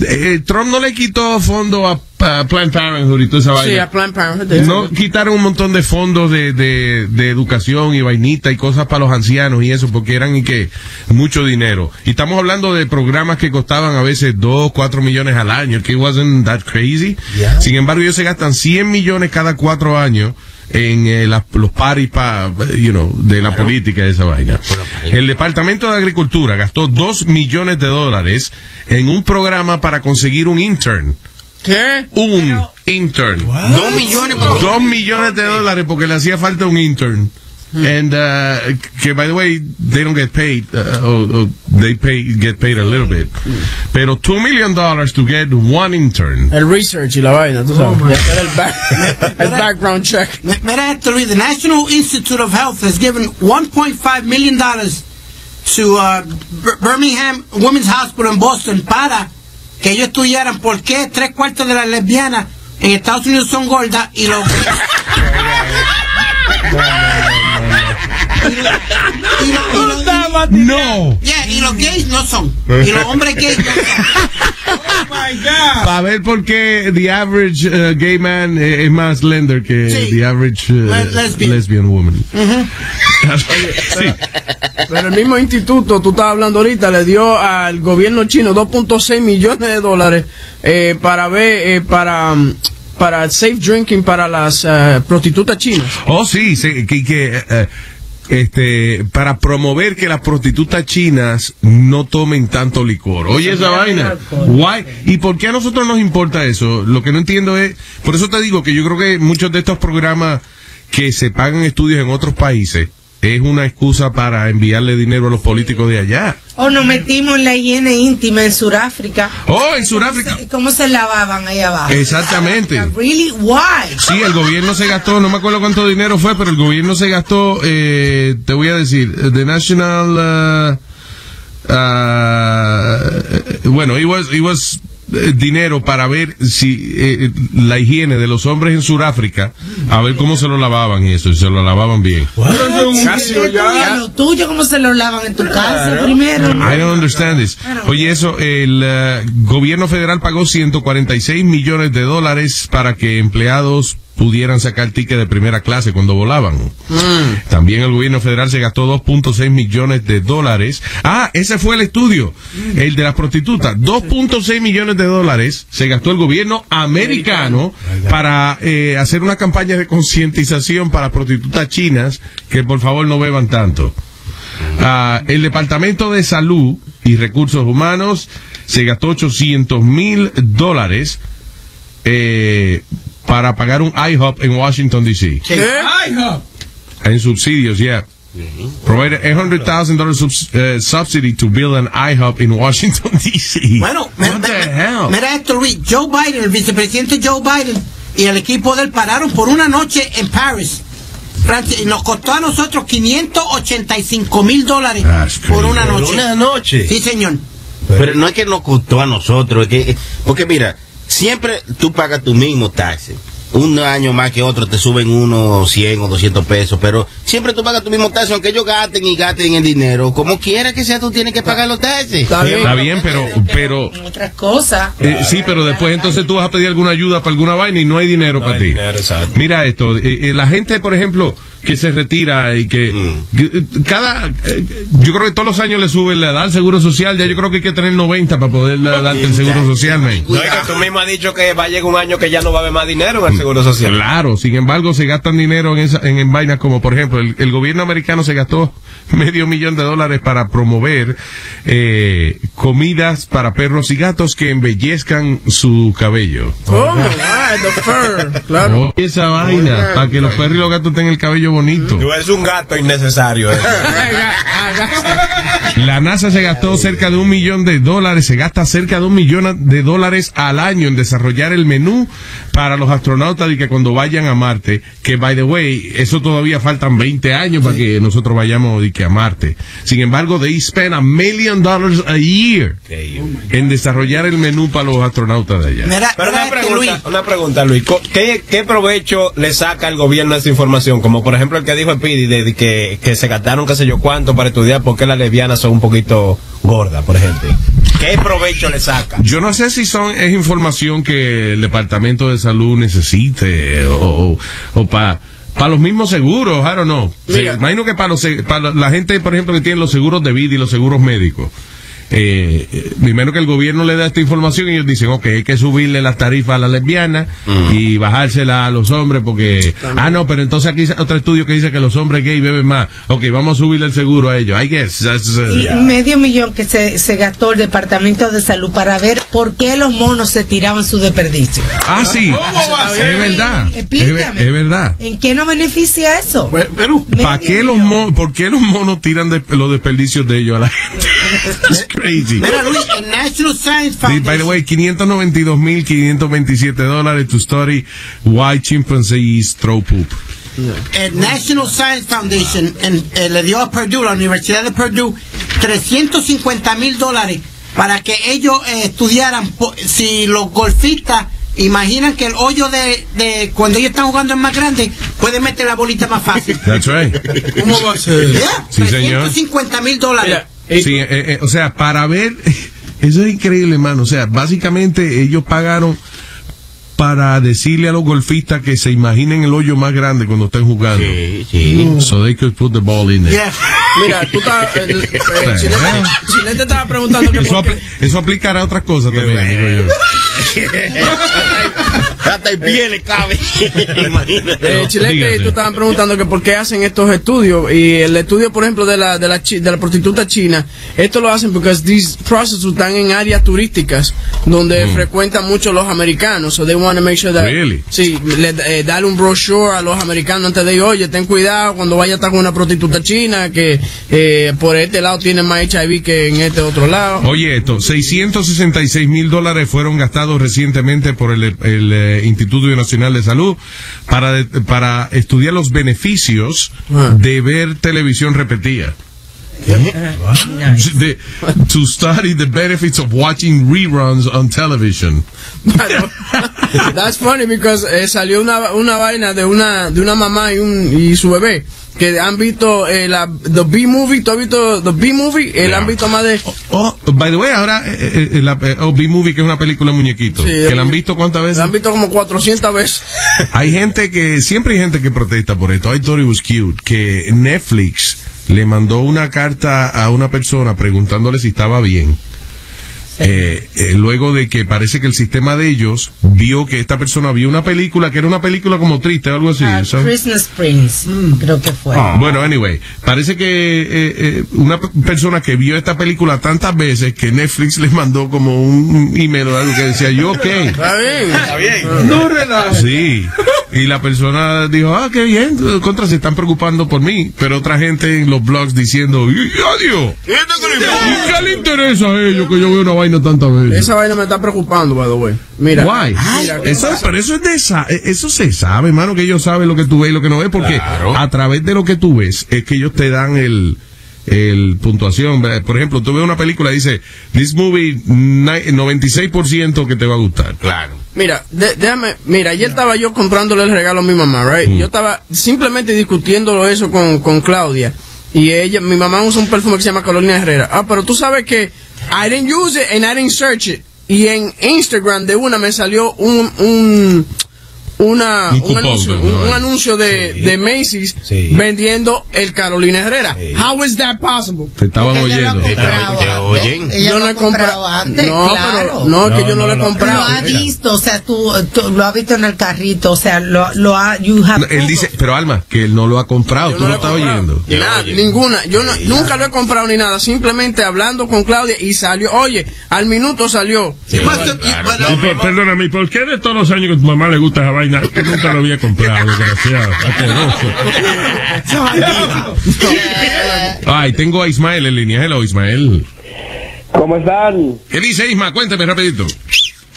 eh, Trump no le quitó fondo a, a Planned Parenthood y toda esa vaina. Sí, a Planned Parenthood. No quitaron un montón de fondos de, de, de educación y vainita y cosas para los ancianos y eso, porque eran y que mucho dinero. Y estamos hablando de programas que costaban a veces 2, 4 millones al año, que wasn't that crazy. Sin embargo, ellos se gastan 100 millones cada cuatro años en eh, las- los paris pa, you know, de la política de esa vaina. El Departamento de Agricultura gastó 2 millones de dólares en un programa para conseguir un intern. ¿Qué? Un intern. Dos millones por- Dos millones de dólares porque le hacía falta un intern. And uh, que by the way they don't get paid uh, or, or they pay get paid a little bit. Pero two million dollars to get one intern. El research y la vaina, tú sabes. Y hacer el, back- [laughs] el background check. Mi- Mira esto, The National Institute of Health has given 1.5 million dollars to uh, Birmingham Women's Hospital en Boston para que ellos estudiaran por qué tres cuartos de las lesbianas en Estados Unidos son gordas y los [laughs] y lo- y lo- No. Yeah, y los gays no son. Y los hombres gays no son. [laughs] Para ver por qué the average uh, gay man eh, es más slender que Sí. the average uh, Le- lesbian. lesbian woman. sí. Pero el mismo instituto, tú estabas hablando ahorita, le dio al gobierno chino 2.6 millones de dólares eh, para ver, eh, para, mm, para safe drinking para las eh, prostitutas chinas. Oh, sí, sí, que, que, eh, este, para promover que las prostitutas chinas no tomen tanto licor. Oye, esa vaina. Why? ¿Y por qué a nosotros nos importa eso? Lo que no entiendo es, por eso te digo que yo creo que muchos de estos programas que se pagan estudios en otros países es una excusa para enviarle dinero a los políticos de allá. O nos metimos en la higiene íntima en Sudáfrica. Oh, en Sudáfrica. ¿Cómo se lavaban ahí abajo? Exactamente. Really? Why? Sí, el gobierno se gastó, no me acuerdo cuánto dinero fue, pero el gobierno se gastó, eh, te voy a decir, the national, uh, uh, bueno, it was, it was dinero para ver si eh, la higiene de los hombres en Sudáfrica, a ver cómo se lo lavaban y eso, y se lo lavaban bien. Lo tuyo, ¿cómo se lo lavan en tu casa primero? I don't understand this. Oye, eso, el eh, gobierno federal pagó 146 millones de dólares para que empleados pudieran sacar ticket de primera clase cuando volaban. También el gobierno federal se gastó 2.6 millones de dólares. Ah, ese fue el estudio, el de las prostitutas. 2.6 millones de dólares se gastó el gobierno americano para eh, hacer una campaña de concientización para prostitutas chinas que por favor no beban tanto. Ah, el Departamento de Salud y Recursos Humanos se gastó 800 mil dólares eh, para pagar un IHOP en Washington, D.C. En subsidios, yeah. Provided $800,000 subs- uh, subsidy to build an IHOP in Washington, [laughs] D.C. Bueno, mira, What the mira- hell? mira esto, Luis. Joe Biden, el vicepresidente Joe Biden y el equipo del pararon por una noche en Y nos costó a nosotros 585 mil dólares por una Por noche. una noche. Sí, señor. Pero no es que nos costó a nosotros, es que, porque mira, siempre tú pagas tu mismo taxi. Un año más que otro te suben unos 100 o 200 pesos, pero siempre tú pagas tu mismo taxi, aunque ellos gasten y gasten el dinero. Como quiera que sea, tú tienes que pagar los taxis. Está bien, pero, pero, Otras cosas. eh, sí, pero después entonces tú vas a pedir alguna ayuda para alguna vaina y no hay dinero para ti. Mira esto, eh, eh, la gente, por ejemplo, que se retira y que, que, eh, cada, eh, yo creo que todos los años le suben la edad al seguro social, ya yo creo que hay que tener 90 para poder darte el seguro social, man. No, es que tú mismo has dicho que va a llegar un año que ya no va a haber más dinero en el seguro social. Claro, sin embargo, se gastan dinero en, esa, en, en vainas como, por ejemplo, el, el gobierno americano se gastó [laughs] medio millón de dólares para promover eh, comidas para perros y gatos que embellezcan su cabello. Oh, my God, the fur. Claro. Oh, esa vaina, para que los perros y los gatos tengan el cabello bonito. Eres un gato innecesario. eh. [laughs] La NASA se gastó cerca de un millón de dólares, se gasta cerca de un millón de dólares al año en desarrollar el menú para los astronautas y que cuando vayan a Marte, que by the way, eso todavía faltan 20 años para que nosotros vayamos y que a Marte. Sin embargo, they spend a million dollars a year en desarrollar el menú para los astronautas de allá. Pero una pregunta, una pregunta, Luis. ¿Qué, ¿Qué provecho le saca el gobierno a esa información? Como por ejemplo el que dijo el Pidi, de, de que, que se gastaron qué sé yo cuánto para estudiar porque las lesbianas son un poquito gordas, por ejemplo. ¿Qué provecho le saca? Yo no sé si son es información que el Departamento de Salud necesite o, o, para los mismos seguros, I don't know. Imagino que para, los, para la gente, por ejemplo, que tiene los seguros de vida y los seguros médicos. Eh, eh, primero que el gobierno le da esta información y ellos dicen, ok, hay que subirle las tarifas a las lesbianas y bajársela a los hombres porque, ah, no, pero entonces aquí hay otro estudio que dice que los hombres gay beben más. Ok, vamos a subirle el seguro a ellos. I guess. that's, uh, Y medio millón que se, se gastó el Departamento de Salud para ver por qué los monos se tiraban su desperdicio. Ah, sí. Es verdad. Es, Explícame. es verdad. ¿En qué nos beneficia eso? ¿Para qué los monos, por qué los monos tiran de- los desperdicios de ellos a la gente? [laughs] Crazy. Mira, Luis, el National Science Sí, by the Foundation. way, 592.527 dólares to study why chimpanzees throw poop. el National Science Foundation en- eh, le dio a Purdue, la Universidad de Purdue, 350 mil dólares para que ellos eh, estudiaran po- si los golfistas imaginan que el hoyo de, de cuando ellos están jugando es más grande, pueden meter la bolita más fácil. That's right. ¿Cómo va a ser? Sí, señor. 350 mil dólares. Sí, eh, eh, o sea, para ver, [laughs] eso es increíble, hermano. O sea, básicamente ellos pagaron para decirle a los golfistas que se imaginen el hoyo más grande cuando estén jugando. Sí, sí. So they could put the ball in there. Mira, tú estás. [laughs] El, el, Chilete, Chilete estaba preguntando que eso aplicará a otras cosas también, digo yo. [laughs] Hasta el pie le cabe. [laughs] Imagínate. Eh, Chilete, Dígase. tú estabas preguntando que por qué hacen estos estudios. Y el estudio, por ejemplo, de la, de la, chi- de la prostituta china, esto lo hacen porque these prostitutes están en áreas turísticas donde frecuentan mucho los americanos. So they want to make sure that. Really? Sí, le, eh, darle un brochure a los americanos antes de ir, oye, ten cuidado cuando vaya a estar con una prostituta china, que eh, por este lado tiene más HIV que en este otro lado. Oye, esto, 666 mil dólares fueron gastados recientemente por el, el, eh, Instituto Nacional de Salud para, para estudiar los beneficios de ver televisión repetida. De- to study the benefits of watching reruns on television. That's funny because eh, salió una, una vaina de una de una mamá y un y su bebé que han visto eh, la the B movie, ¿tú has visto the B movie? Eh, la han visto más de Oh, by the way, ahora eh, eh, la eh, oh, B-Movie, que es una película de muñequitos, Sí, que la han visto cuántas veces. la han visto como 400 veces. [laughs] Hay gente que, siempre hay gente que protesta por esto. I thought it was cute. Que Netflix le mandó una carta a una persona preguntándole si estaba bien. Eh, eh, luego de que parece que el sistema de ellos vio que esta persona vio una película que era una película como triste o algo así. Ah, ¿sabes? Christmas Prince, creo que fue. Bueno, anyway, parece que eh, eh, una persona que vio esta película tantas veces que Netflix les mandó como un email o algo que decía, yo, ok. Está bien. Está bien. No relajes. Sí. Y la persona dijo, ah, qué bien, contra se están preocupando por mí. Pero otra gente en los blogs diciendo, "Y- y adiós. ¿Y ¿Qué le interesa a ellos que yo veo una vaina tantas veces? Esa vaina me está preocupando, by the way. Mira. Why? Mira, ¿qué Eso, pero eso es de sa- eh, eso se sabe, hermano, que ellos saben lo que tú ves y lo que no ves, porque a través de lo que tú ves es que ellos te dan el el puntuación. Por ejemplo, tú ves una película y dice, this movie ni- 96% que te va a gustar. Claro. Mira, de- déjame, mira, ayer estaba yo comprándole el regalo a mi mamá, right? Yo estaba simplemente discutiéndolo eso con, con Claudia. Y ella, mi mamá usa un perfume que se llama Carolina Herrera. Ah, pero tú sabes que I didn't use it and I didn't search it. Y en Instagram de una me salió un, un, una, Un un, cupón, anuncio, ¿no? un- un anuncio de, de Macy's vendiendo el Carolina Herrera. How is that possible? Te estaban oyendo. Ella Yo lo no he comprado antes, No, claro. pero no, que yo no, lo he comprado. Lo ha visto, o sea, tú, tú lo has visto en el carrito, o sea, lo, lo ha, you have No, Él dice, pero Alma, que él no lo ha comprado, tú lo estás oyendo. Nada, ninguna. Yo no- nunca lo he comprado ni nada. Simplemente hablando con Claudia y salió. Oye, al minuto salió. Perdóname, ¿y por qué de todos los años que a tu mamá le gusta esa vaina? Que nunca lo había comprado, desgraciado. Ay, tengo a Ismael en línea. Hello, Ismael. ¿Cómo están? ¿Qué dice Isma? Cuéntame rapidito.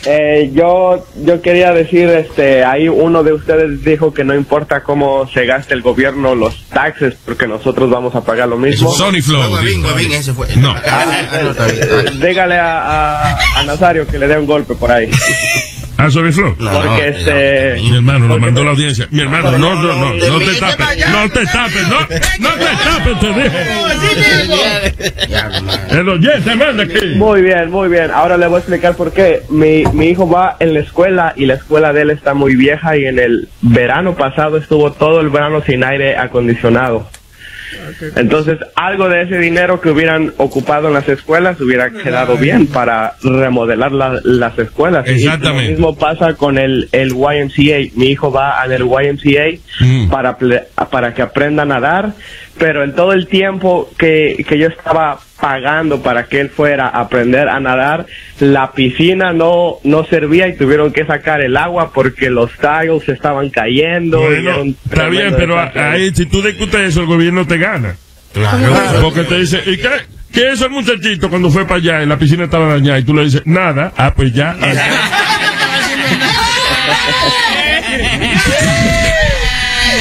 Eh, yo yo quería decir, este, ahí uno de ustedes dijo que no importa cómo se gaste el gobierno los taxes, porque nosotros vamos a pagar lo mismo. Sony Flow. No. Dígale a, a, a Nazario que le dé un golpe por ahí. ¿A Sony Flow? Porque este... Mi hermano, lo mandó la audiencia. Mi hermano, no, no, no, no te tapes, no te tapes, no, no te tapes, te dije. El oyente manda aquí. Muy bien, muy bien. Ahora le voy a explicar por qué. Mi, mi hijo va en la escuela y la escuela de él está muy vieja y en el verano pasado estuvo todo el verano sin aire acondicionado. Entonces, algo de ese dinero que hubieran ocupado en las escuelas hubiera quedado bien para remodelar la- las escuelas. Y Exactamente. lo mismo pasa con el, el YMCA. Mi hijo va al YMCA para, ple- para que aprenda a nadar, pero en todo el tiempo que, que yo estaba pagando para que él fuera a aprender a nadar, la piscina no, no servía y tuvieron que sacar el agua porque los tiles se estaban cayendo. Bueno, está bien, pero ahí, si tú discutes eso, el gobierno te gana. Porque te dice, ¿y qué? ¿Qué hizo el muchachito cuando fue para allá y la piscina estaba dañada? Y tú le dices, nada. Ah, pues ya. [laughs]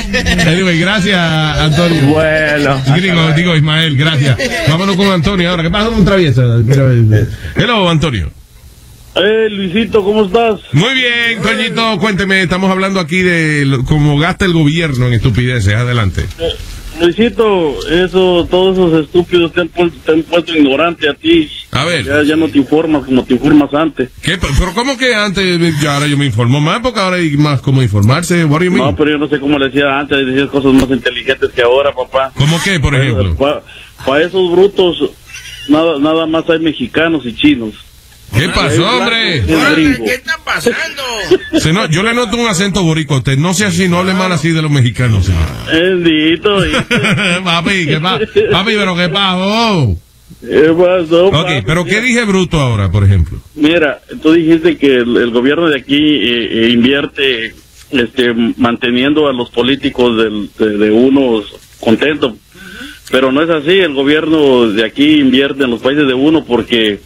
[laughs] Anyway, gracias, Antonio. Bueno. Digo, digo, Ismael, gracias. Vámonos con Antonio ahora. ¿Qué pasa con traviesa? Mira, eh, Hello, Antonio. Eh, Luisito, ¿cómo estás? Muy bien, Toñito, cuénteme, estamos hablando aquí de cómo gasta el gobierno en estupideces. Adelante. Luisito, eso, todos esos estúpidos te han, puesto, te han puesto ignorante a ti. A ver. Ya, ya no te informas como te informas antes. ¿Qué? Pero ¿cómo que antes, ya ahora yo me informo más? Porque ahora hay más cómo informarse. What do you mean? No, pero yo no sé cómo le decía antes, decías cosas más inteligentes que ahora, papá. ¿Cómo qué, por ejemplo? Para esos brutos, nada, nada más hay mexicanos y chinos. ¿Qué pasó, hombre? ¿Qué está pasando? Se no- yo le noto un acento boricua. Usted no sea así, no hable mal así de los mexicanos. señor. Bendito. [laughs] papi, ¿qué pa- papi, pero ¿qué pasó? ¿Qué pasó, Ok, papi? pero ¿qué dije bruto ahora, por ejemplo? Mira, tú dijiste que el, el gobierno de aquí eh, eh, invierte este, manteniendo a los políticos del- de, de unos contentos, pero no es así. El gobierno de aquí invierte en los países de uno porque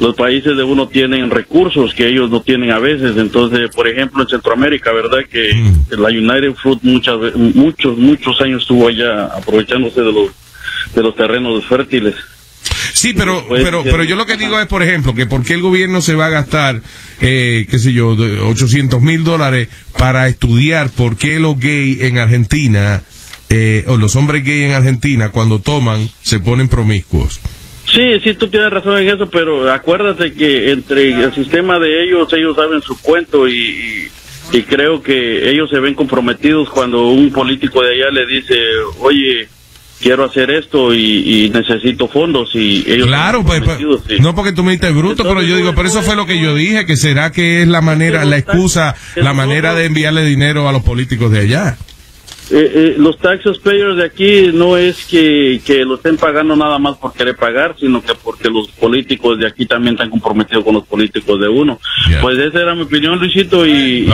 los países de uno tienen recursos que ellos no tienen a veces. Entonces, por ejemplo, en Centroamérica, ¿verdad? Que la United Fruit muchas, muchos, muchos años estuvo allá aprovechándose de los, de los terrenos fértiles. Sí, pero, Pues, pero, que- pero yo lo que digo es, por ejemplo, que por qué el gobierno se va a gastar, eh, qué sé yo, de 800 mil dólares para estudiar por qué los gays en Argentina, eh, o los hombres gay en Argentina, cuando toman, se ponen promiscuos. Sí, sí, tú tienes razón en eso, pero acuérdate que entre el sistema de ellos, ellos saben su cuento y, y, y creo que ellos se ven comprometidos cuando un político de allá le dice, oye, quiero hacer esto y, y necesito fondos y ellos Claro, pues, pues, no porque tú me diste bruto, pero yo digo, pero eso fue lo que yo dije, que será que es la manera, la excusa, la manera de enviarle dinero a los políticos de allá. Eh, eh, los taxes payers de aquí no es que, que lo estén pagando nada más por querer pagar, sino que porque los políticos de aquí también están comprometidos con los políticos de uno. Pues esa era mi opinión, Luisito, y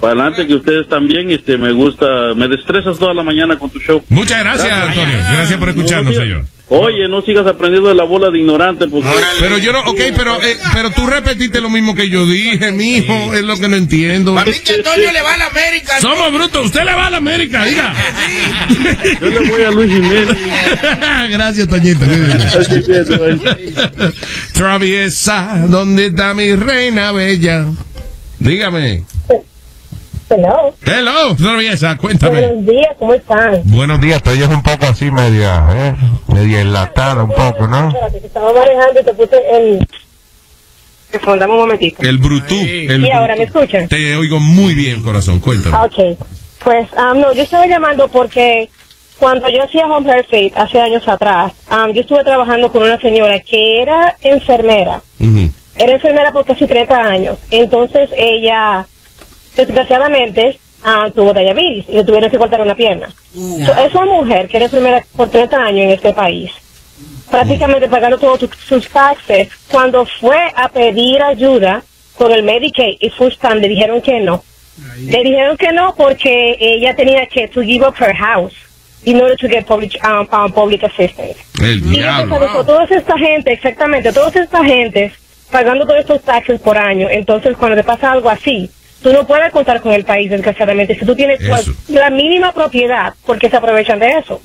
para adelante que ustedes también, este, me gusta, me destresas toda la mañana con tu show. Muchas gracias, Antonio. Gracias por escucharnos, señor. Oye, no sigas aprendiendo de la bola de ignorante, porque... Pero yo no, ok, pero, eh, pero tú repetiste lo mismo que yo dije, mijo, es lo que no entiendo. Para mí que Antonio le va a la América. Somos brutos, usted le va a la América, diga. Yo le voy a Luis Jiménez. [laughs] Gracias, Toñito. [laughs] Traviesa, ¿dónde está mi reina bella? Dígame. Hello. Hello, Traviesa, cuéntame. Buenos días, ¿cómo están? Buenos días, pero ella es un poco así media, ¿eh? Media enlatada un poco, ¿no? Espérate, que estaba manejando y te puse el... Dame un momentito. El brutú. El ¿Y ahora me escuchan? Te oigo muy bien, corazón, cuéntame. Ok, pues um, no, yo estaba llamando porque cuando yo hacía Home Health Faith hace años atrás, um, yo estuve trabajando con una señora que era enfermera. Era enfermera por casi 30 años. Entonces ella, desgraciadamente, ah, tuvo diabetes y le tuvieron que cortar una pierna. So, esa mujer que era enfermera por 30 años en este país, prácticamente pagando todos sus- taxes, cuando fue a pedir ayuda con el Medicaid y Food Stamp, le dijeron que no. Le dijeron que no porque ella tenía que to give up her house in order to get public, um, um, public assistance. El Y diablo. toda esta gente, exactamente, toda esta gente pagando todos estos taxes por año, entonces cuando te pasa algo así, tú no puedes contar con el país, desgraciadamente, si tú tienes cual- la mínima propiedad, porque se aprovechan de eso.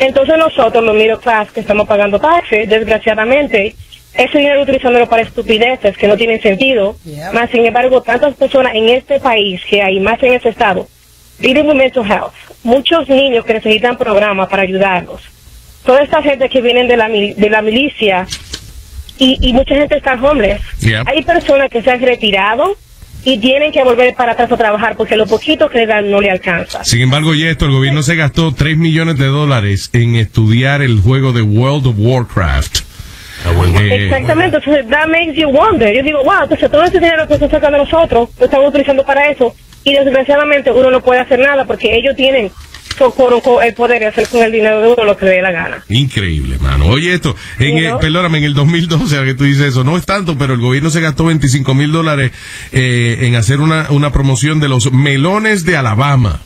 Entonces nosotros, los middle class que estamos pagando taxes, desgraciadamente, ese dinero utilizándolo para estupideces que no tienen sentido, más sin embargo, tantas personas en este país que hay, más en este estado, dealing with mental health, muchos niños que necesitan programas para ayudarlos, toda esta gente que vienen de la, de la milicia y, y mucha gente está homeless. Hay personas que se han retirado y tienen que volver para atrás a trabajar porque lo poquito que le dan no le alcanza. Sin embargo, y esto, el gobierno se gastó 3 millones de dólares en estudiar el juego de World of Warcraft. Eh, Exactamente, entonces that makes you wonder. Yo digo, wow, entonces todo ese dinero que están sacando nosotros lo estamos utilizando para eso y desgraciadamente uno no puede hacer nada porque ellos tienen so- co- co- el poder de hacer con el dinero de uno lo que le dé la gana. Increíble, mano. Oye, esto, en el, ¿No? perdóname, en el 2012, ahora que tú dices eso, no es tanto, pero el gobierno se gastó 25 mil dólares eh, en hacer una, una promoción de los melones de Alabama.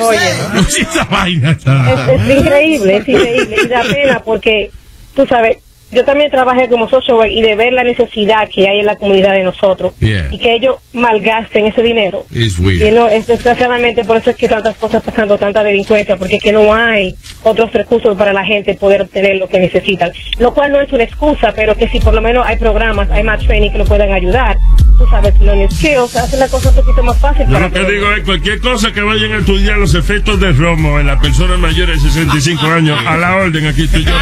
Oye, [laughs] Esa vaina está- es, es increíble, es increíble y da pena porque, tú sabes, yo también trabajé como social y de ver la necesidad que hay en la comunidad de nosotros Yeah. y que ellos malgasten ese dinero. Y no, es desgraciadamente por eso es que tantas cosas pasando, tanta delincuencia, porque es que no hay otros recursos para la gente poder obtener lo que necesitan. Lo cual no es una excusa, pero que si por lo menos hay programas, hay más training que lo puedan ayudar. Tú sabes, learning skills, hace la cosa un poquito más fácil Yo lo que digo es cualquier cosa que vayan a estudiar los efectos de romo en las personas mayores de 65 años, a la orden aquí estoy yo,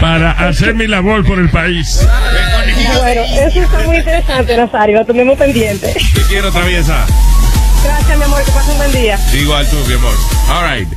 para hacer mi labor por el país. Bueno, eso está muy interesante, Nazario, lo tomemos pendiente. Te quiero, traviesa. Gracias, mi amor, que pasen un buen día. Igual tú, mi amor. All right.